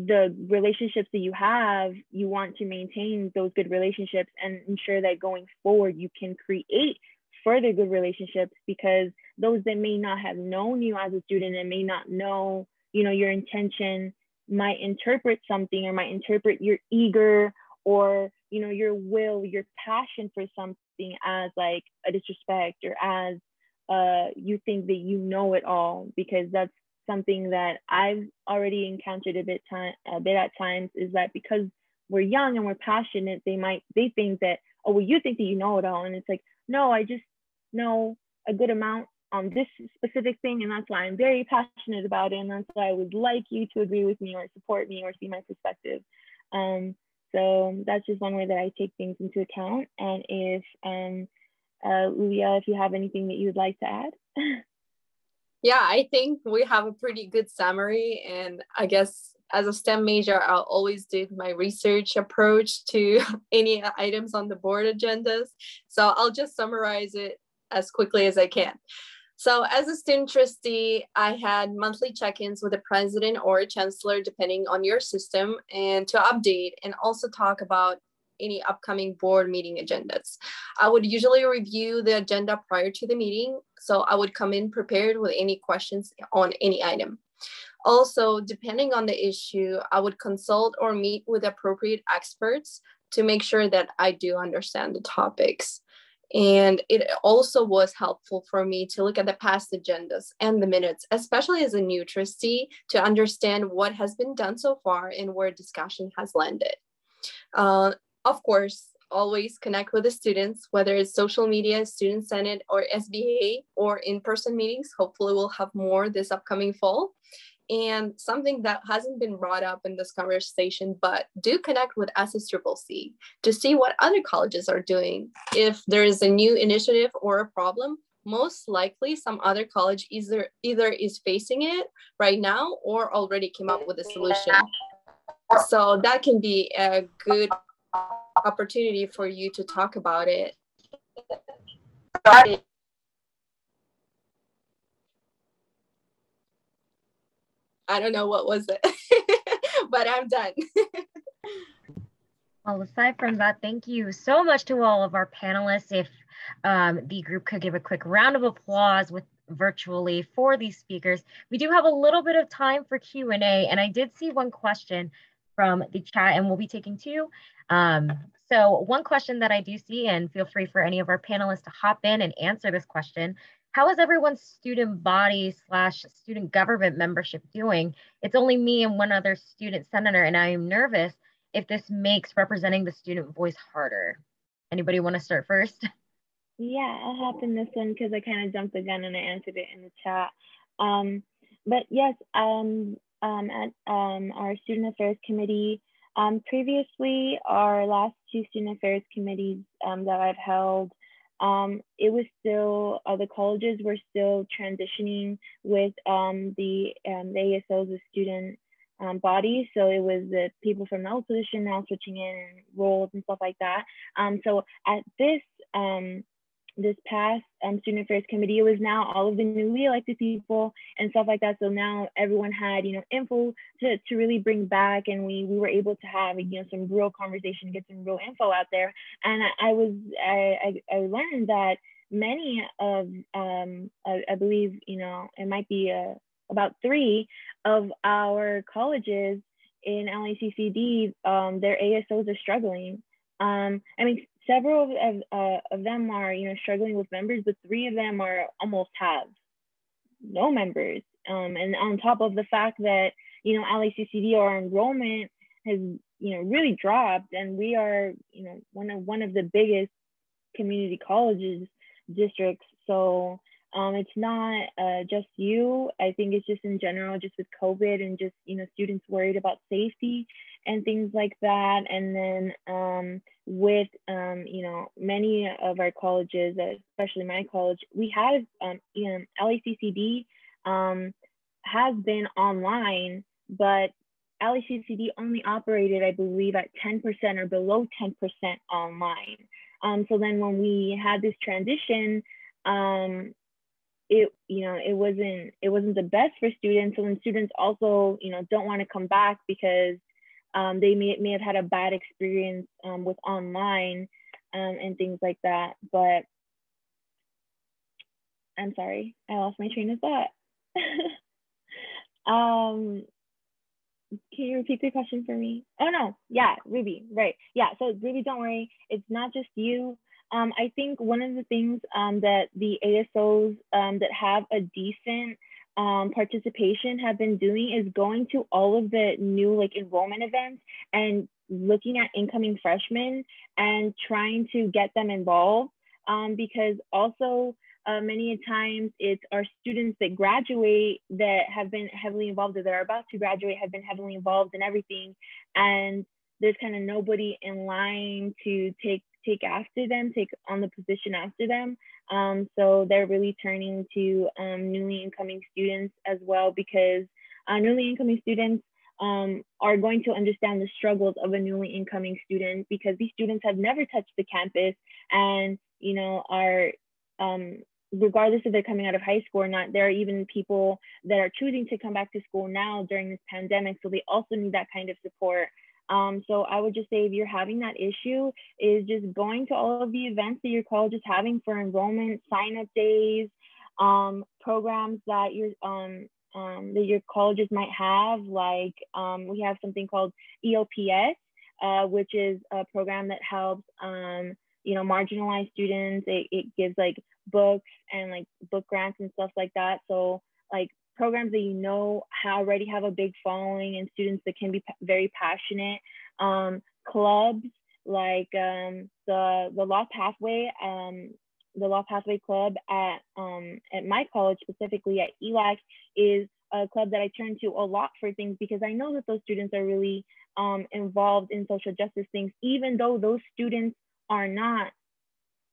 the relationships that you have, you want to maintain those good relationships and ensure that going forward you can create further good relationships because those that may not have known you as a student and may not know, you know, your intention might interpret something or might interpret your eager or, you know, your will, your passion for something as like a disrespect or as uh, you think that you know it all because that's something that I've already encountered a bit time a bit at times is that because we're young and we're passionate, they might they think that oh well you think that you know it all and it's like no I just know a good amount on this specific thing and that's why I'm very passionate about it and that's why I would like you to agree with me or support me or see my perspective. Um, so that's just one way that I take things into account. And if um, uh, Yulia, if you have anything that you'd like to add. yeah, I think we have a pretty good summary. And I guess as a STEM major, I'll always did my research approach to any items on the board agendas. So I'll just summarize it as quickly as I can. So as a student trustee, I had monthly check-ins with the president or chancellor, depending on your system, and to update and also talk about any upcoming board meeting agendas. I would usually review the agenda prior to the meeting, so I would come in prepared with any questions on any item. Also, depending on the issue, I would consult or meet with appropriate experts to make sure that I do understand the topics. And it also was helpful for me to look at the past agendas and the minutes, especially as a new trustee, to understand what has been done so far and where discussion has landed. Uh, of course, always connect with the students, whether it's social media, Student Senate, or SBA, or in-person meetings. Hopefully we'll have more this upcoming fall. And something that hasn't been brought up in this conversation, but do connect with SSCCC to see what other colleges are doing. If there is a new initiative or a problem, most likely some other college either, either is facing it right now or already came up with a solution. So that can be a good opportunity for you to talk about it. I don't know what was it, but I'm done. well, aside from that, thank you so much to all of our panelists. If um, the group could give a quick round of applause with virtually for these speakers. We do have a little bit of time for Q&A, and I did see one question from the chat, and we'll be taking two. Um, so one question that I do see, and feel free for any of our panelists to hop in and answer this question. How is everyone's student body slash student government membership doing? It's only me and one other student senator, and I am nervous if this makes representing the student voice harder. Anybody want to start first? Yeah, I'll hop in this one because I kind of jumped the gun and I answered it in the chat. Um, but yes, um, um, at um, our student affairs committee, um, previously, our last two student affairs committees um, that I've held, um, it was still, uh, the colleges were still transitioning with um, the, um, the ASOs, the student um, bodies. So it was the people from the old position now switching in roles and stuff like that. so at this this past um, student affairs committee, it was now all of the newly elected people and stuff like that. So now everyone had, you know, info to, to really bring back and we, we were able to have, you know, some real conversation, get some real info out there. And I, I was, I, I, I, learned that many of, um, I, I, believe, you know, it might be uh, about three of our colleges in LACCD, um, their ASOs are struggling. Um, I mean, several of, uh, of them are, you know, struggling with members, but three of them are almost have no members. Um, and on top of the fact that, you know, LACCD, our enrollment has, you know, really dropped and we are, you know, one of, one of the biggest community colleges districts. So um, it's not uh, just you. I think it's just in general, just with COVID and just, you know, students worried about safety and things like that. And then um, with, um, you know, many of our colleges, especially my college, we have, um, you know, LACCD um, has been online, but LACCD only operated, I believe, at 10% or below 10% online. Um, so then when we had this transition, um, it you know it wasn't it wasn't the best for students so then students also you know don't want to come back because um, they may, may have had a bad experience um, with online um, and things like that. But I'm sorry, I lost my train of thought. um, can you repeat the question for me? Oh no, yeah, Ruby, right. Yeah, so Ruby, don't worry. It's not just you. Um, I think one of the things um, that the ASOs um, that have a decent um, participation have been doing is going to all of the new like enrollment events and looking at incoming freshmen and trying to get them involved um, because also uh, many times it's our students that graduate that have been heavily involved or that are about to graduate have been heavily involved in everything. And there's kind of nobody in line to take take after them, take on the position after them. Um, so they're really turning to um, newly incoming students as well because uh, newly incoming students um, are going to understand the struggles of a newly incoming student because these students have never touched the campus and you know are um, regardless if they're coming out of high school or not, there are even people that are choosing to come back to school now during this pandemic. So they also need that kind of support. Um, so I would just say if you're having that issue, is just going to all of the events that your college is having for enrollment, sign up days, um, programs that your um, um, that your colleges might have. Like um, we have something called EOPS, uh, which is a program that helps um, you know marginalized students. It, it gives like books and like book grants and stuff like that. So like programs that you know already have a big following and students that can be very passionate. Um, clubs like um, the the Law Pathway, um, the Law Pathway Club at um, at my college specifically at ELAC is a club that I turn to a lot for things because I know that those students are really um, involved in social justice things, even though those students are not,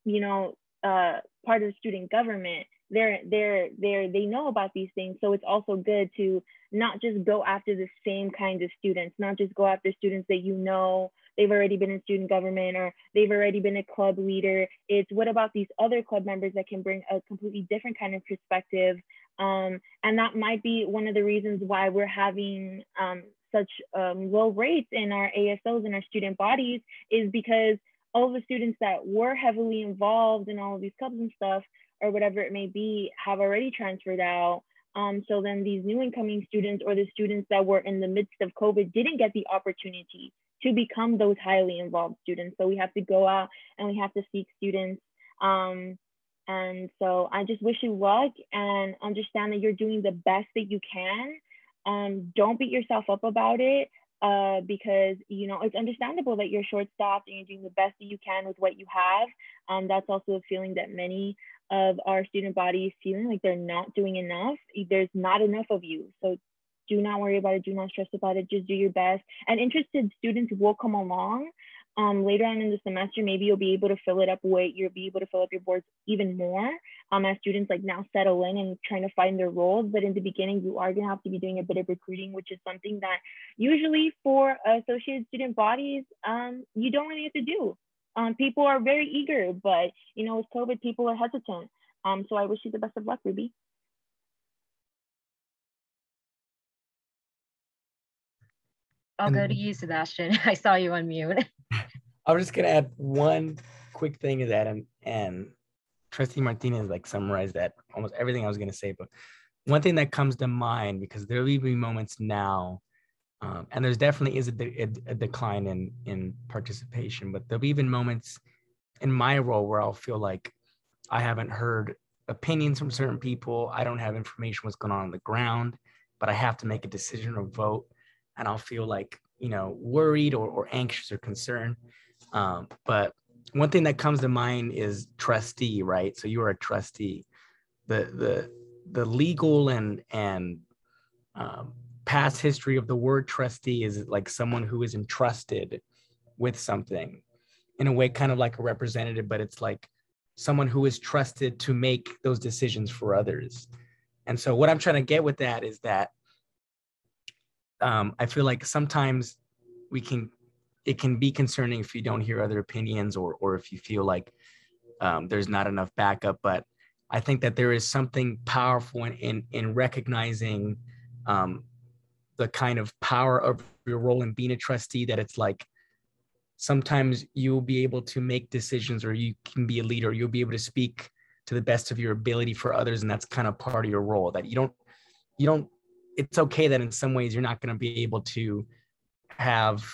you know, uh, part of the student government. They're they're they're they know about these things, so it's also good to not just go after the same kinds of students, not just go after students that you know they've already been in student government or they've already been a club leader. It's what about these other club members that can bring a completely different kind of perspective. Um, and that might be one of the reasons why we're having um, such um, low rates in our ASOs and our student bodies is because all the students that were heavily involved in all of these clubs and stuff or whatever it may be have already transferred out. Um, so then these new incoming students or the students that were in the midst of COVID didn't get the opportunity to become those highly involved students. So we have to go out and we have to seek students. Um, and so I just wish you luck and understand that you're doing the best that you can. Um, don't beat yourself up about it uh, because you know it's understandable that you're short staffed and you're doing the best that you can with what you have. Um, that's also a feeling that many of our student bodies feeling like they're not doing enough. There's not enough of you. So do not worry about it. Do not stress about it. Just do your best. And interested students will come along um, later on in the semester. Maybe you'll be able to fill it up way. You'll be able to fill up your boards even more um, as students like now settle in and trying to find their roles. But in the beginning, you are going to have to be doing a bit of recruiting, which is something that usually for associated student bodies, um, you don't really have to do. Um, people are very eager, but you know, with COVID, people are hesitant. Um, so I wish you the best of luck, Ruby. I'll go to you, Sebastian. I saw you on mute. I'm just gonna add one quick thing to that, and and Trustee Martinez like summarized that almost everything I was gonna say. But one thing that comes to mind because there will be moments now, um, and there's definitely is a, de- a, decline in in participation, but there'll be even moments in my role where I'll feel like I haven't heard opinions from certain people. I don't have information what's going on on the ground, but I have to make a decision or vote and I'll feel like, you know, worried or, or anxious or concerned. Um, but one thing that comes to mind is trustee, right? So you are a trustee. The the the legal and and um, past history of the word trustee is like someone who is entrusted with something in a way kind of like a representative but it's like someone who is trusted to make those decisions for others and so what i'm trying to get with that is that um, I feel like sometimes we can it can be concerning if you don't hear other opinions or or if you feel like um, there's not enough backup. But I think that there is something powerful in in, in recognizing um, the kind of power of your role in being a trustee. That it's like sometimes you'll be able to make decisions, or you can be a leader. You'll be able to speak to the best of your ability for others, and that's kind of part of your role. That you don't you don't it's okay that in some ways you're not going to be able to have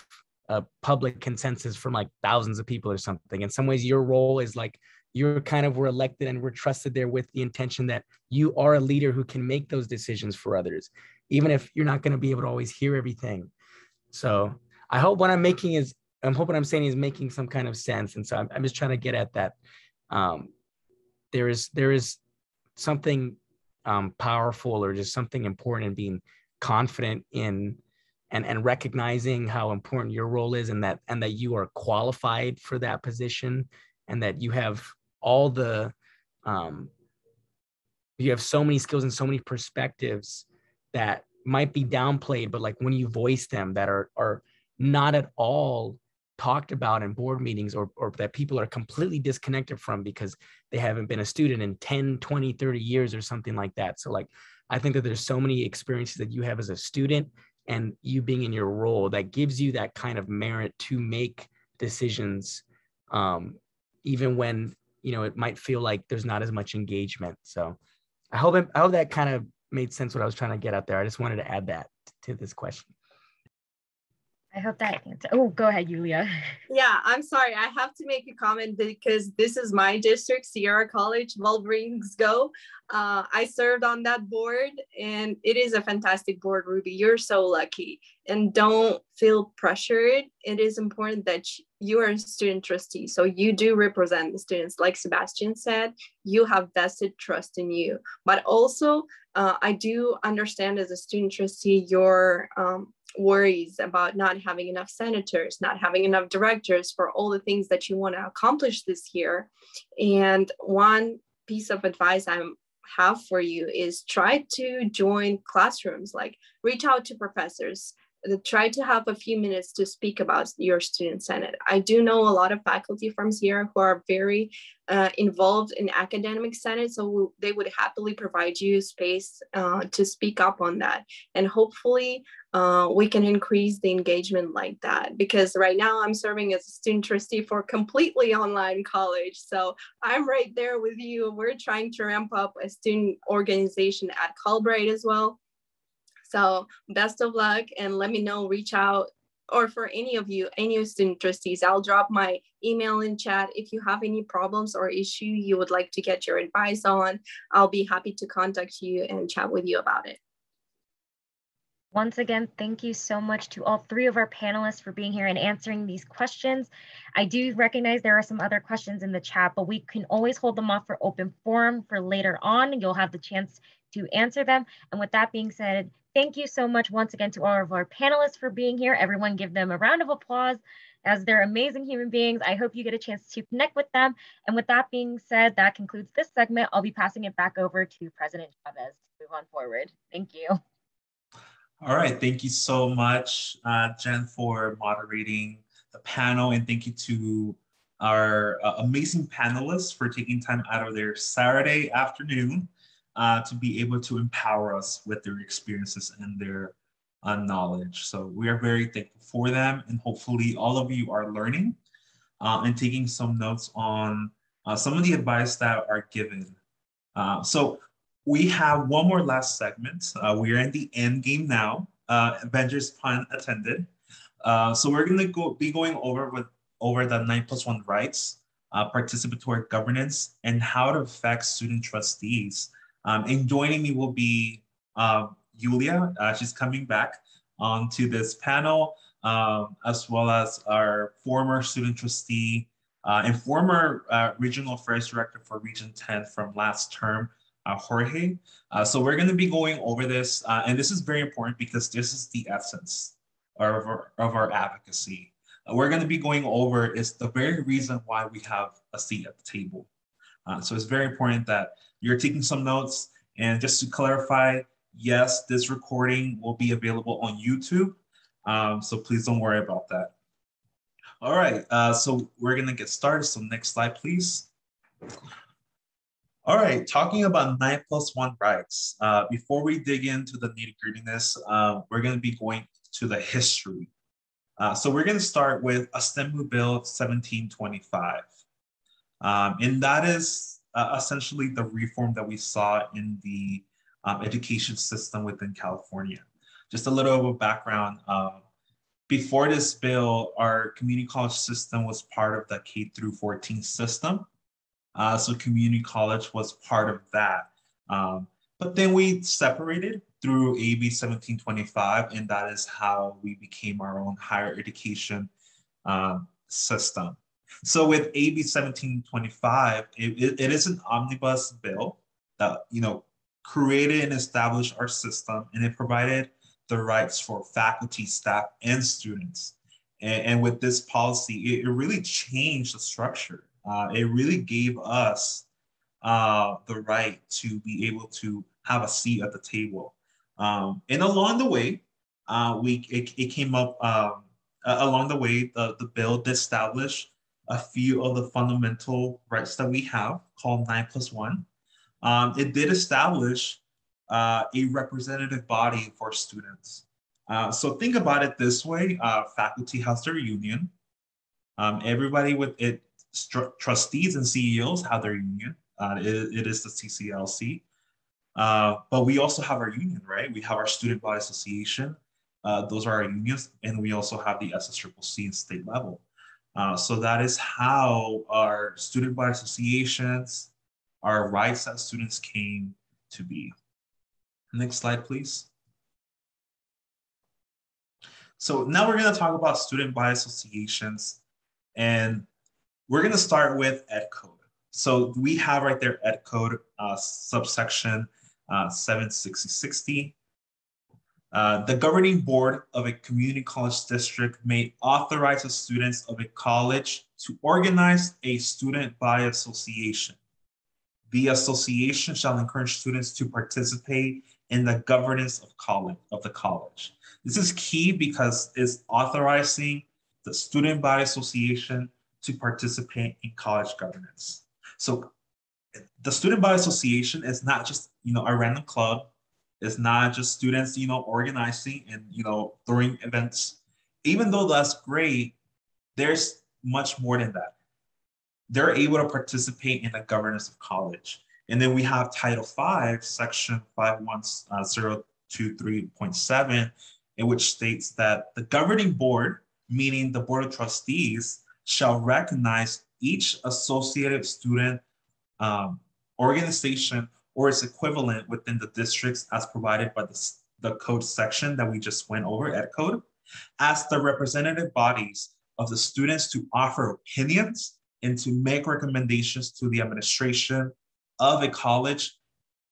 a public consensus from like thousands of people or something. In some ways, your role is like you're kind of were elected and we're trusted there with the intention that you are a leader who can make those decisions for others, even if you're not going to be able to always hear everything. So I hope what I'm making is I'm hoping I'm saying is making some kind of sense. And so I'm, I'm just trying to get at that. Um, there is there is something um, powerful or just something important in being confident in and and recognizing how important your role is and that and that you are qualified for that position and that you have all the um, you have so many skills and so many perspectives that might be downplayed but like when you voice them that are are not at all talked about in board meetings or, or that people are completely disconnected from because they haven't been a student in 10 20 30 years or something like that. So like i think that there's so many experiences that you have as a student and you being in your role that gives you that kind of merit to make decisions um, even when you know it might feel like there's not as much engagement. So i hope i hope that kind of made sense what i was trying to get out there i just wanted to add that to this question I hope that answer. Oh, go ahead, Yulia. Yeah, I'm sorry. I have to make a comment because this is my district, Sierra College, Wolverines Go. Uh, I served on that board and it is a fantastic board, Ruby. You're so lucky. And don't feel pressured. It is important that you are a student trustee. So you do represent the students. Like Sebastian said, you have vested trust in you. But also, uh, I do understand as a student trustee your um, worries about not having enough senators, not having enough directors for all the things that you want to accomplish this year. And one piece of advice I have for you is try to join classrooms, like reach out to professors, try to have a few minutes to speak about your student senate. I do know a lot of faculty from here who are very uh, involved in academic senate, so they would happily provide you space uh, to speak up on that. And hopefully uh, we can increase the engagement like that because right now I'm serving as a student trustee for completely online college. So I'm right there with you. We're trying to ramp up a student organization at Calbright as well. So best of luck and let me know, reach out or for any of you, any student trustees, I'll drop my email in chat. If you have any problems or issue you would like to get your advice on, I'll be happy to contact you and chat with you about it. Once again, thank you so much to all three of our panelists for being here and answering these questions. I do recognize there are some other questions in the chat, but we can always hold them off for open forum for later on. You'll have the chance to answer them. And with that being said, thank you so much once again to all of our panelists for being here. Everyone give them a round of applause as they're amazing human beings. I hope you get a chance to connect with them. And with that being said, that concludes this segment. I'll be passing it back over to President Chavez to move on forward. Thank you. All right, thank you so much, uh, Jen, for moderating the panel, and thank you to our uh, amazing panelists for taking time out of their Saturday afternoon uh, to be able to empower us with their experiences and their uh, knowledge. So we are very thankful for them, and hopefully all of you are learning uh, and taking some notes on uh, some of the advice that are given. so we have one more last segment. Uh, we are in the end game now. Uh, Avengers pun attended. Uh, so we're gonna go be going over with over the nine plus one rights, uh, participatory governance, and how it affects student trustees. Um, and joining me will be uh, Yulia. Uh, she's coming back onto this panel, um, as well as our former student trustee uh, and former uh, regional affairs director for Region 10 from last term, uh, Jorge. Uh, so we're going to be going over this, and this is very important because this is the essence of our, of our advocacy. We're going to be going over is the very reason why we have a seat at the table. So it's very important that you're taking some notes. And just to clarify, yes, this recording will be available on YouTube. Um, so please don't worry about that. All right, uh, so we're gonna get started. So next slide, please. All right, talking about nine plus one rights. Uh, before we dig into the nitty grittiness, uh, we're going to be going to the history. Uh, so we're going to start with Assembly Bill 1725. Um, and that is uh, essentially the reform that we saw in the um, education system within California. Just a little of a background. Uh, before this bill, our community college system was part of the K through 14 system. Uh, so community college was part of that. Um, but then we separated through AB 1725, and that is how we became our own higher education um, system. So with AB 1725, it, it, it is an omnibus bill that you know created and established our system, and it provided the rights for faculty, staff, and students. And, and with this policy, it, it really changed the structure uh, it really gave us uh, the right to be able to have a seat at the table. Um, and along the way, uh, we it, it came up um, along the way. The, the bill did establish a few of the fundamental rights that we have called nine plus one. Um, it did establish uh, a representative body for students. Uh, so think about it this way: uh, faculty has their union. Um, everybody with it trustees and CEOs have their union. Uh, it, it is the CCLC. Uh, but we also have our union, right? We have our Student Body Association. Uh, those are our unions, and we also have the SSCCC in state level. Uh, so that is how our student body associations, our rights as students came to be. Next slide, please. So now we're going to talk about student body associations, and we're going to start with Ed Code. So we have right there Ed Code uh, subsection uh, 76060. Uh, the governing board of a community college district may authorize the students of a college to organize a student body association. The association shall encourage students to participate in the governance of college of the college. This is key because it's authorizing the student body association to participate in college governance. So the student body association is not just you know a random club it's not just students, you know, organizing and, you know, throwing events. Even though that's great, there's much more than that. They're able to participate in the governance of college. And then we have Title V, Section 51023.7, in which states that the governing board, meaning the Board of Trustees, shall recognize each associated student um, organization or its equivalent within the districts as provided by the, the code section that we just went over Ed Code as the representative bodies of the students to offer opinions and to make recommendations to the administration of a college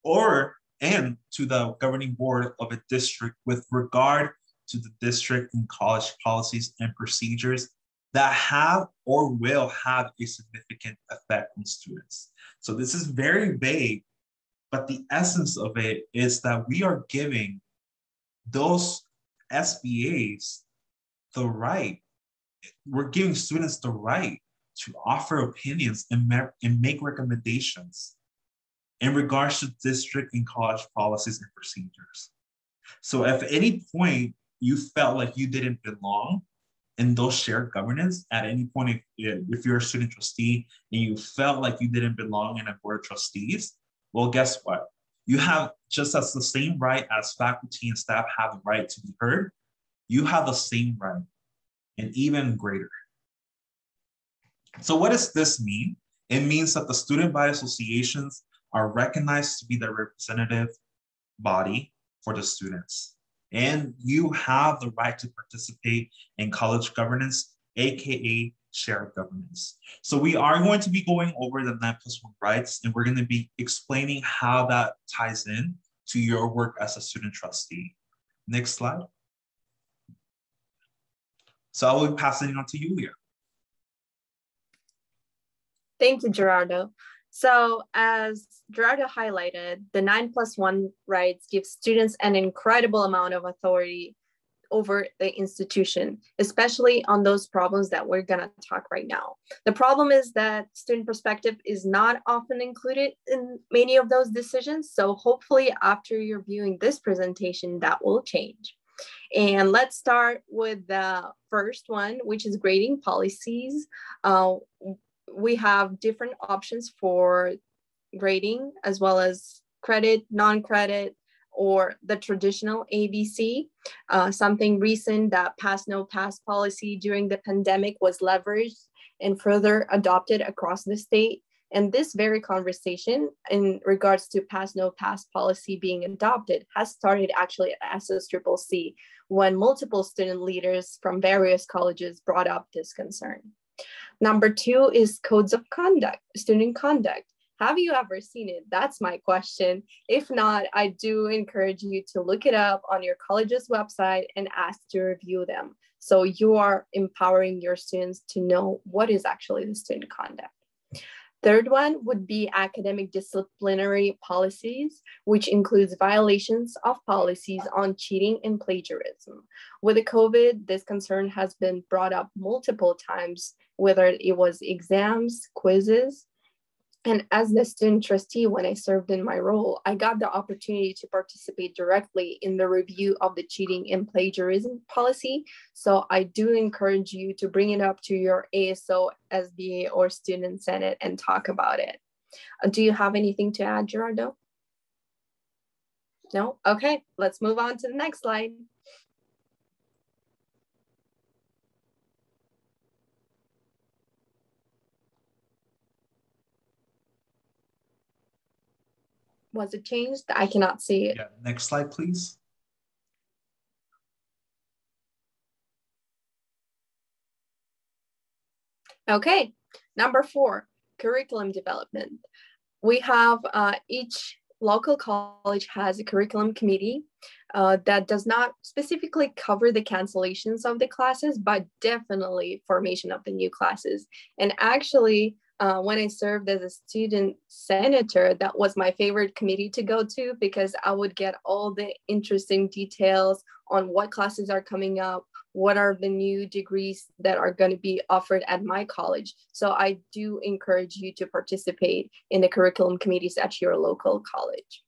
or and to the governing board of a district with regard to the district and college policies and procedures that have or will have a significant effect on students. So this is very vague but the essence of it is that we are giving those SBAs the right, we're giving students the right to offer opinions and, and make recommendations in regards to district and college policies and procedures. So if at any point you felt like you didn't belong in those shared governance, at any point, if, if you're a student trustee and you felt like you didn't belong in a board of trustees, well, guess what? You have just as the same right as faculty and staff have the right to be heard, you have the same right and even greater. So what does this mean? It means that the student body associations are recognized to be the representative body for the students. And you have the right to participate in college governance, AKA shared governance. So we are going to be going over the 9 plus 1 rights, and we're going to be explaining how that ties in to your work as a student trustee. Next slide. So I will be passing it on to Julia. Thank you, Gerardo. So as Gerardo highlighted, the 9 plus 1 rights give students an incredible amount of authority over the institution, especially on those problems that we're going to talk right now. The problem is that student perspective is not often included in many of those decisions. So hopefully after you're viewing this presentation, that will change. And let's start with the first one, which is grading policies. Uh, we have different options for grading as well as credit, non-credit, or the traditional ABC. Uh, something recent that pass no pass policy during the pandemic was leveraged and further adopted across the state. And this very conversation in regards to pass no pass policy being adopted has started actually at SSCCC when multiple student leaders from various colleges brought up this concern. Number two is codes of conduct, student conduct. Have you ever seen it? That's my question. If not, I do encourage you to look it up on your college's website and ask to review them. So you are empowering your students to know what is actually the student conduct. Third one would be academic disciplinary policies, which includes violations of policies on cheating and plagiarism. With the COVID, this concern has been brought up multiple times, whether it was exams, quizzes, and as the student trustee, when I served in my role, I got the opportunity to participate directly in the review of the cheating and plagiarism policy. So I do encourage you to bring it up to your ASO, SBA, or student senate and talk about it. Uh, do you have anything to add, Gerardo? No? Okay, let's move on to the next slide. Was it changed? I cannot see it. Yeah, next slide, please. Okay, number four, curriculum development. We have uh, each local college has a curriculum committee uh, that does not specifically cover the cancellations of the classes, but definitely formation of the new classes. And actually, uh, when I served as a student senator, that was my favorite committee to go to because I would get all the interesting details on what classes are coming up, what are the new degrees that are going to be offered at my college. So I do encourage you to participate in the curriculum committees at your local college.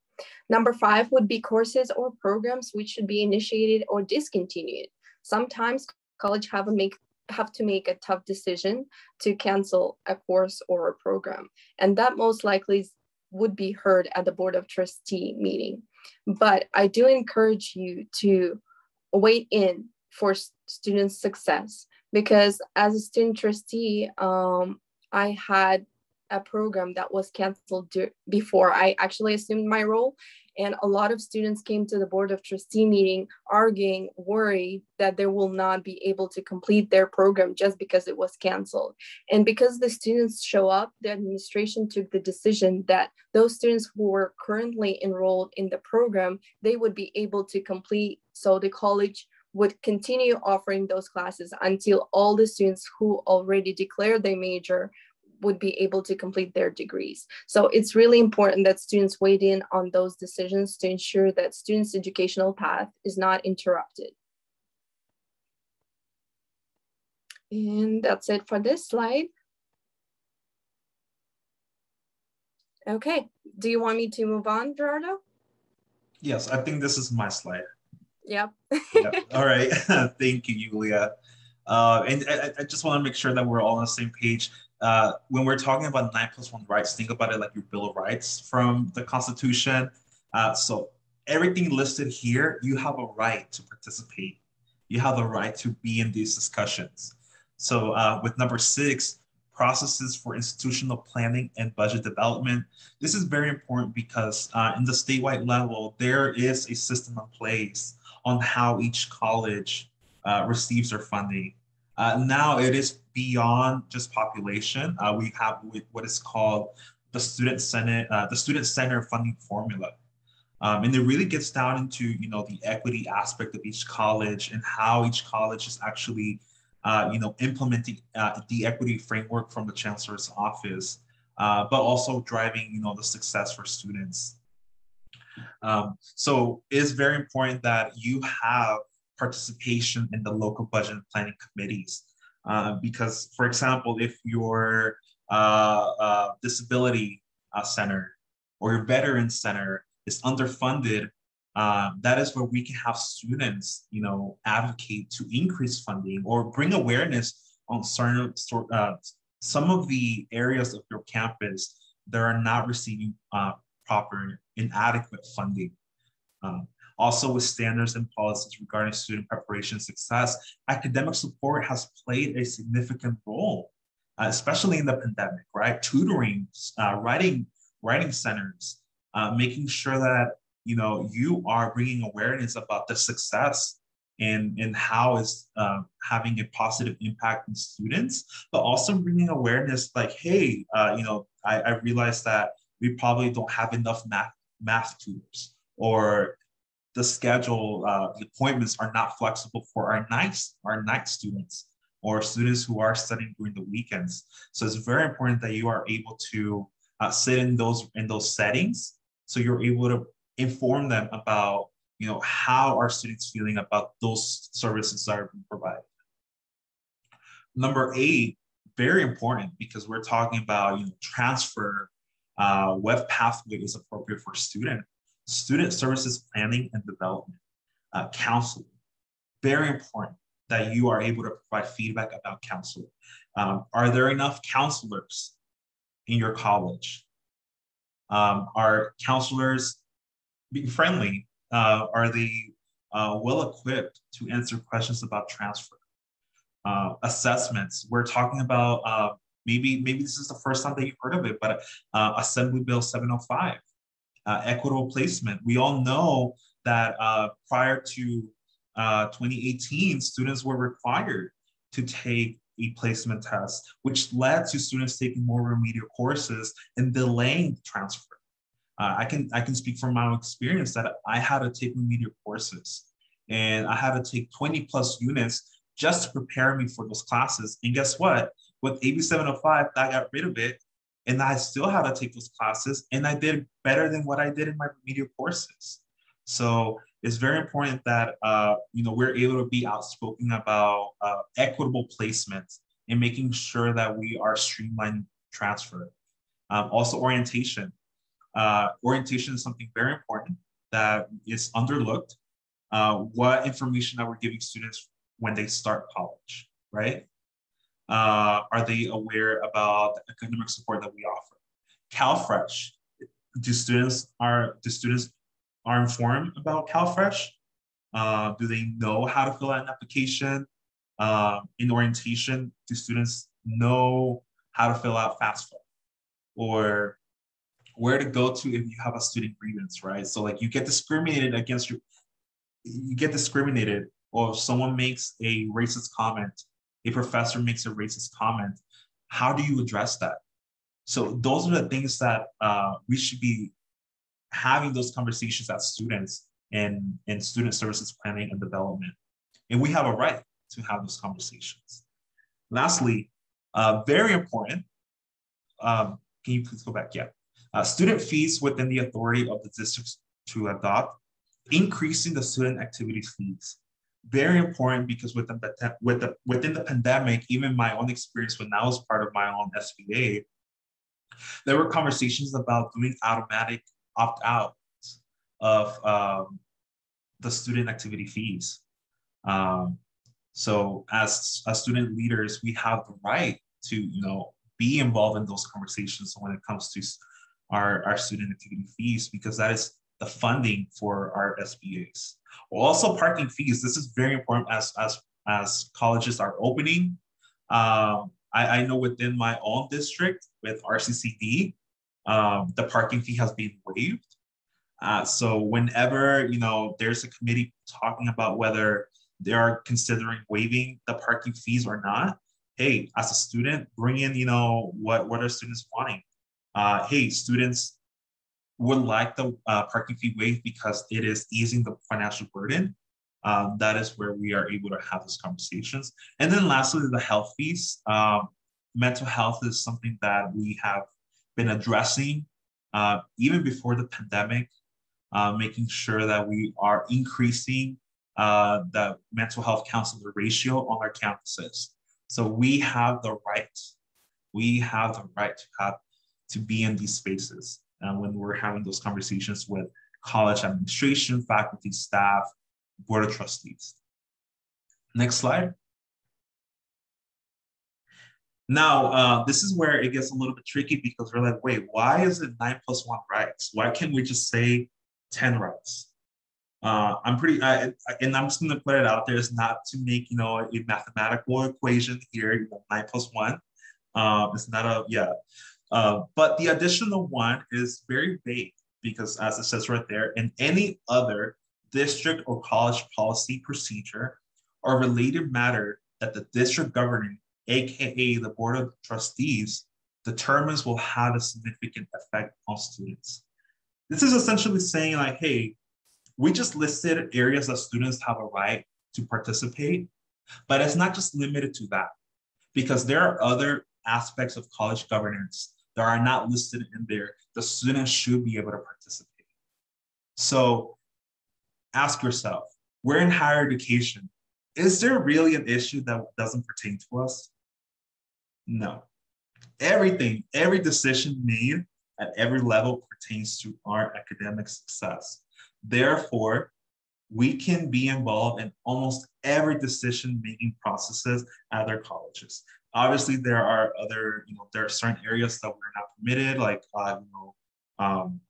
Number five would be courses or programs which should be initiated or discontinued. Sometimes college have a make have to make a tough decision to cancel a course or a program. And that most likely would be heard at the Board of Trustee meeting. But I do encourage you to wait in for student success because as a student trustee, um, I had a program that was canceled before I actually assumed my role. And a lot of students came to the Board of Trustee meeting arguing, worried that they will not be able to complete their program just because it was canceled. And because the students show up, the administration took the decision that those students who were currently enrolled in the program, they would be able to complete. So the college would continue offering those classes until all the students who already declared their major would be able to complete their degrees. So it's really important that students weigh in on those decisions to ensure that students' educational path is not interrupted. And that's it for this slide. Okay, do you want me to move on, Gerardo? Yes, I think this is my slide. Yep. yep. All right, thank you, Julia. Uh, and I, I just want to make sure that we're all on the same page uh, when we're talking about nine plus one rights, think about it like your Bill of Rights from the Constitution. Uh, so everything listed here, you have a right to participate. You have the right to be in these discussions. So uh, with number six, processes for institutional planning and budget development. This is very important because uh, in the statewide level, there is a system in place on how each college uh, receives their funding. Uh, now it is beyond just population. Uh, we have what is called the student senate, uh, the student centered funding formula. Um, and it really gets down into you know the equity aspect of each college and how each college is actually uh, you know implementing uh, the equity framework from the chancellor's office, uh, but also driving you know the success for students. Um, so it's very important that you have participation in the local budget planning committees. Uh, because, for example, if your uh, uh, disability uh, center or your veteran center is underfunded, that is where we can have students, you know, advocate to increase funding or bring awareness on certain some of the areas of your campus that are not receiving proper inadequate funding. Um, also, with standards and policies regarding student preparation success, academic support has played a significant role, uh, especially in the pandemic, right? Tutoring, uh, writing, writing centers, uh, making sure that you know you are bringing awareness about the success and, and how is uh, having a positive impact on students, but also bringing awareness like, hey, uh, you know, I, I realize that we probably don't have enough math math tutors or the schedule, uh, the appointments are not flexible for our nights, our night students or students who are studying during the weekends. So it's very important that you are able to uh, sit in those in those settings, so you're able to inform them about you know how are students feeling about those services that are being provided. Number eight, very important because we're talking about you know transfer. Uh, web pathway is appropriate for student student services planning and development, uh, counseling. Very important that you are able to provide feedback about counseling. Um, are there enough counselors in your college? Um, are counselors being friendly? Uh, are they uh, well equipped to answer questions about transfer? Uh, assessments. We're talking about uh, maybe maybe this is the first time that you've heard of it, but uh, Assembly Bill 705 uh, equitable placement. We all know that uh, prior to uh, 2018, students were required to take a placement test, which led to students taking more remedial courses and delaying transfer. Uh, I can I can speak from my own experience that I had to take remedial courses, and I had to take 20 plus units just to prepare me for those classes. And guess what? With AB 705, I got rid of it, and I still had to take those classes, and I did better than what I did in my remedial courses. So it's very important that uh, you know we're able to be outspoken about uh, equitable placement and making sure that we are streamlined transfer. Um, also, orientation uh, orientation is something very important that is underlooked. Uh, what information that we're giving students when they start college, right? Uh, are they aware about the academic support that we offer? CalFresh, do students are do students are informed about CalFresh? Uh, do they know how to fill out an application? Uh, in orientation, do students know how to fill out FAFSA? Or where to go to if you have a student grievance, right? So like you get discriminated against your, you get discriminated, or if someone makes a racist comment, a professor makes a racist comment, how do you address that? So those are the things that uh, we should be having those conversations as students in, in student services planning and development. And we have a right to have those conversations. Lastly, uh, very important, um, can you please go back? Yeah. Uh, student fees within the authority of the districts to adopt, increasing the student activity fees. Very important because within the, with the, within the pandemic, even my own experience when I was part of my own SBA, there were conversations about doing automatic opt-out of um, the student activity fees. Um, so as, as student leaders, we have the right to, you know, be involved in those conversations when it comes to our, our student activity fees because that is the funding for our SBAs. Also parking fees, this is very important as, as, as colleges are opening. Um, I, I know within my own district with RCCD, um, the parking fee has been waived. Uh, so whenever you know there's a committee talking about whether they are considering waiving the parking fees or not, hey, as a student, bring in you know what what are students wanting uh, hey, students would like the uh, parking fee waived because it is easing the financial burden. Um, that is where we are able to have those conversations. And then lastly, the health fees. Um, mental health is something that we have been addressing uh, even before the pandemic, uh, making sure that we are increasing uh, the mental health counselor ratio on our campuses. So we have the right, we have the right to have to be in these spaces uh, when we're having those conversations with college administration, faculty, staff, board of trustees. Next slide. Now, uh, this is where it gets a little bit tricky because we're like, wait, why is it nine plus one rights? Why can't we just say 10 rights? Uh, I'm pretty, I, and I'm just gonna put it out there, it's not to make, you know, a mathematical equation here, you know, nine plus one. Um, it's not a, yeah. Uh, but the additional one is very vague because as it says right there, in any other district or college policy procedure or related matter that the district governing, AKA the board of trustees, determines will have a significant effect on students. This is essentially saying like, hey, we just listed areas that students have a right to participate, but it's not just limited to that because there are other aspects of college governance that are not listed in there, the students should be able to participate. So ask yourself, we're in higher education. Is there really an issue that doesn't pertain to us? No. Everything, every decision made at every level pertains to our academic success. Therefore, we can be involved in almost every decision making processes at their colleges. Obviously, there are other, you know, there are certain areas that we're not permitted, like, uh, you know, um,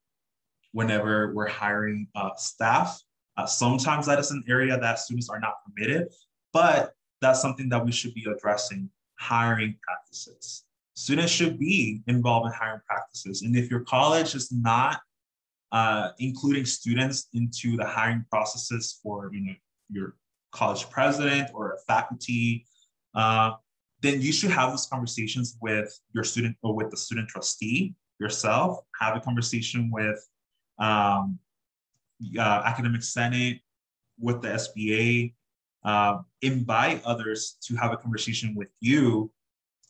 whenever we're hiring uh, staff. Uh, sometimes that is an area that students are not permitted, but that's something that we should be addressing hiring practices. Students should be involved in hiring practices. And if your college is not uh, including students into the hiring processes for you know, your college president or a faculty, uh, then you should have those conversations with your student or with the student trustee yourself, have a conversation with um, uh, academic senate, with the SBA, uh, invite others to have a conversation with you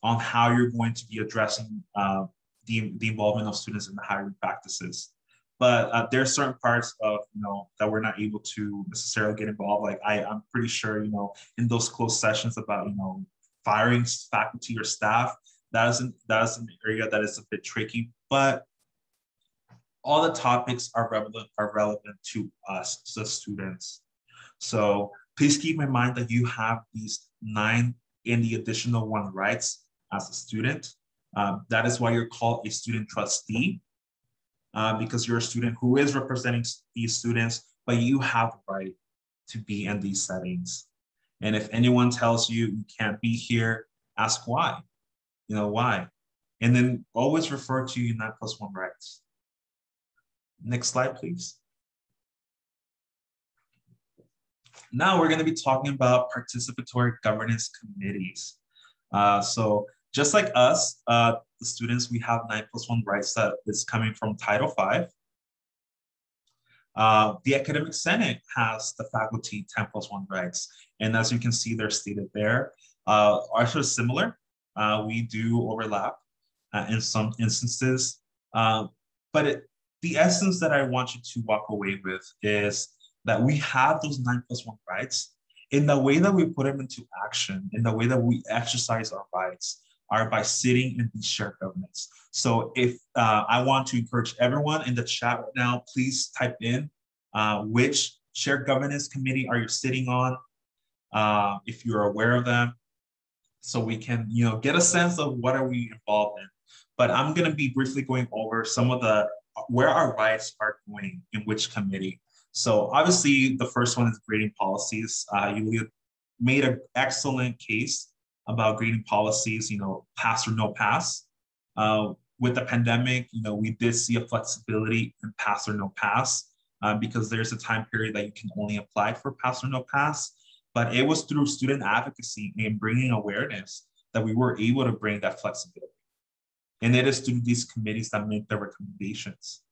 on how you're going to be addressing uh, the, the involvement of students in the hiring practices. But uh, there are certain parts of, you know, that we're not able to necessarily get involved. Like I, I'm pretty sure, you know, in those closed sessions about, you know, firing faculty or staff, that is an, that is an area that is a bit tricky, but all the topics are relevant, are relevant to us, the students. So please keep in mind that you have these nine and the additional one rights as a student. Um, that is why you're called a student trustee, uh, because you're a student who is representing these students, but you have the right to be in these settings. And if anyone tells you you can't be here, ask why. You know, why? And then always refer to nine plus one rights. Next slide, please. Now we're going to be talking about participatory governance committees. Uh, so just like us, uh, the students, we have nine plus one rights that is coming from Title V. Uh, the Academic Senate has the faculty 10 plus one rights. And as you can see, they're stated there. Uh, ours similar. Uh, we do overlap uh, in some instances. Uh, but it, the essence that I want you to walk away with is that we have those nine plus one rights in the way that we put them into action, in the way that we exercise our rights are by sitting in these shared governance. So if uh, I want to encourage everyone in the chat right now, please type in uh, which shared governance committee are you sitting on, uh, if you're aware of them, so we can you know get a sense of what are we involved in. But I'm going to be briefly going over some of the where our rights are going in which committee. So obviously the first one is grading policies. Uh, you made an excellent case about grading policies, you know, pass or no pass. Uh, with the pandemic, you know, we did see a flexibility in pass or no pass uh, because there's a time period that you can only apply for pass or no pass. But it was through student advocacy and bringing awareness that we were able to bring that flexibility. And it is through these committees that make the recommendations.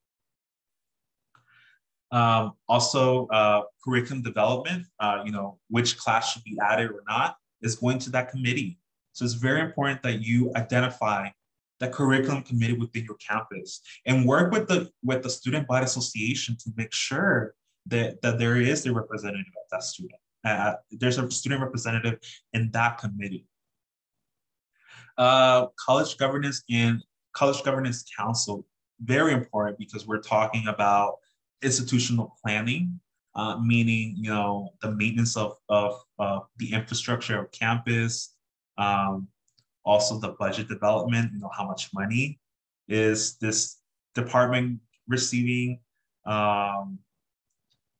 Um, also, uh, curriculum development, uh, you know, which class should be added or not is going to that committee. So it's very important that you identify the curriculum committee within your campus and work with the with the student body association to make sure that, that there is a representative of that student. Uh, there's a student representative in that committee. Uh, college governance and college governance council, very important because we're talking about institutional planning, uh, meaning you know the maintenance of of the infrastructure of campus, um, also the budget development. You know how much money is this department receiving? Um,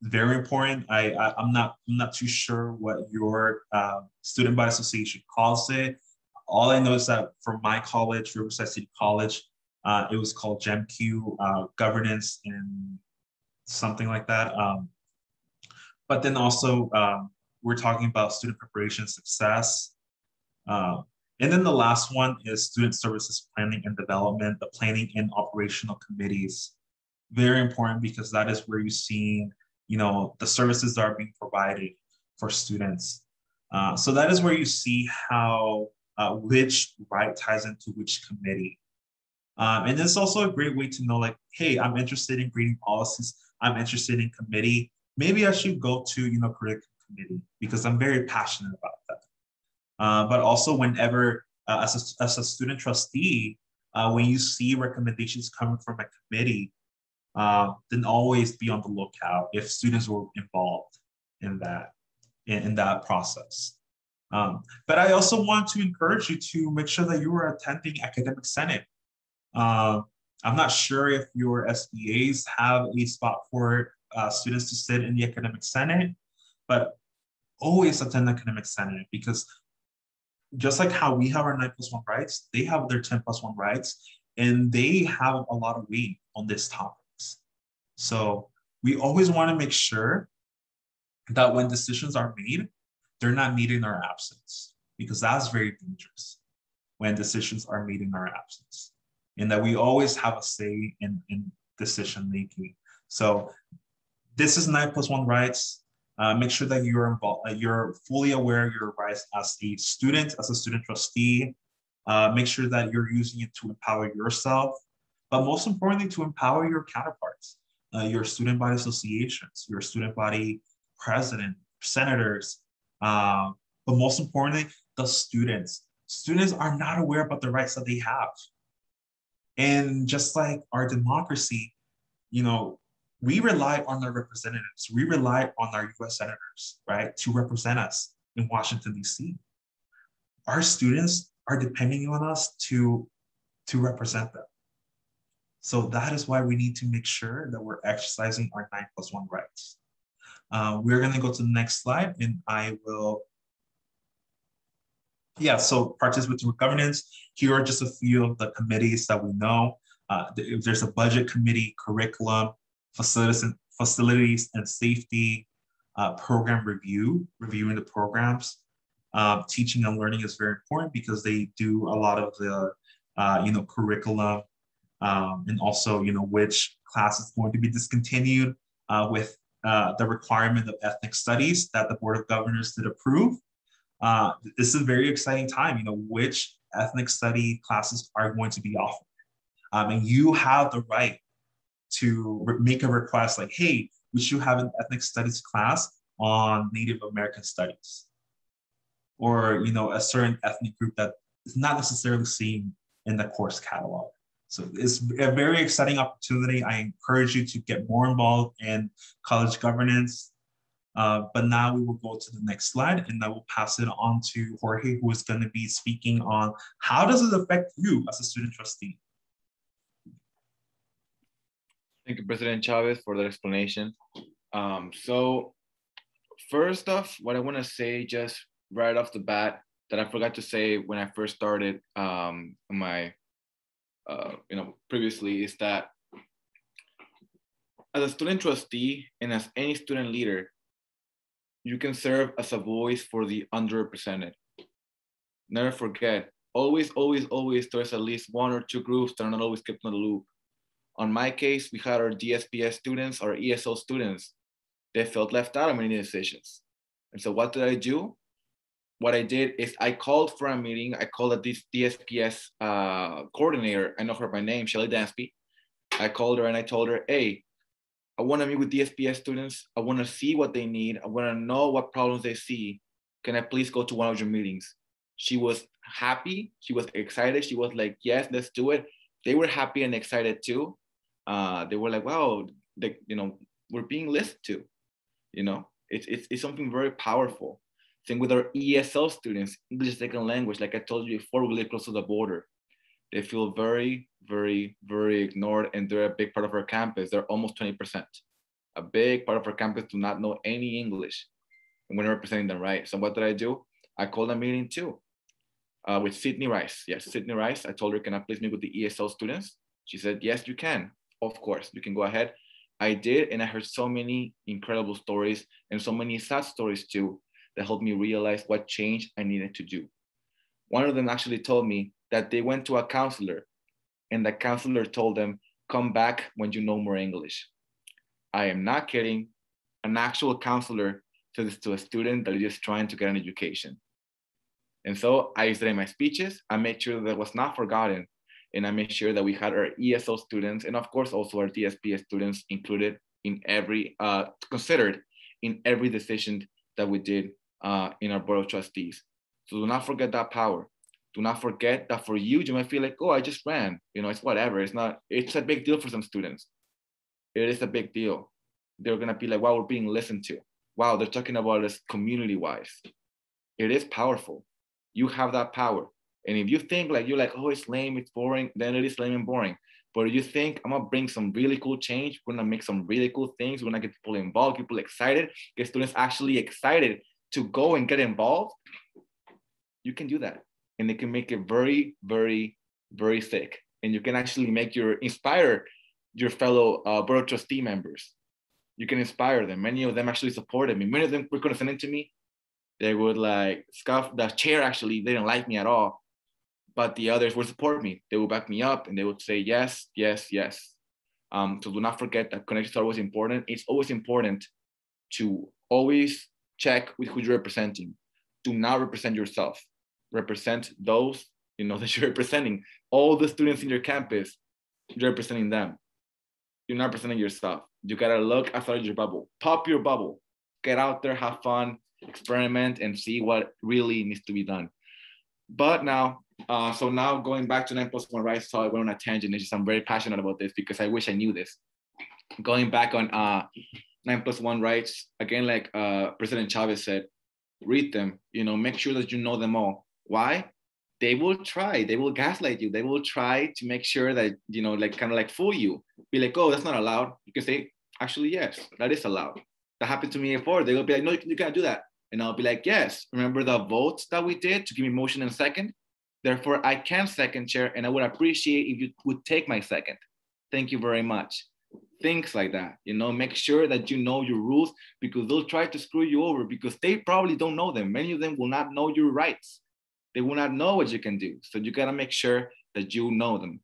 very important. I, I am not I'm not too sure what your uh, student body association calls it. All I know is that for my college, Riverside City College, uh, it was called GEMQ uh, Governance and something like that. Um, but then also um, we're talking about student preparation success. Uh, and then the last one is student services planning and development, the planning and operational committees. Very important because that is where you're seeing, you know, the services that are being provided for students. Uh, so that is where you see how uh, which right ties into which committee. Um, and it's also a great way to know like, hey, I'm interested in grading policies. I'm interested in committee. Maybe I should go to, you know, curriculum committee because I'm very passionate about that. Uh, but also whenever, uh, as, a, as a student trustee, uh, when you see recommendations coming from a committee, uh, then always be on the lookout if students were involved in that, in, in that process. Um, but I also want to encourage you to make sure that you are attending academic senate. Uh, I'm not sure if your SBAs have a spot for uh, students to sit in the academic senate, but always attend academic senate because just like how we have our nine plus one rights, they have their 10 plus one rights, and they have a lot of weight on this topics. So we always want to make sure that when decisions are made, they're not made in our absence, because that's very dangerous when decisions are made in our absence. And that we always have a say in, in decision making. So this is nine plus one rights. Uh, make sure that you're involved, uh, you're fully aware of your rights as a student, as a student trustee. Uh, make sure that you're using it to empower yourself, but most importantly, to empower your counterparts, uh, your student body associations, your student body president, senators, uh, but most importantly, the students. Students are not aware about the rights that they have. And just like our democracy, you know, we rely on our representatives, we rely on our US senators, right, to represent us in Washington, D.C. Our students are depending on us to, to represent them. So that is why we need to make sure that we're exercising our nine plus one rights. Uh, we're gonna go to the next slide and I will, yeah, so participatory governance. Here are just a few of the committees that we know. Uh, there's a budget committee, curriculum, facilities and, facilities and safety, uh, program review, reviewing the programs. Uh, teaching and learning is very important because they do a lot of the, uh, you know, curriculum um, and also, you know, which class is going to be discontinued uh, with uh, the requirement of ethnic studies that the Board of Governors did approve. Uh, this is a very exciting time, you know, which ethnic study classes are going to be offered. Um, and you have the right to make a request like, hey, we should have an ethnic studies class on Native American studies. Or, you know, a certain ethnic group that is not necessarily seen in the course catalog. So it's a very exciting opportunity. I encourage you to get more involved in college governance. Uh, but now we will go to the next slide and I will pass it on to Jorge, who is going to be speaking on how does it affect you as a student trustee? Thank you, President Chavez, for that explanation. Um, so first off, what I want to say just right off the bat that I forgot to say when I first started um, my, uh, you know, previously is that as a student trustee and as any student leader, you can serve as a voice for the underrepresented. Never forget, always, always, always, there's at least one or two groups that are not always kept in the loop. On my case, we had our DSPS students, our ESL students, they felt left out of many decisions. And so what did I do? What I did is I called for a meeting. I called the DSPS uh, coordinator. I know her by name, Shelly Dansby. I called her and I told her, hey, I want to meet with DSPS students. I want to see what they need. I want to know what problems they see. Can I please go to one of your meetings? She was happy. She was excited. She was like, yes, let's do it. They were happy and excited too uh, they were like, wow, they, you know, we're being listened to, you know, it's, it's, it's something very powerful. Same with our ESL students, English second language, like I told you before, we live close to the border. They feel very, very, very ignored and they're a big part of our campus. They're almost 20%. A big part of our campus do not know any English and we're representing them right. So what did I do? I called a meeting too uh, with Sydney Rice. Yes, Sydney Rice. I told her, can I please meet with the ESL students? She said, yes, you can of course, you can go ahead. I did, and I heard so many incredible stories and so many sad stories too that helped me realize what change I needed to do. One of them actually told me that they went to a counselor, and the counselor told them, Come back when you know more English. I am not kidding. An actual counselor said this to a student that is just trying to get an education. And so I used it in my speeches. I made sure that was not forgotten and I made sure that we had our ESL students and of course also our DSPS students included in every, uh, considered in every decision that we did uh, in our board of trustees. So do not forget that power. Do not forget that for you, you might feel like, oh, I just ran, you know, it's whatever. It's not, it's a big deal for some students. It is a big deal. They're gonna be like, wow, we're being listened to. Wow, they're talking about us community-wise. It is powerful. You have that power. And if you think like you're like, oh, it's lame, it's boring, then it is lame and boring. But you think I'm gonna bring some really cool change, we're gonna make some really cool things, we're gonna get people involved, people excited, get students actually excited to go and get involved, you can do that. And it can make it very, very, very thick. And you can actually make your inspire your fellow uh, board trustee members. You can inspire them. Many of them actually supported me. Many of them were to me. They would like scoff. The chair actually they didn't like me at all, but the others would support me. They would back me up and they would say yes, yes, yes. Um, so do not forget that connections are always important. It's always important to always check with who you're representing. Do not represent yourself. Represent those you know that you're representing. All the students in your campus, you're representing them. You're not representing yourself. You gotta look outside your bubble. Pop your bubble. Get out there, have fun, experiment, and see what really needs to be done. But now, uh, so now going back to nine plus one rights, so I went on a tangent. It's just I'm very passionate about this because I wish I knew this. Going back on uh, nine plus one rights, again, like uh, President Chavez said, read them. You know, make sure that you know them all. Why? They will try. They will gaslight you. They will try to make sure that you know, like, kind of like fool you. Be like, oh, that's not allowed. You can say, actually, yes, that is allowed. That happened to me before. They will be like, no, you can't do that. And I'll be like, yes, remember the votes that we did to give me motion and second? Therefore, I can second chair and I would appreciate if you would take my second. Thank you very much. Things like that, you know, make sure that you know your rules because they'll try to screw you over because they probably don't know them. Many of them will not know your rights. They will not know what you can do. So you gotta make sure that you know them.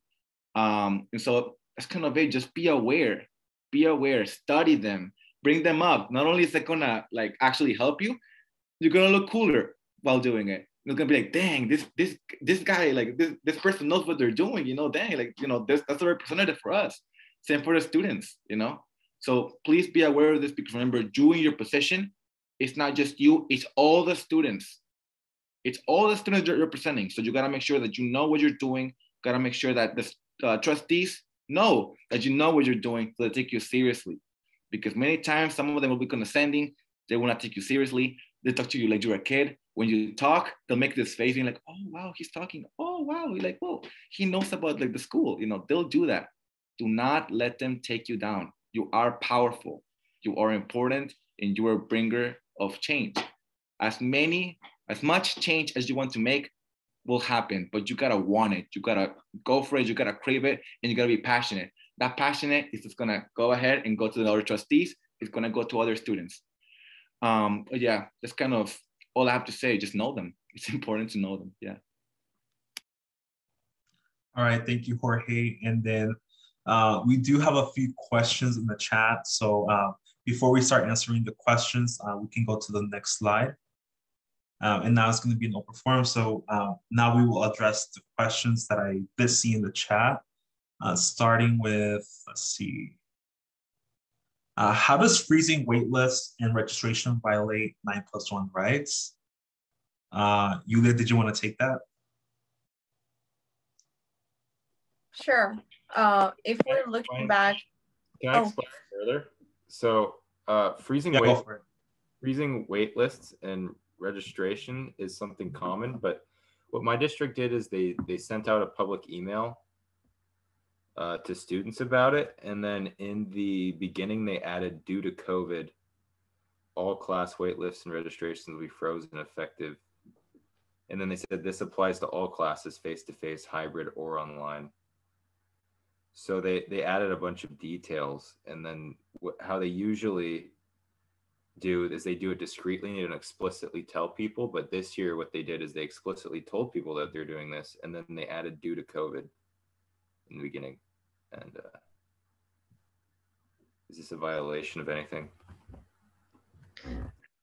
Um, and so that's kind of it. Just be aware, be aware, study them, bring them up. Not only is it gonna like actually help you, you're gonna look cooler while doing it. You're gonna be like, dang, this this this guy, like this this person knows what they're doing, you know, dang, like you know, this that's a representative for us. Same for the students, you know. So please be aware of this because remember, doing your position, it's not just you, it's all the students. It's all the students you're representing. So you gotta make sure that you know what you're doing. Gotta make sure that the uh, trustees know that you know what you're doing so they take you seriously. Because many times some of them will be condescending, they will not take you seriously they talk to you like you're a kid. When you talk, they'll make this face and like, oh wow, he's talking. Oh wow, you're like, whoa, he knows about like the school. You know, they'll do that. Do not let them take you down. You are powerful. You are important, and you are a bringer of change. As many, as much change as you want to make will happen, but you gotta want it. You gotta go for it. You gotta crave it, and you gotta be passionate. That passionate is just gonna go ahead and go to the other trustees. It's gonna go to other students um yeah that's kind of all i have to say just know them it's important to know them yeah all right thank you jorge and then uh, we do have a few questions in the chat so uh, before we start answering the questions uh, we can go to the next slide um, and now it's going to be an open forum so uh, now we will address the questions that i did see in the chat uh, starting with let's see uh, how does freezing waitlist and registration violate nine plus one rights? Uh, Yulia, did you want to take that? Sure. Uh, if we're looking back. Can I oh. explain further? So uh, freezing yeah, wait, freezing wait lists and registration is something common, but what my district did is they they sent out a public email uh, to students about it. And then in the beginning, they added due to COVID, all class wait lists and registrations will be frozen effective. And then they said this applies to all classes, face to face, hybrid, or online. So they, they added a bunch of details. And then wh- how they usually do is they do it discreetly and explicitly tell people. But this year, what they did is they explicitly told people that they're doing this. And then they added due to COVID in the beginning. And uh, is this a violation of anything?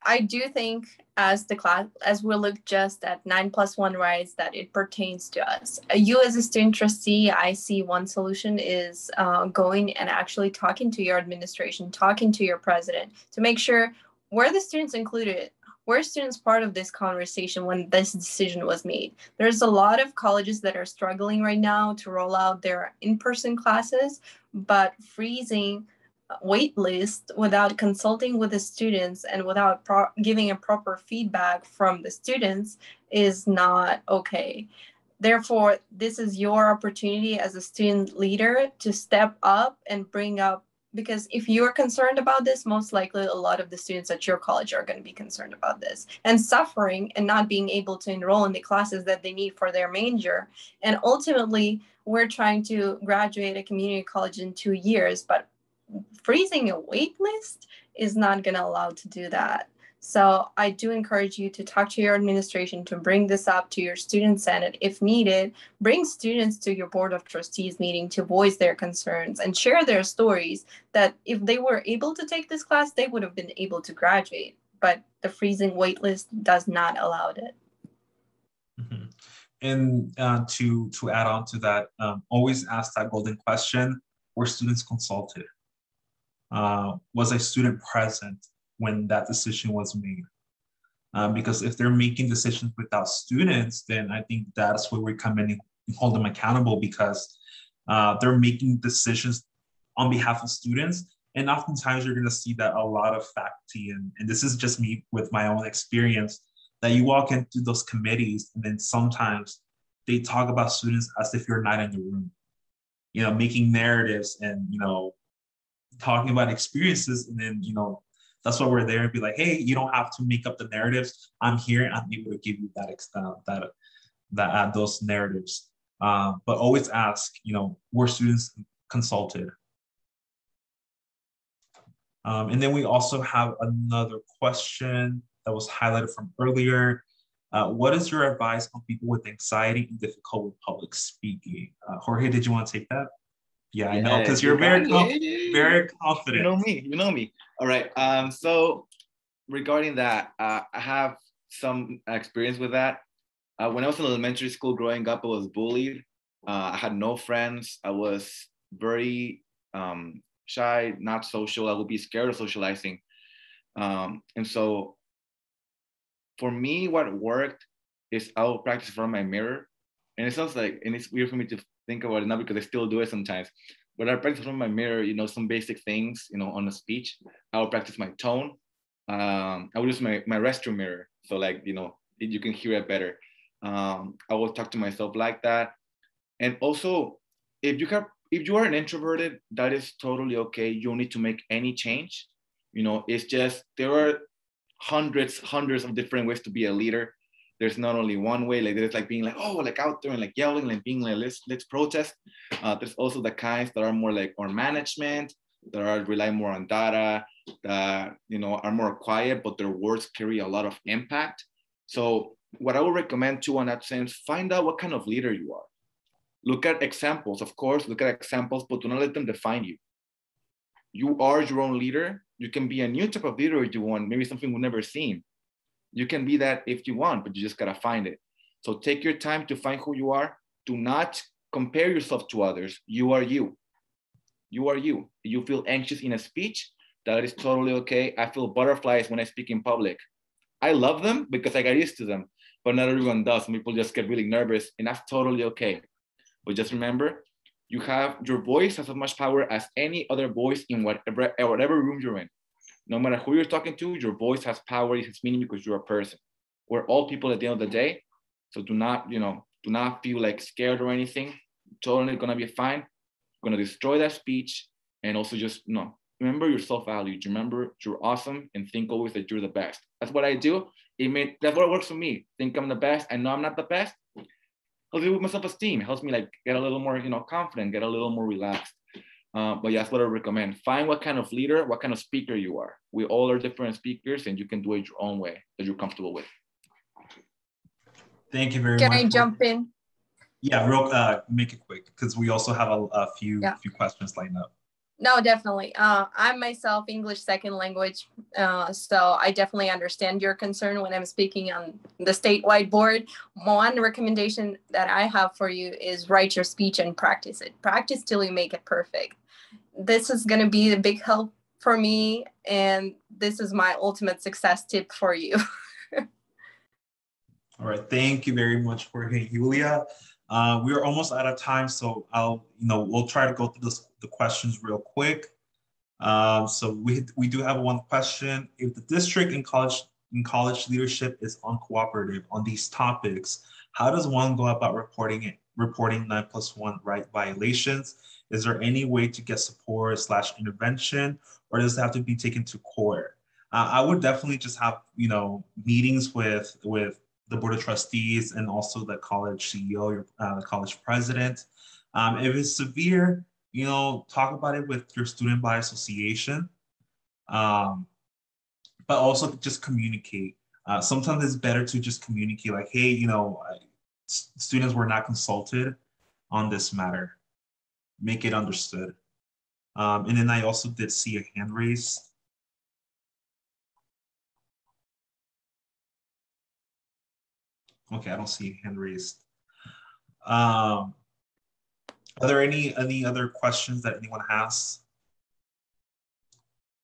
I do think as the class, as we look just at nine plus one rights, that it pertains to us. Uh, you as a student trustee, I see one solution is uh, going and actually talking to your administration, talking to your president to make sure where the students included were students part of this conversation when this decision was made? There's a lot of colleges that are struggling right now to roll out their in-person classes, but freezing wait list without consulting with the students and without pro- giving a proper feedback from the students is not okay. Therefore, this is your opportunity as a student leader to step up and bring up because if you're concerned about this, most likely a lot of the students at your college are going to be concerned about this and suffering and not being able to enroll in the classes that they need for their major. And ultimately, we're trying to graduate a community college in two years, but freezing a wait list is not going to allow to do that. So I do encourage you to talk to your administration to bring this up to your student senate if needed. Bring students to your board of trustees meeting to voice their concerns and share their stories that if they were able to take this class, they would have been able to graduate. But the freezing waitlist does not allow it. Mm-hmm. And uh, to to add on to that, um, always ask that golden question: Were students consulted? Uh, was a student present? when that decision was made. Um, because if they're making decisions without students, then I think that's where we come in and hold them accountable because uh, they're making decisions on behalf of students. And oftentimes you're going to see that a lot of faculty, and, and this is just me with my own experience, that you walk into those committees and then sometimes they talk about students as if you're not in the room, you know, making narratives and, you know, talking about experiences and then, you know, that's why we're there and be like, hey, you don't have to make up the narratives. I'm here. I'm able to give you that uh, that that uh, those narratives. Uh, but always ask, you know, were students consulted? Um, and then we also have another question that was highlighted from earlier. Uh, what is your advice on people with anxiety and difficult with public speaking? Uh, Jorge, did you want to take that? Yeah, I know because you're very very confident. You know me. You know me. All right. Um. So regarding that, uh, I have some experience with that. Uh, when I was in elementary school growing up, I was bullied. Uh, I had no friends. I was very um, shy, not social. I would be scared of socializing. Um, and so for me, what worked is I will practice in front of my mirror. And it sounds like, and it's weird for me to think about it now because I still do it sometimes. But I practice from my mirror, you know, some basic things, you know, on a speech. I will practice my tone. Um, I will use my, my restroom mirror. So like, you know, you can hear it better. Um, I will talk to myself like that. And also, if you have, if you are an introverted, that is totally okay. You don't need to make any change. You know, it's just there are hundreds, hundreds of different ways to be a leader there's not only one way like there's like being like oh like out there and like yelling like being like let's let's protest. Uh, there's also the kinds that are more like on management that are rely more on data that you know are more quiet but their words carry a lot of impact. So what i would recommend too on that sense find out what kind of leader you are. Look at examples of course look at examples but do not let them define you. You are your own leader. You can be a new type of leader if you want maybe something we've never seen you can be that if you want, but you just gotta find it. So take your time to find who you are. Do not compare yourself to others. You are you. You are you. You feel anxious in a speech. That is totally okay. I feel butterflies when I speak in public. I love them because I got used to them, but not everyone does. People just get really nervous, and that's totally okay. But just remember, you have your voice has as much power as any other voice in whatever whatever room you're in no matter who you're talking to, your voice has power, it has meaning because you're a person. We're all people at the end of the day. So do not, you know, do not feel like scared or anything. Totally gonna be fine. gonna destroy that speech and also just you know remember your self-value. Remember you're awesome and think always that you're the best. That's what I do. It made that's what works for me. Think I'm the best. I know I'm not the best. Helps me with my self-esteem. It helps me like get a little more, you know, confident, get a little more relaxed. Uh, but yeah, that's what I recommend. Find what kind of leader, what kind of speaker you are. We all are different speakers, and you can do it your own way that you're comfortable with. Thank you very can much. Can I jump in? Yeah, real uh, make it quick because we also have a, a few yeah. few questions lined up. No, definitely. Uh, I'm myself English second language, uh, so I definitely understand your concern when I'm speaking on the statewide board. One recommendation that I have for you is write your speech and practice it. Practice till you make it perfect this is going to be a big help for me and this is my ultimate success tip for you. All right thank you very much jorge Yulia. Uh, we are almost out of time so i'll you know we'll try to go through this, the questions real quick. Um, so we, we do have one question. If the district in college in college leadership is uncooperative on these topics how does one go about reporting it reporting nine plus one right violations? Is there any way to get support slash intervention, or does it have to be taken to court? Uh, I would definitely just have you know meetings with with the board of trustees and also the college CEO, uh, the college president. Um, if it's severe, you know, talk about it with your student by association, um, but also just communicate. Uh, sometimes it's better to just communicate like, hey, you know, students were not consulted on this matter. Make it understood. Um, and then I also did see a hand raise. Okay, I don't see a hand raised. Um, are there any any other questions that anyone has?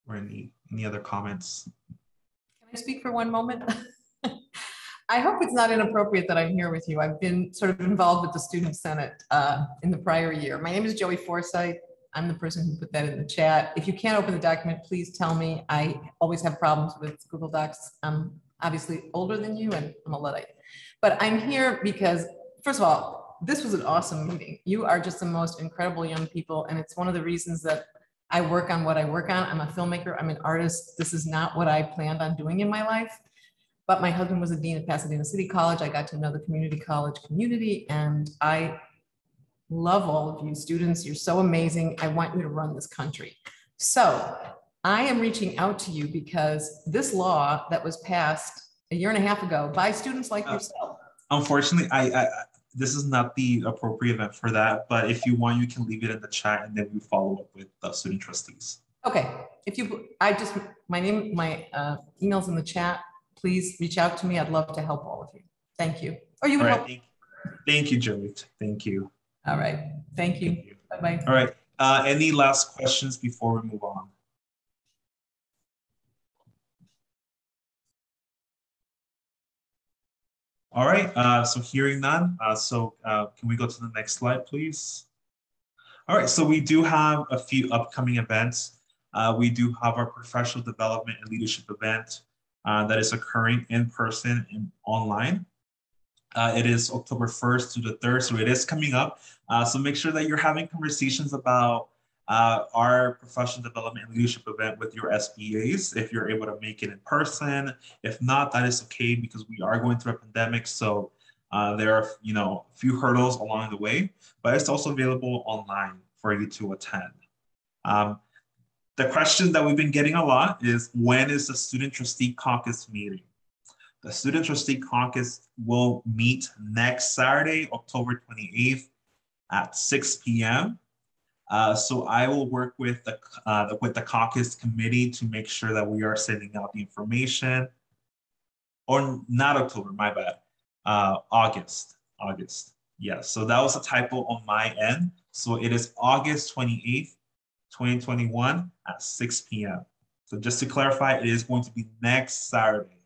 Or any any other comments? Can I speak for one moment? I hope it's not inappropriate that I'm here with you. I've been sort of involved with the Student Senate uh, in the prior year. My name is Joey Forsyth. I'm the person who put that in the chat. If you can't open the document, please tell me. I always have problems with Google Docs. I'm obviously older than you and I'm a Luddite. But I'm here because, first of all, this was an awesome meeting. You are just the most incredible young people. And it's one of the reasons that I work on what I work on. I'm a filmmaker, I'm an artist. This is not what I planned on doing in my life. But my husband was a dean at Pasadena City College. I got to know the community college community and I love all of you students. You're so amazing. I want you to run this country. So I am reaching out to you because this law that was passed a year and a half ago by students like uh, yourself. Unfortunately, I, I this is not the appropriate event for that, but if you want, you can leave it in the chat and then we follow up with the student trustees. Okay, if you, I just, my name, my uh, email's in the chat. Please reach out to me. I'd love to help all of you. Thank you. Or you would right, help. Thank, thank you, Joey. Thank you. All right. Thank you. you. Bye-bye. All right. Uh, any last questions before we move on? All right, uh, so hearing none, uh, so uh, can we go to the next slide, please? All right, so we do have a few upcoming events. Uh, we do have our professional development and leadership event uh, that is occurring in person and online. Uh, it is October 1st to the 3rd, so it is coming up. so make sure that you're having conversations about uh, our professional development and leadership event with your SBAs if you're able to make it in person. If not, that is okay because we are going through a pandemic. So uh, there are, you know, a few hurdles along the way, but it's also available online for you to attend. Um, the question that we've been getting a lot is when is the Student Trustee Caucus meeting? The Student Trustee Caucus will meet next Saturday, October 28th at 6 p.m. Uh, so I will work with the, uh, with the caucus committee to make sure that we are sending out the information. Or not October, my bad. Uh, August, August. Yes, so that was a typo on my end. So it is August 28th, 2021 at 6 p.m. So just to clarify, it is going to be next Saturday.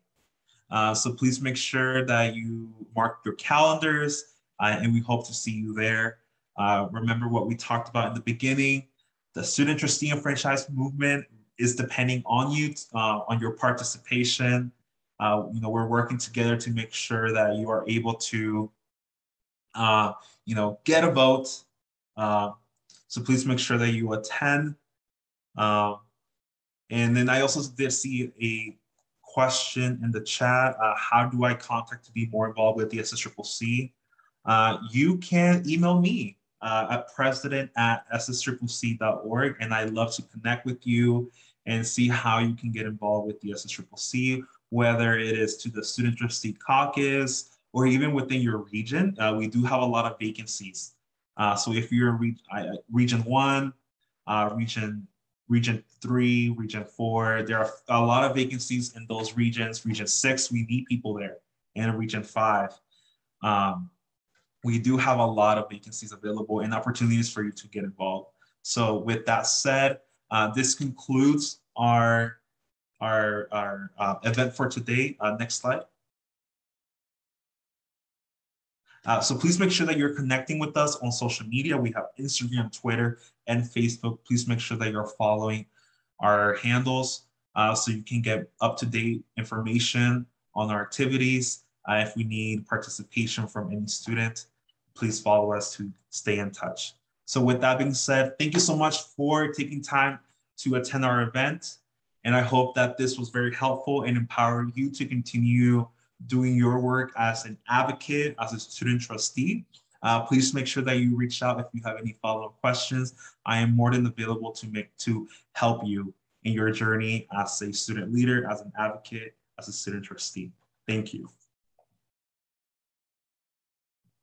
Uh, so please make sure that you mark your calendars uh, and we hope to see you there. Uh, remember what we talked about in the beginning. The student trustee and franchise movement is depending on you, uh, on your participation. Uh, you know, we're working together to make sure that you are able to, uh, you know, get a vote. So please make sure that you attend. Um, and then I also did see a question in the chat. Uh, how do I contact to be more involved with the SSCCC? Uh, you can email me uh, at president at ssccc.org. And I'd love to connect with you and see how you can get involved with the SSCCC, whether it is to the Student Trustee Caucus or even within your region. Uh, we do have a lot of vacancies. Uh, so if you're re region one, uh, region region three, region four, there are a lot of vacancies in those regions. Region six, we need people there, and region five. Um, we do have a lot of vacancies available and opportunities for you to get involved. So with that said, uh, this concludes our, our, our uh, event for today. Uh, next slide. Uh, so please make sure that you're connecting with us on social media. We have Instagram, Twitter, and Facebook. Please make sure that you're following our handles uh, so you can get up-to-date information on our activities uh, if we need participation from any student. please follow us to stay in touch. So with that being said, thank you so much for taking time to attend our event. And I hope that this was very helpful and empower you to continue doing your work as an advocate, as a student trustee. Uh, please make sure that you reach out if you have any follow-up questions. I am more than available to make to help you in your journey as a student leader, as an advocate, as a student trustee. Thank you.